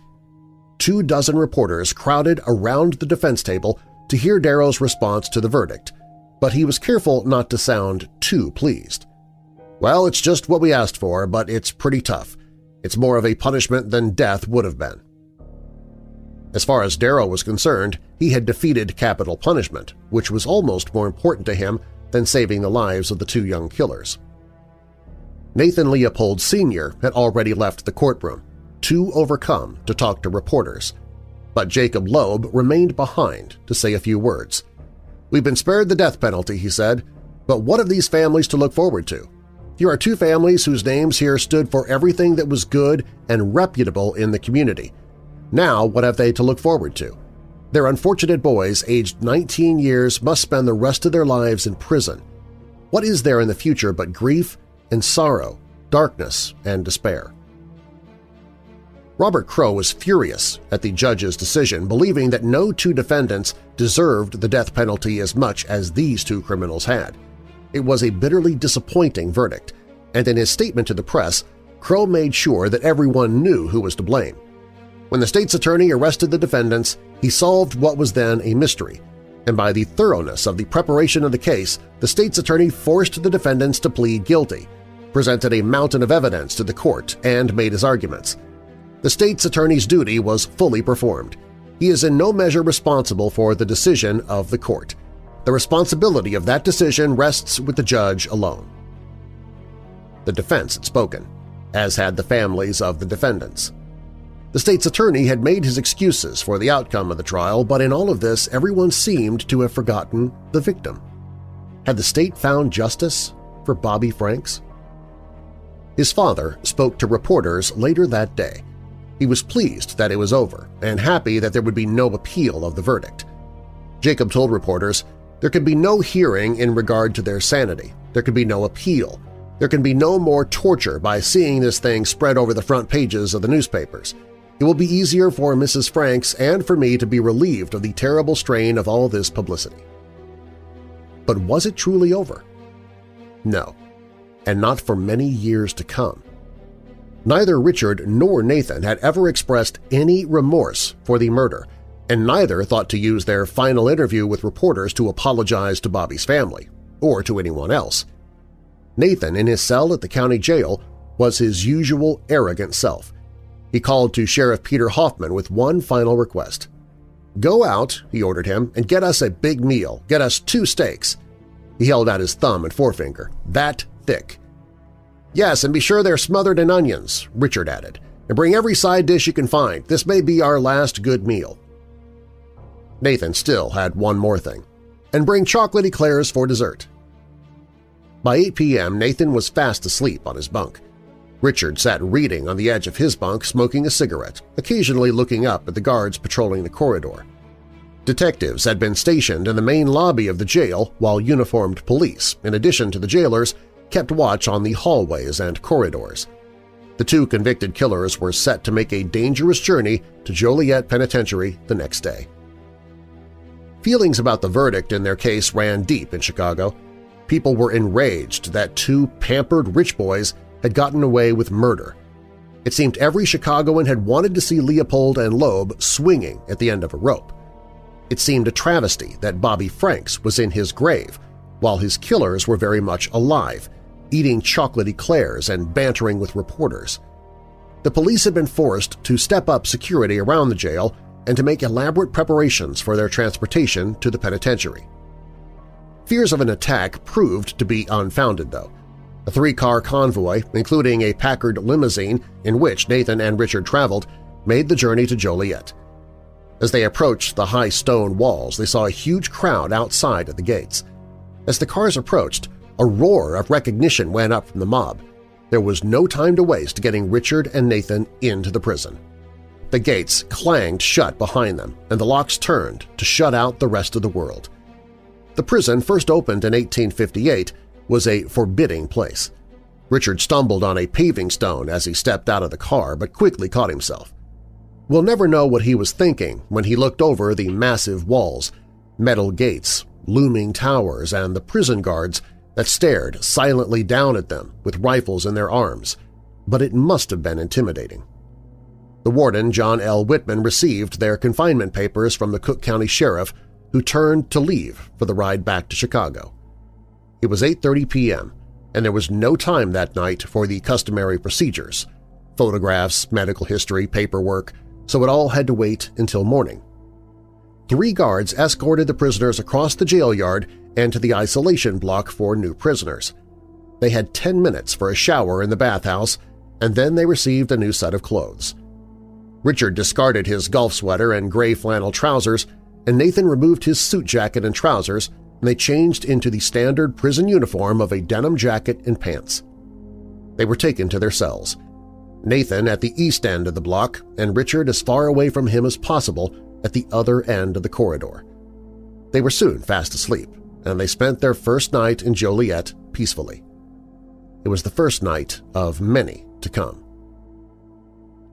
Two dozen reporters crowded around the defense table to hear Darrow's response to the verdict, but he was careful not to sound too pleased. Well, it's just what we asked for, but it's pretty tough. It's more of a punishment than death would have been. As far as Darrow was concerned, he had defeated capital punishment, which was almost more important to him than saving the lives of the two young killers. Nathan Leopold Sr. had already left the courtroom, too overcome to talk to reporters, but Jacob Loeb remained behind to say a few words. We've been spared the death penalty, he said, but what have these families to look forward to? Here are two families whose names here stood for everything that was good and reputable in the community – now what have they to look forward to? Their unfortunate boys, aged 19 years, must spend the rest of their lives in prison. What is there in the future but grief and sorrow, darkness and despair? Robert Crowe was furious at the judge's decision, believing that no two defendants deserved the death penalty as much as these two criminals had. It was a bitterly disappointing verdict, and in his statement to the press, Crowe made sure that everyone knew who was to blame. When the state's attorney arrested the defendants, he solved what was then a mystery, and by the thoroughness of the preparation of the case, the state's attorney forced the defendants to plead guilty, presented a mountain of evidence to the court and made his arguments. The state's attorney's duty was fully performed. He is in no measure responsible for the decision of the court. The responsibility of that decision rests with the judge alone. The defense had spoken, as had the families of the defendants. The state's attorney had made his excuses for the outcome of the trial, but in all of this everyone seemed to have forgotten the victim. Had the state found justice for Bobby Franks? His father spoke to reporters later that day. He was pleased that it was over and happy that there would be no appeal of the verdict. Jacob told reporters, there could be no hearing in regard to their sanity. There could be no appeal. There can be no more torture by seeing this thing spread over the front pages of the newspapers. It will be easier for Mrs. Franks and for me to be relieved of the terrible strain of all this publicity. But was it truly over? No, and not for many years to come. Neither Richard nor Nathan had ever expressed any remorse for the murder, and neither thought to use their final interview with reporters to apologize to Bobby's family, or to anyone else. Nathan, in his cell at the county jail, was his usual arrogant self, he called to Sheriff Peter Hoffman with one final request. Go out, he ordered him, and get us a big meal. Get us two steaks. He held out his thumb and forefinger, that thick. Yes, and be sure they're smothered in onions, Richard added, and bring every side dish you can find. This may be our last good meal. Nathan still had one more thing, and bring chocolate eclairs for dessert. By 8 p.m., Nathan was fast asleep on his bunk. Richard sat reading on the edge of his bunk smoking a cigarette, occasionally looking up at the guards patrolling the corridor. Detectives had been stationed in the main lobby of the jail while uniformed police, in addition to the jailers, kept watch on the hallways and corridors. The two convicted killers were set to make a dangerous journey to Joliet Penitentiary the next day. Feelings about the verdict in their case ran deep in Chicago. People were enraged that two pampered rich boys had gotten away with murder. It seemed every Chicagoan had wanted to see Leopold and Loeb swinging at the end of a rope. It seemed a travesty that Bobby Franks was in his grave while his killers were very much alive, eating chocolate eclairs and bantering with reporters. The police had been forced to step up security around the jail and to make elaborate preparations for their transportation to the penitentiary. Fears of an attack proved to be unfounded, though. A three-car convoy, including a Packard limousine in which Nathan and Richard traveled, made the journey to Joliet. As they approached the high stone walls, they saw a huge crowd outside at the gates. As the cars approached, a roar of recognition went up from the mob. There was no time to waste getting Richard and Nathan into the prison. The gates clanged shut behind them, and the locks turned to shut out the rest of the world. The prison first opened in 1858 was a forbidding place. Richard stumbled on a paving stone as he stepped out of the car but quickly caught himself. We'll never know what he was thinking when he looked over the massive walls, metal gates, looming towers, and the prison guards that stared silently down at them with rifles in their arms, but it must have been intimidating. The warden, John L. Whitman, received their confinement papers from the Cook County Sheriff, who turned to leave for the ride back to Chicago. It was 8.30 p.m., and there was no time that night for the customary procedures – photographs, medical history, paperwork, so it all had to wait until morning. Three guards escorted the prisoners across the jail yard and to the isolation block for new prisoners. They had 10 minutes for a shower in the bathhouse, and then they received a new set of clothes. Richard discarded his golf sweater and gray flannel trousers, and Nathan removed his suit jacket and trousers they changed into the standard prison uniform of a denim jacket and pants. They were taken to their cells. Nathan at the east end of the block and Richard as far away from him as possible at the other end of the corridor. They were soon fast asleep, and they spent their first night in Joliet peacefully. It was the first night of many to come.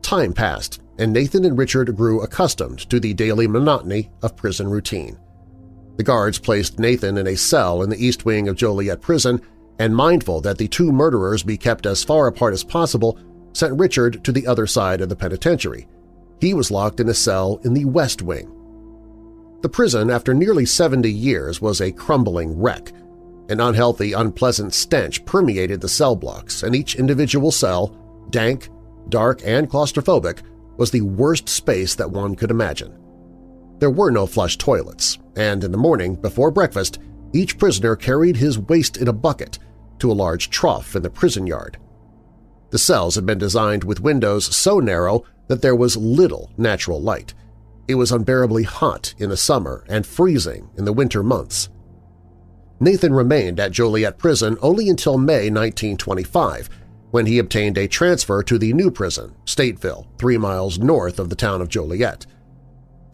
Time passed, and Nathan and Richard grew accustomed to the daily monotony of prison routine. The guards placed Nathan in a cell in the east wing of Joliet Prison and mindful that the two murderers be kept as far apart as possible, sent Richard to the other side of the penitentiary. He was locked in a cell in the west wing. The prison, after nearly 70 years, was a crumbling wreck. An unhealthy, unpleasant stench permeated the cell blocks, and each individual cell, dank, dark, and claustrophobic, was the worst space that one could imagine. There were no flush toilets, and in the morning, before breakfast, each prisoner carried his waste in a bucket to a large trough in the prison yard. The cells had been designed with windows so narrow that there was little natural light. It was unbearably hot in the summer and freezing in the winter months. Nathan remained at Joliet Prison only until May 1925, when he obtained a transfer to the new prison, Stateville, three miles north of the town of Joliet.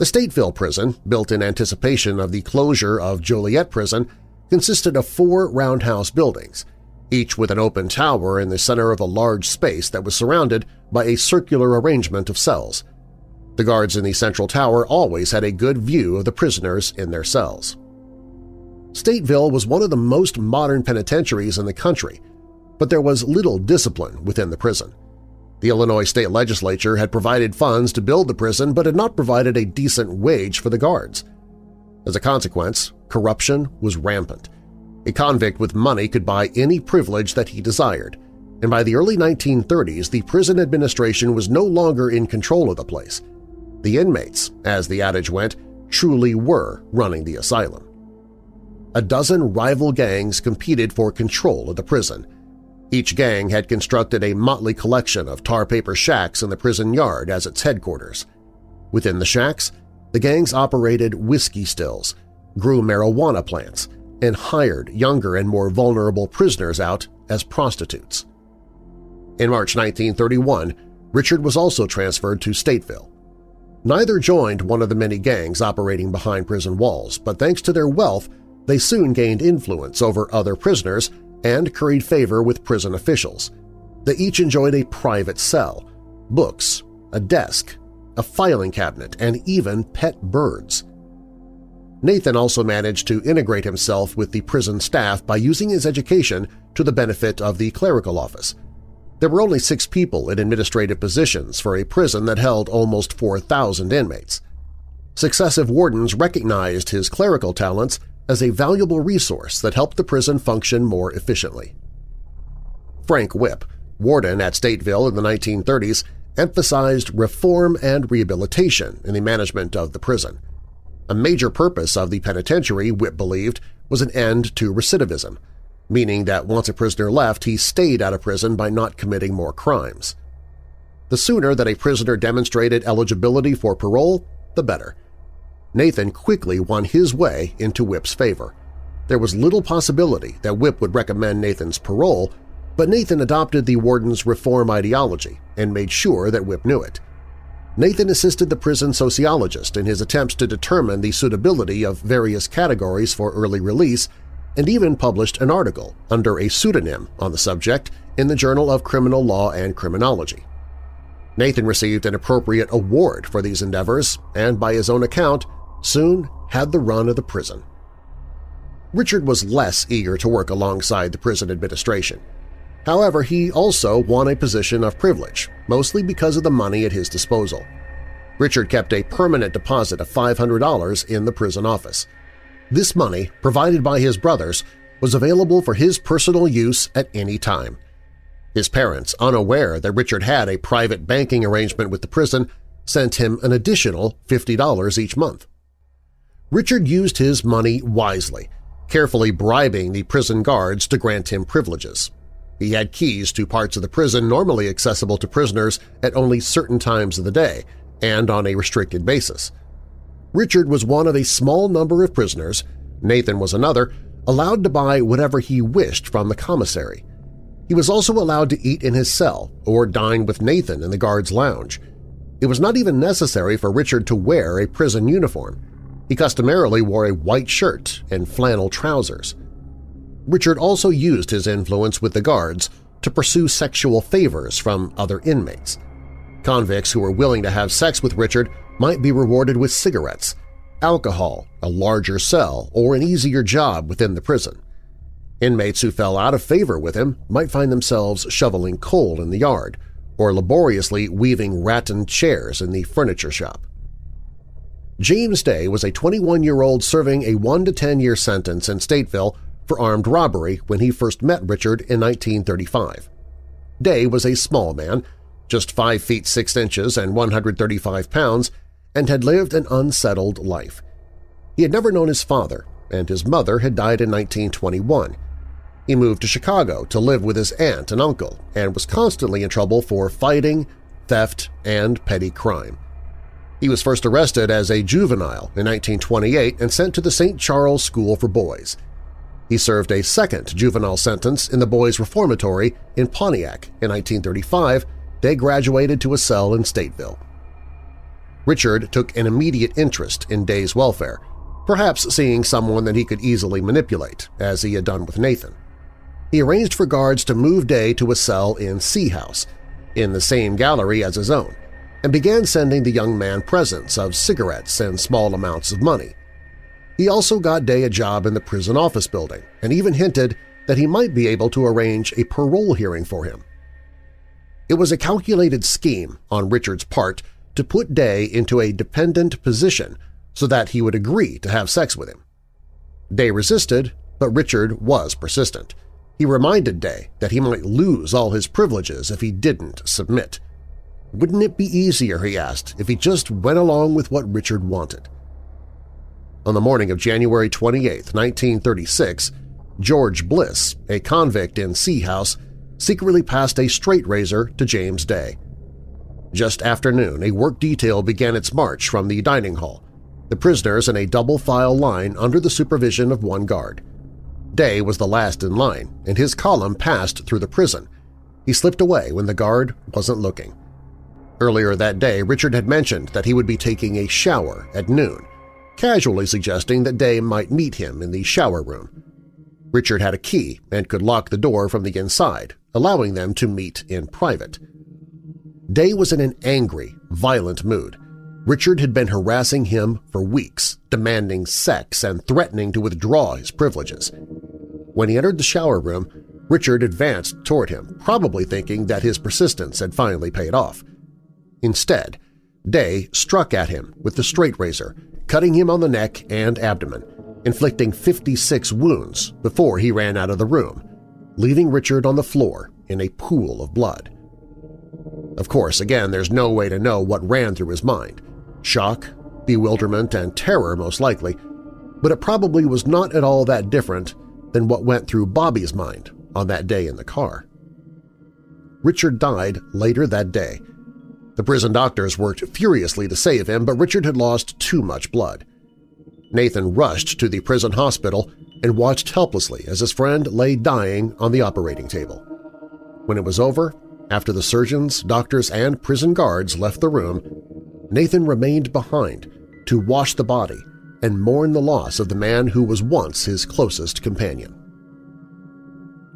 The Stateville prison, built in anticipation of the closure of Joliet Prison, consisted of four roundhouse buildings, each with an open tower in the center of a large space that was surrounded by a circular arrangement of cells. The guards in the central tower always had a good view of the prisoners in their cells. Stateville was one of the most modern penitentiaries in the country, but there was little discipline within the prison. The Illinois state legislature had provided funds to build the prison but had not provided a decent wage for the guards. As a consequence, corruption was rampant. A convict with money could buy any privilege that he desired, and by the early 1930s the prison administration was no longer in control of the place. The inmates, as the adage went, truly were running the asylum. A dozen rival gangs competed for control of the prison. Each gang had constructed a motley collection of tar paper shacks in the prison yard as its headquarters. Within the shacks, the gangs operated whiskey stills, grew marijuana plants, and hired younger and more vulnerable prisoners out as prostitutes. In March 1931, Richard was also transferred to Stateville. Neither joined one of the many gangs operating behind prison walls, but thanks to their wealth, they soon gained influence over other prisoners and curried favor with prison officials. They each enjoyed a private cell, books, a desk, a filing cabinet, and even pet birds. Nathan also managed to integrate himself with the prison staff by using his education to the benefit of the clerical office. There were only six people in administrative positions for a prison that held almost 4,000 inmates. Successive wardens recognized his clerical talents as a valuable resource that helped the prison function more efficiently. Frank Whipp, warden at Stateville in the 1930s, emphasized reform and rehabilitation in the management of the prison. A major purpose of the penitentiary, Whipp believed, was an end to recidivism, meaning that once a prisoner left, he stayed out of prison by not committing more crimes. The sooner that a prisoner demonstrated eligibility for parole, the better. Nathan quickly won his way into Whipp's favor. There was little possibility that Whipp would recommend Nathan's parole, but Nathan adopted the warden's reform ideology and made sure that Whipp knew it. Nathan assisted the prison sociologist in his attempts to determine the suitability of various categories for early release and even published an article under a pseudonym on the subject in the Journal of Criminal Law and Criminology. Nathan received an appropriate award for these endeavors and, by his own account, soon had the run of the prison. Richard was less eager to work alongside the prison administration. However, he also won a position of privilege, mostly because of the money at his disposal. Richard kept a permanent deposit of $500 in the prison office. This money, provided by his brothers, was available for his personal use at any time. His parents, unaware that Richard had a private banking arrangement with the prison, sent him an additional $50 each month. Richard used his money wisely, carefully bribing the prison guards to grant him privileges. He had keys to parts of the prison normally accessible to prisoners at only certain times of the day and on a restricted basis. Richard was one of a small number of prisoners, Nathan was another, allowed to buy whatever he wished from the commissary. He was also allowed to eat in his cell or dine with Nathan in the guard's lounge. It was not even necessary for Richard to wear a prison uniform. He customarily wore a white shirt and flannel trousers. Richard also used his influence with the guards to pursue sexual favors from other inmates. Convicts who were willing to have sex with Richard might be rewarded with cigarettes, alcohol, a larger cell, or an easier job within the prison. Inmates who fell out of favor with him might find themselves shoveling coal in the yard or laboriously weaving rattan chairs in the furniture shop. James Day was a 21-year-old serving a 1 to 10-year sentence in Stateville for armed robbery when he first met Richard in 1935. Day was a small man, just 5 feet 6 inches and 135 pounds, and had lived an unsettled life. He had never known his father, and his mother had died in 1921. He moved to Chicago to live with his aunt and uncle and was constantly in trouble for fighting, theft, and petty crime. He was first arrested as a juvenile in 1928 and sent to the St. Charles School for Boys. He served a second juvenile sentence in the Boys Reformatory in Pontiac in 1935. They graduated to a cell in Stateville. Richard took an immediate interest in Day's welfare, perhaps seeing someone that he could easily manipulate, as he had done with Nathan. He arranged for guards to move Day to a cell in C House, in the same gallery as his own, and began sending the young man presents of cigarettes and small amounts of money. He also got Day a job in the prison office building and even hinted that he might be able to arrange a parole hearing for him. It was a calculated scheme on Richard's part to put Day into a dependent position so that he would agree to have sex with him. Day resisted, but Richard was persistent. He reminded Day that he might lose all his privileges if he didn't submit. Wouldn't it be easier, he asked, if he just went along with what Richard wanted? On the morning of January 28, 1936, George Bliss, a convict in C House, secretly passed a straight razor to James Day. Just after noon, a work detail began its march from the dining hall, the prisoners in a double-file line under the supervision of one guard. Day was the last in line, and his column passed through the prison. He slipped away when the guard wasn't looking. Earlier that day, Richard had mentioned that he would be taking a shower at noon, casually suggesting that Day might meet him in the shower room. Richard had a key and could lock the door from the inside, allowing them to meet in private. Day was in an angry, violent mood, Richard had been harassing him for weeks, demanding sex and threatening to withdraw his privileges. When he entered the shower room, Richard advanced toward him, probably thinking that his persistence had finally paid off. Instead, Day struck at him with the straight razor, cutting him on the neck and abdomen, inflicting 56 wounds before he ran out of the room, leaving Richard on the floor in a pool of blood. Of course, again, there's no way to know what ran through his mind shock, bewilderment, and terror most likely, but it probably was not at all that different than what went through Bobby's mind on that day in the car. Richard died later that day. The prison doctors worked furiously to save him, but Richard had lost too much blood. Nathan rushed to the prison hospital and watched helplessly as his friend lay dying on the operating table. When it was over, after the surgeons, doctors, and prison guards left the room, Nathan remained behind to wash the body and mourn the loss of the man who was once his closest companion.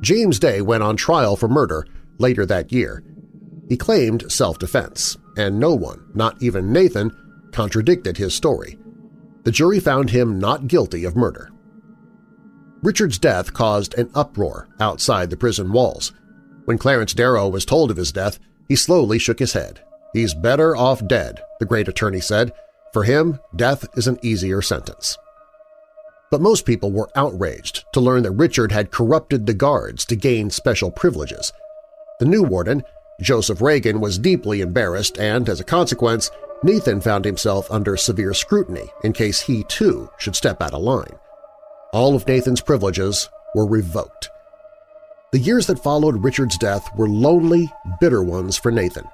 James Day went on trial for murder later that year. He claimed self-defense, and no one, not even Nathan, contradicted his story. The jury found him not guilty of murder. Richard's death caused an uproar outside the prison walls. When Clarence Darrow was told of his death, he slowly shook his head. He's better off dead, the great attorney said. For him, death is an easier sentence. But most people were outraged to learn that Richard had corrupted the guards to gain special privileges. The new warden, Joseph Ragen, was deeply embarrassed and, as a consequence, Nathan found himself under severe scrutiny in case he, too, should step out of line. All of Nathan's privileges were revoked. The years that followed Richard's death were lonely, bitter ones for Nathan.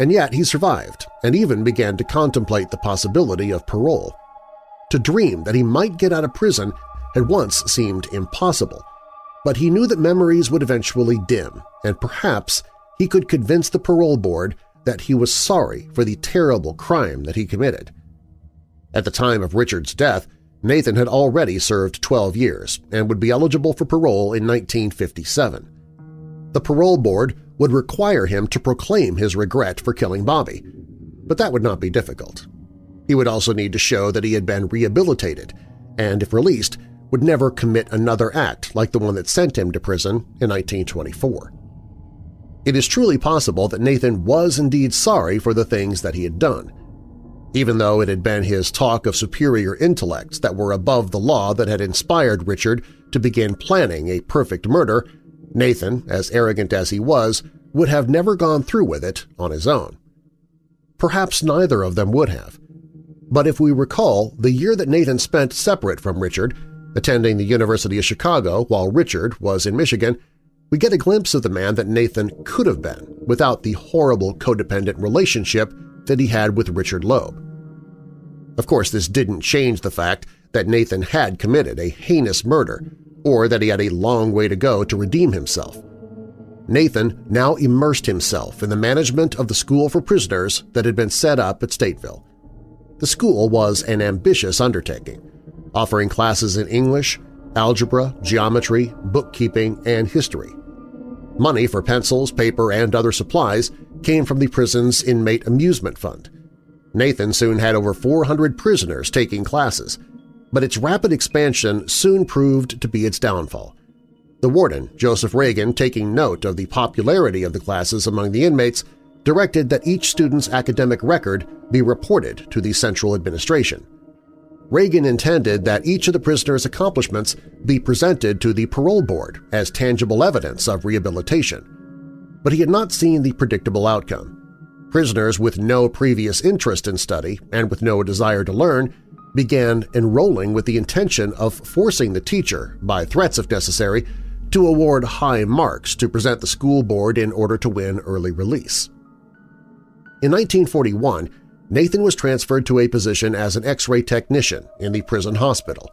And yet he survived and even began to contemplate the possibility of parole. To dream that he might get out of prison had once seemed impossible, but he knew that memories would eventually dim, and perhaps he could convince the parole board that he was sorry for the terrible crime that he committed. At the time of Richard's death, Nathan had already served 12 years and would be eligible for parole in 1957. The parole board would require him to proclaim his regret for killing Bobby, but that would not be difficult. He would also need to show that he had been rehabilitated and, if released, would never commit another act like the one that sent him to prison in 1924. It is truly possible that Nathan was indeed sorry for the things that he had done. Even though it had been his talk of superior intellects that were above the law that had inspired Richard to begin planning a perfect murder, Nathan, as arrogant as he was, would have never gone through with it on his own. Perhaps neither of them would have. But if we recall, the year that Nathan spent separate from Richard, attending the University of Chicago while Richard was in Michigan, we get a glimpse of the man that Nathan could have been without the horrible codependent relationship that he had with Richard Loeb. Of course, this didn't change the fact that Nathan had committed a heinous murder or that he had a long way to go to redeem himself. Nathan now immersed himself in the management of the school for prisoners that had been set up at Stateville. The school was an ambitious undertaking, offering classes in English, algebra, geometry, bookkeeping, and history. Money for pencils, paper, and other supplies came from the prison's inmate amusement fund. Nathan soon had over 400 prisoners taking classes, but its rapid expansion soon proved to be its downfall. The warden, Joseph Ragen, taking note of the popularity of the classes among the inmates, directed that each student's academic record be reported to the central administration. Ragen intended that each of the prisoner's accomplishments be presented to the parole board as tangible evidence of rehabilitation. But he had not seen the predictable outcome. Prisoners with no previous interest in study and with no desire to learn began enrolling with the intention of forcing the teacher, by threats if necessary, to award high marks to present the school board in order to win early release. In 1941, Nathan was transferred to a position as an X-ray technician in the prison hospital.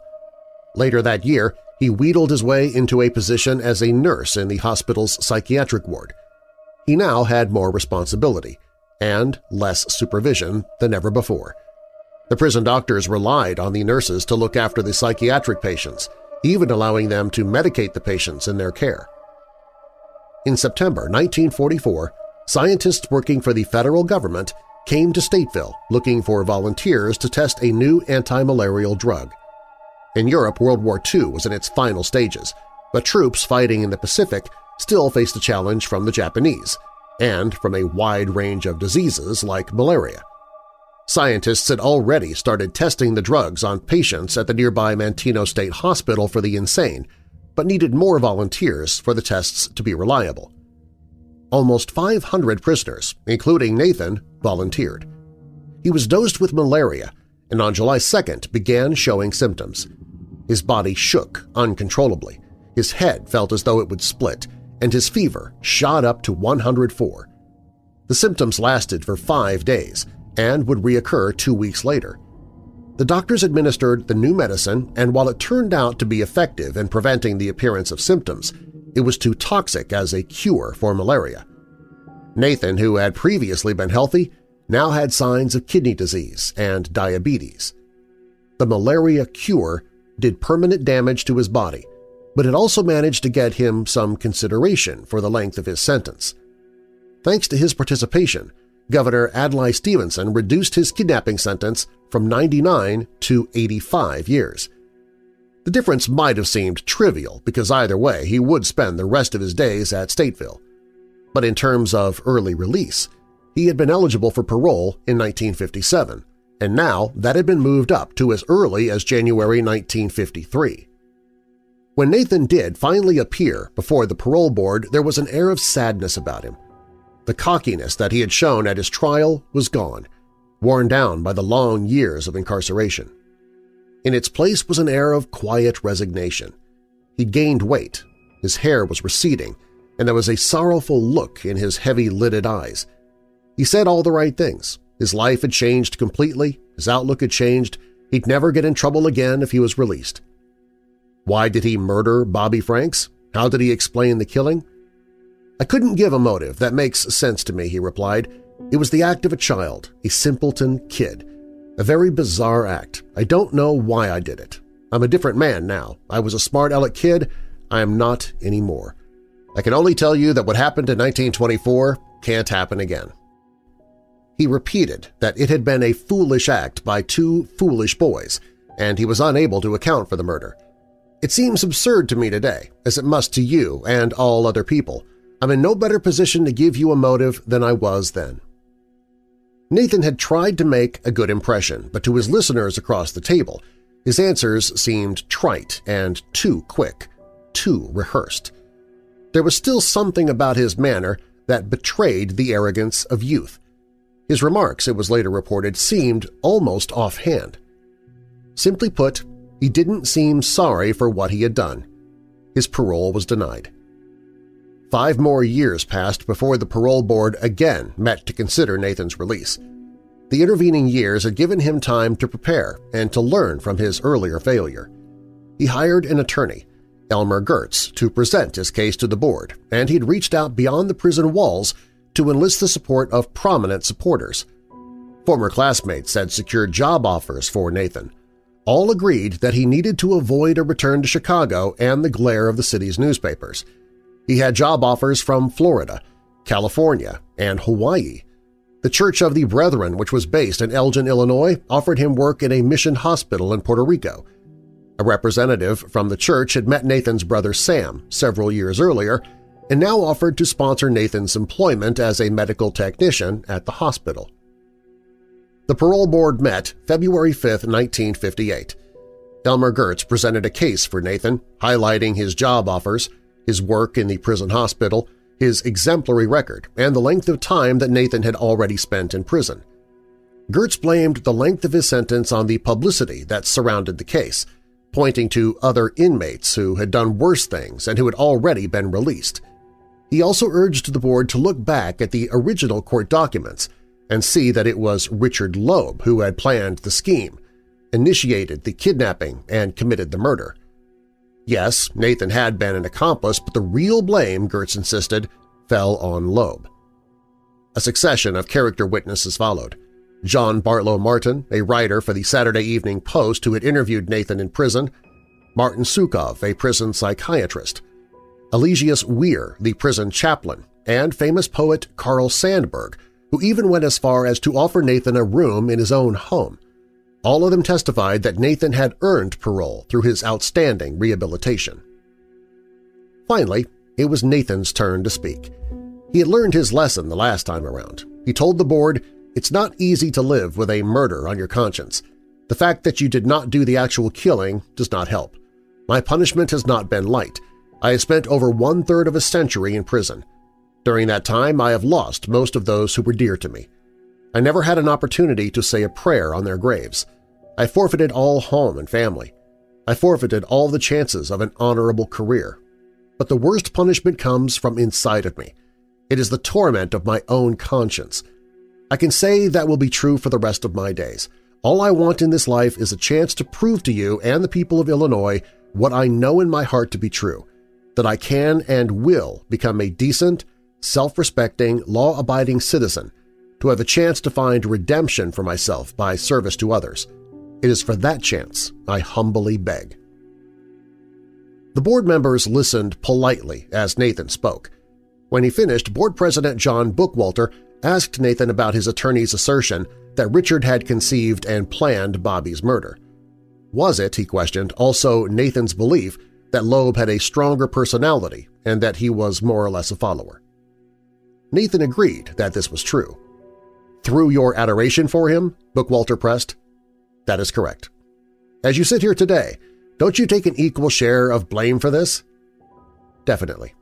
Later that year, he wheedled his way into a position as a nurse in the hospital's psychiatric ward. He now had more responsibility and less supervision than ever before. The prison doctors relied on the nurses to look after the psychiatric patients, even allowing them to medicate the patients in their care. In September 1944, scientists working for the federal government came to Stateville looking for volunteers to test a new anti-malarial drug. In Europe, World War II was in its final stages, but troops fighting in the Pacific still faced a challenge from the Japanese and from a wide range of diseases like malaria. Scientists had already started testing the drugs on patients at the nearby Manteno State Hospital for the insane, but needed more volunteers for the tests to be reliable. Almost 500 prisoners, including Nathan, volunteered. He was dosed with malaria and on July 2nd began showing symptoms. His body shook uncontrollably, his head felt as though it would split, and his fever shot up to 104. The symptoms lasted for five days, and would reoccur two weeks later. The doctors administered the new medicine, and while it turned out to be effective in preventing the appearance of symptoms, it was too toxic as a cure for malaria. Nathan, who had previously been healthy, now had signs of kidney disease and diabetes. The malaria cure did permanent damage to his body, but it also managed to get him some consideration for the length of his sentence. Thanks to his participation, Governor Adlai Stevenson reduced his kidnapping sentence from 99 to 85 years. The difference might have seemed trivial because either way he would spend the rest of his days at Stateville. But in terms of early release, he had been eligible for parole in 1957, and now that had been moved up to as early as January 1953. When Nathan did finally appear before the parole board, there was an air of sadness about him. The cockiness that he had shown at his trial was gone, worn down by the long years of incarceration. In its place was an air of quiet resignation. He'd gained weight, his hair was receding, and there was a sorrowful look in his heavy-lidded eyes. He said all the right things. His life had changed completely, his outlook had changed, he'd never get in trouble again if he was released. Why did he murder Bobby Franks? How did he explain the killing? I couldn't give a motive that makes sense to me, he replied. It was the act of a child, a simpleton kid. A very bizarre act. I don't know why I did it. I'm a different man now. I was a smart aleck kid. I am not anymore. I can only tell you that what happened in 1924 can't happen again. He repeated that it had been a foolish act by two foolish boys, and he was unable to account for the murder. It seems absurd to me today, as it must to you and all other people, I'm in no better position to give you a motive than I was then. Nathan had tried to make a good impression, but to his listeners across the table, his answers seemed trite and too quick, too rehearsed. There was still something about his manner that betrayed the arrogance of youth. His remarks, it was later reported, seemed almost offhand. Simply put, he didn't seem sorry for what he had done. His parole was denied. Five more years passed before the parole board again met to consider Nathan's release. The intervening years had given him time to prepare and to learn from his earlier failure. He hired an attorney, Elmer Gertz, to present his case to the board, and he'd reached out beyond the prison walls to enlist the support of prominent supporters. Former classmates had secured job offers for Nathan. All agreed that he needed to avoid a return to Chicago and the glare of the city's newspapers – he had job offers from Florida, California, and Hawaii. The Church of the Brethren, which was based in Elgin, Illinois, offered him work in a mission hospital in Puerto Rico. A representative from the church had met Nathan's brother Sam several years earlier and now offered to sponsor Nathan's employment as a medical technician at the hospital. The parole board met February 5, 1958. Elmer Gertz presented a case for Nathan, highlighting his job offers, his work in the prison hospital, his exemplary record, and the length of time that Nathan had already spent in prison. Gertz blamed the length of his sentence on the publicity that surrounded the case, pointing to other inmates who had done worse things and who had already been released. He also urged the board to look back at the original court documents and see that it was Richard Loeb who had planned the scheme, initiated the kidnapping, and committed the murder. Yes, Nathan had been an accomplice, but the real blame, Gertz insisted, fell on Loeb. A succession of character witnesses followed. John Bartlow Martin, a writer for the Saturday Evening Post who had interviewed Nathan in prison, Martin Sukov, a prison psychiatrist, Eligius Weir, the prison chaplain, and famous poet Carl Sandburg, who even went as far as to offer Nathan a room in his own home. All of them testified that Nathan had earned parole through his outstanding rehabilitation. Finally, it was Nathan's turn to speak. He had learned his lesson the last time around. He told the board, it's not easy to live with a murder on your conscience. The fact that you did not do the actual killing does not help. My punishment has not been light. I have spent over one-third of a century in prison. During that time, I have lost most of those who were dear to me. I never had an opportunity to say a prayer on their graves. I forfeited all home and family. I forfeited all the chances of an honorable career. But the worst punishment comes from inside of me. It is the torment of my own conscience. I can say that will be true for the rest of my days. All I want in this life is a chance to prove to you and the people of Illinois what I know in my heart to be true, that I can and will become a decent, self-respecting, law-abiding citizen to have a chance to find redemption for myself by service to others. It is for that chance I humbly beg. The board members listened politely as Nathan spoke. When he finished, board president John Bookwalter asked Nathan about his attorney's assertion that Richard had conceived and planned Bobby's murder. Was it, he questioned, also Nathan's belief that Loeb had a stronger personality and that he was more or less a follower? Nathan agreed that this was true. Through your adoration for him? Bookwalter pressed. That is correct. As you sit here today, don't you take an equal share of blame for this? Definitely.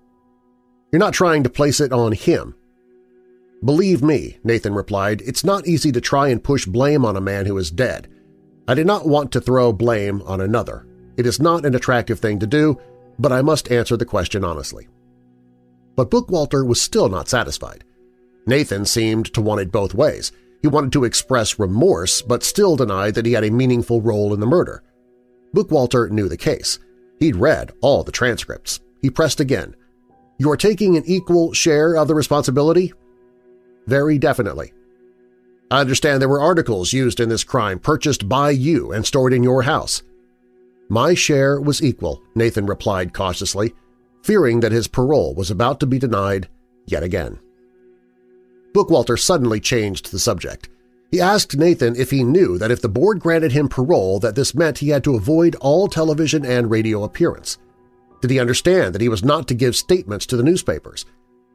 You're not trying to place it on him. Believe me, Nathan replied, it's not easy to try and push blame on a man who is dead. I did not want to throw blame on another. It is not an attractive thing to do, but I must answer the question honestly. But Bookwalter was still not satisfied. Nathan seemed to want it both ways. He wanted to express remorse but still denied that he had a meaningful role in the murder. Bookwalter knew the case. He'd read all the transcripts. He pressed again. You are taking an equal share of the responsibility? Very definitely. I understand there were articles used in this crime purchased by you and stored in your house. My share was equal, Nathan replied cautiously, fearing that his parole was about to be denied yet again. Bookwalter suddenly changed the subject. He asked Nathan if he knew that if the board granted him parole that this meant he had to avoid all television and radio appearance. Did he understand that he was not to give statements to the newspapers?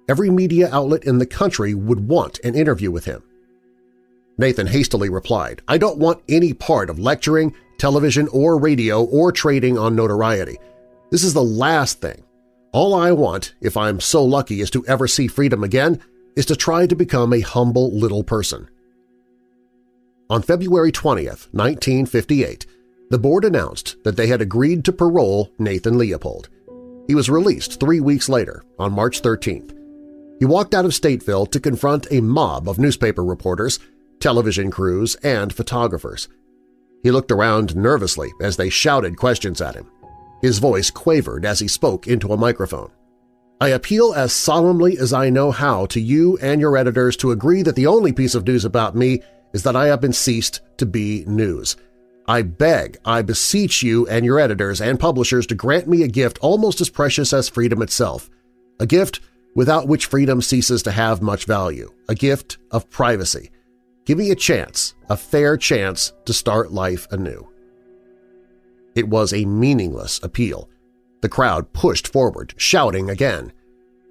Every media outlet in the country would want an interview with him. Nathan hastily replied, I don't want any part of lecturing, television, or radio or trading on notoriety. This is the last thing. All I want, if I'm so lucky as to ever see freedom again, is to try to become a humble little person. On February 20, 1958, the board announced that they had agreed to parole Nathan Leopold. He was released three weeks later, on March 13th. He walked out of Stateville to confront a mob of newspaper reporters, television crews, and photographers. He looked around nervously as they shouted questions at him. His voice quavered as he spoke into a microphone. I appeal as solemnly as I know how to you and your editors to agree that the only piece of news about me is that I have been ceased to be news. I beg, I beseech you and your editors and publishers to grant me a gift almost as precious as freedom itself, a gift without which freedom ceases to have much value, a gift of privacy. Give me a chance, a fair chance to start life anew. It was a meaningless appeal. The crowd pushed forward, shouting again.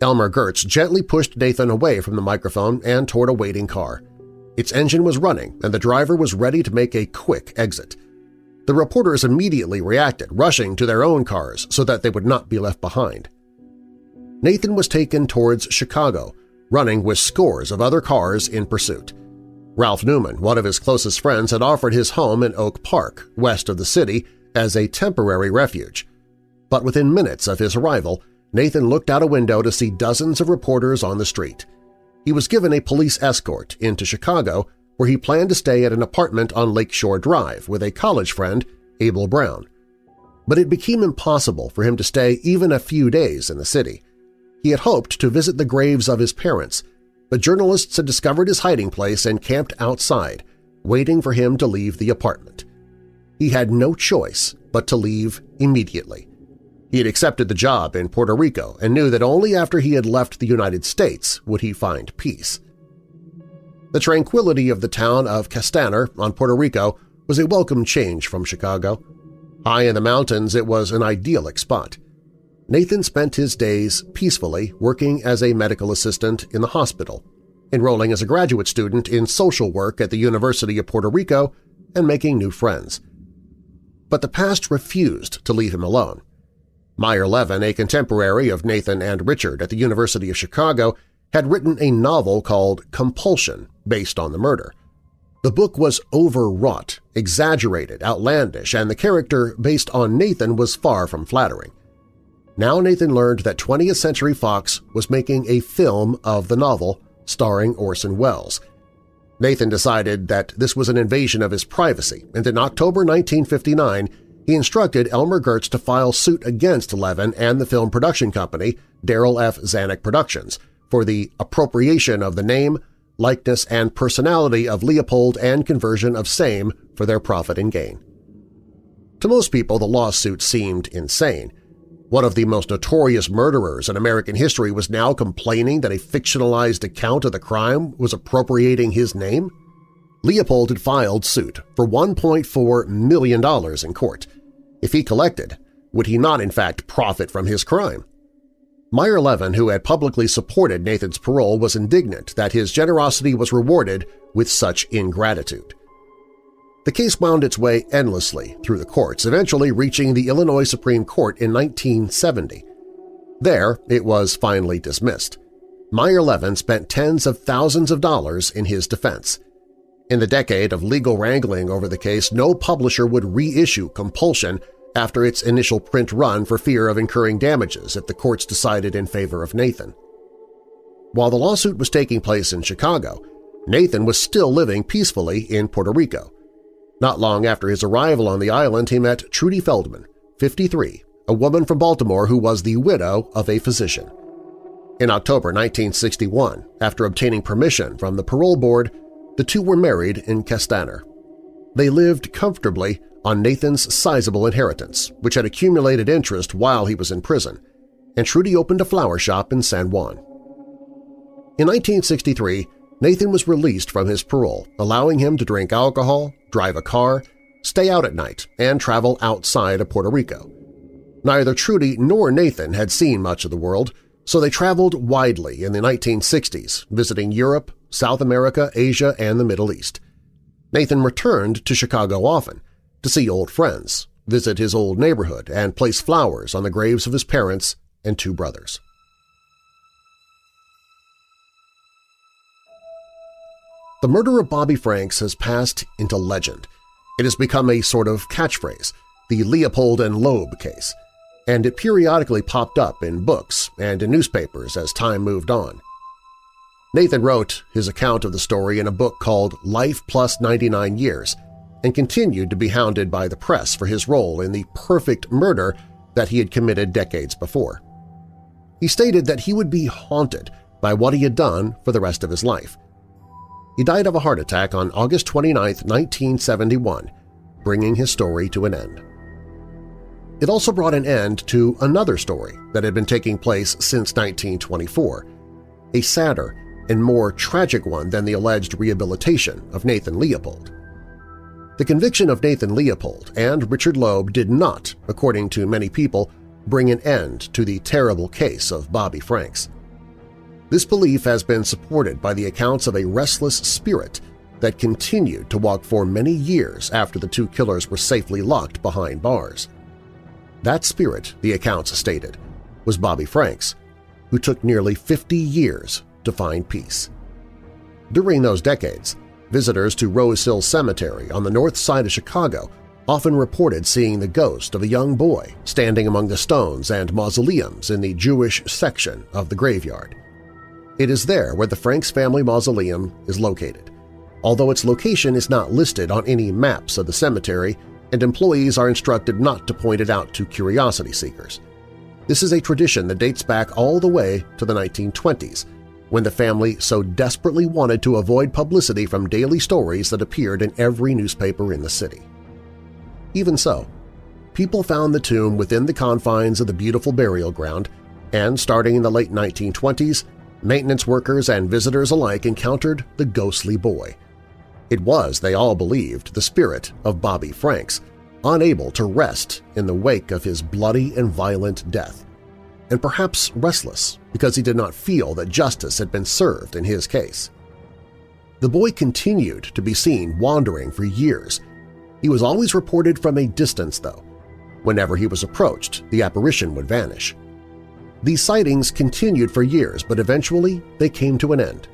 Elmer Gertz gently pushed Nathan away from the microphone and toward a waiting car. Its engine was running, and the driver was ready to make a quick exit. The reporters immediately reacted, rushing to their own cars so that they would not be left behind. Nathan was taken towards Chicago, running with scores of other cars in pursuit. Ralph Newman, one of his closest friends, had offered his home in Oak Park, west of the city, as a temporary refuge. But within minutes of his arrival, Nathan looked out a window to see dozens of reporters on the street. He was given a police escort into Chicago where he planned to stay at an apartment on Lakeshore Drive with a college friend, Abel Brown. But it became impossible for him to stay even a few days in the city. He had hoped to visit the graves of his parents, but journalists had discovered his hiding place and camped outside, waiting for him to leave the apartment. He had no choice but to leave immediately. He had accepted the job in Puerto Rico and knew that only after he had left the United States would he find peace. The tranquility of the town of Castaner on Puerto Rico was a welcome change from Chicago. High in the mountains, it was an idyllic spot. Nathan spent his days peacefully working as a medical assistant in the hospital, enrolling as a graduate student in social work at the University of Puerto Rico, and making new friends. But the past refused to leave him alone. Meyer Levin, a contemporary of Nathan and Richard at the University of Chicago, had written a novel called Compulsion based on the murder. The book was overwrought, exaggerated, outlandish, and the character based on Nathan was far from flattering. Now Nathan learned that 20th Century Fox was making a film of the novel starring Orson Welles. Nathan decided that this was an invasion of his privacy, and in October 1959 he instructed Elmer Gertz to file suit against Levin and the film production company, Darryl F. Zanuck Productions, for the appropriation of the name, likeness, and personality of Leopold and conversion of same for their profit and gain. To most people, the lawsuit seemed insane. One of the most notorious murderers in American history was now complaining that a fictionalized account of the crime was appropriating his name? Leopold had filed suit for $1.4 million in court. If he collected, would he not in fact profit from his crime? Meyer Levin, who had publicly supported Nathan's parole, was indignant that his generosity was rewarded with such ingratitude. The case wound its way endlessly through the courts, eventually reaching the Illinois Supreme Court in 1970. There, it was finally dismissed. Meyer Levin spent tens of thousands of dollars in his defense. In the decade of legal wrangling over the case, no publisher would reissue Compulsion after its initial print run for fear of incurring damages if the courts decided in favor of Nathan. While the lawsuit was taking place in Chicago, Nathan was still living peacefully in Puerto Rico. Not long after his arrival on the island, he met Trudy Feldman, 53, a woman from Baltimore who was the widow of a physician. In October 1961, after obtaining permission from the parole board, the two were married in Castaner. They lived comfortably on Nathan's sizable inheritance, which had accumulated interest while he was in prison, and Trudy opened a flower shop in San Juan. In 1963, Nathan was released from his parole, allowing him to drink alcohol, drive a car, stay out at night, and travel outside of Puerto Rico. Neither Trudy nor Nathan had seen much of the world, so they traveled widely in the 1960s, visiting Europe, South America, Asia, and the Middle East. Nathan returned to Chicago often to see old friends, visit his old neighborhood, and place flowers on the graves of his parents and two brothers. The murder of Bobby Franks has passed into legend. It has become a sort of catchphrase, the Leopold and Loeb case, and it periodically popped up in books and in newspapers as time moved on. Nathan wrote his account of the story in a book called Life Plus 99 Years and continued to be hounded by the press for his role in the perfect murder that he had committed decades before. He stated that he would be haunted by what he had done for the rest of his life. He died of a heart attack on August 29, 1971, bringing his story to an end. It also brought an end to another story that had been taking place since 1924, a sadder and more tragic one than the alleged rehabilitation of Nathan Leopold. The conviction of Nathan Leopold and Richard Loeb did not, according to many people, bring an end to the terrible case of Bobby Franks. This belief has been supported by the accounts of a restless spirit that continued to walk for many years after the two killers were safely locked behind bars. That spirit, the accounts stated, was Bobby Franks, who took nearly 50 years to find peace. During those decades, Visitors to Rose Hill Cemetery on the north side of Chicago often reported seeing the ghost of a young boy standing among the stones and mausoleums in the Jewish section of the graveyard. It is there where the Franks family mausoleum is located, although its location is not listed on any maps of the cemetery and employees are instructed not to point it out to curiosity seekers. This is a tradition that dates back all the way to the 1920s when the family so desperately wanted to avoid publicity from daily stories that appeared in every newspaper in the city. Even so, people found the tomb within the confines of the beautiful burial ground, and starting in the late 1920s, maintenance workers and visitors alike encountered the ghostly boy. It was, they all believed, the spirit of Bobby Franks, unable to rest in the wake of his bloody and violent death and perhaps restless because he did not feel that justice had been served in his case. The boy continued to be seen wandering for years. He was always reported from a distance, though. Whenever he was approached, the apparition would vanish. These sightings continued for years, but eventually they came to an end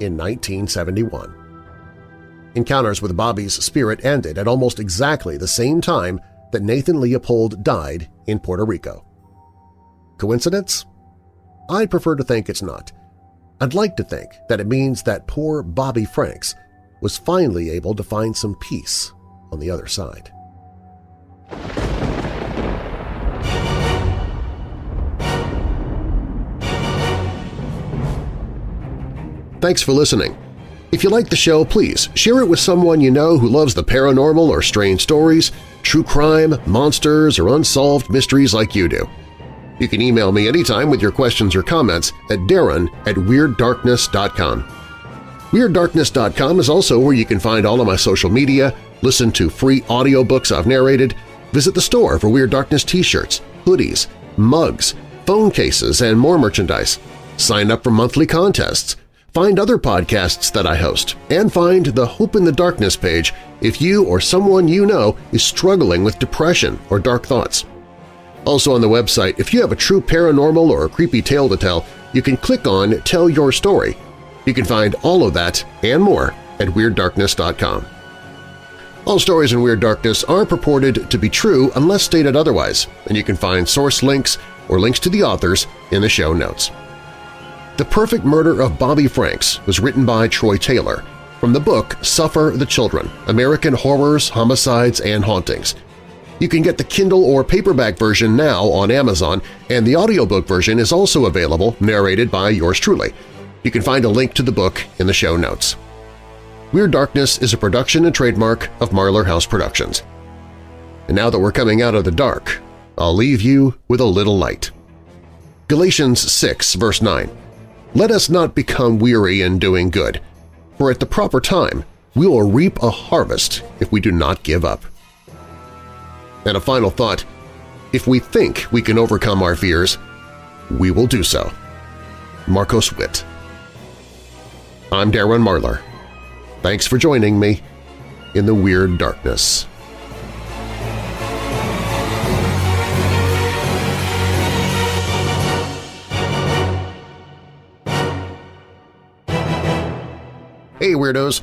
in 1971. Encounters with Bobby's spirit ended at almost exactly the same time that Nathan Leopold died in Puerto Rico. Coincidence? I prefer to think it's not. I'd like to think that it means that poor Bobby Franks was finally able to find some peace on the other side. Thanks for listening. If you like the show, please share it with someone you know who loves the paranormal or strange stories, true crime, monsters, or unsolved mysteries like you do. You can email me anytime with your questions or comments at darren at WeirdDarkness.com. WeirdDarkness.com is also where you can find all of my social media, listen to free audiobooks I've narrated, visit the store for Weird Darkness t-shirts, hoodies, mugs, phone cases, and more merchandise. Sign up for monthly contests, find other podcasts that I host, and find the Hope in the Darkness page if you or someone you know is struggling with depression or dark thoughts. Also on the website, if you have a true paranormal or a creepy tale to tell, you can click on Tell Your Story. You can find all of that and more at WeirdDarkness.com. All stories in Weird Darkness are purported to be true unless stated otherwise, and you can find source links or links to the authors in the show notes. The Perfect Murder of Bobby Franks was written by Troy Taylor from the book Suffer the Children – American Horrors, Homicides, and Hauntings – you can get the Kindle or paperback version now on Amazon, and the audiobook version is also available, narrated by yours truly. You can find a link to the book in the show notes. Weird Darkness is a production and trademark of Marlar House Productions. And now that we're coming out of the dark, I'll leave you with a little light. Galatians 6, verse 9, Let us not become weary in doing good, for at the proper time we will reap a harvest if we do not give up. And a final thought, if we think we can overcome our fears, we will do so. Marcos Witt I'm Darren Marlar. Thanks for joining me in the Weird Darkness. Hey Weirdos!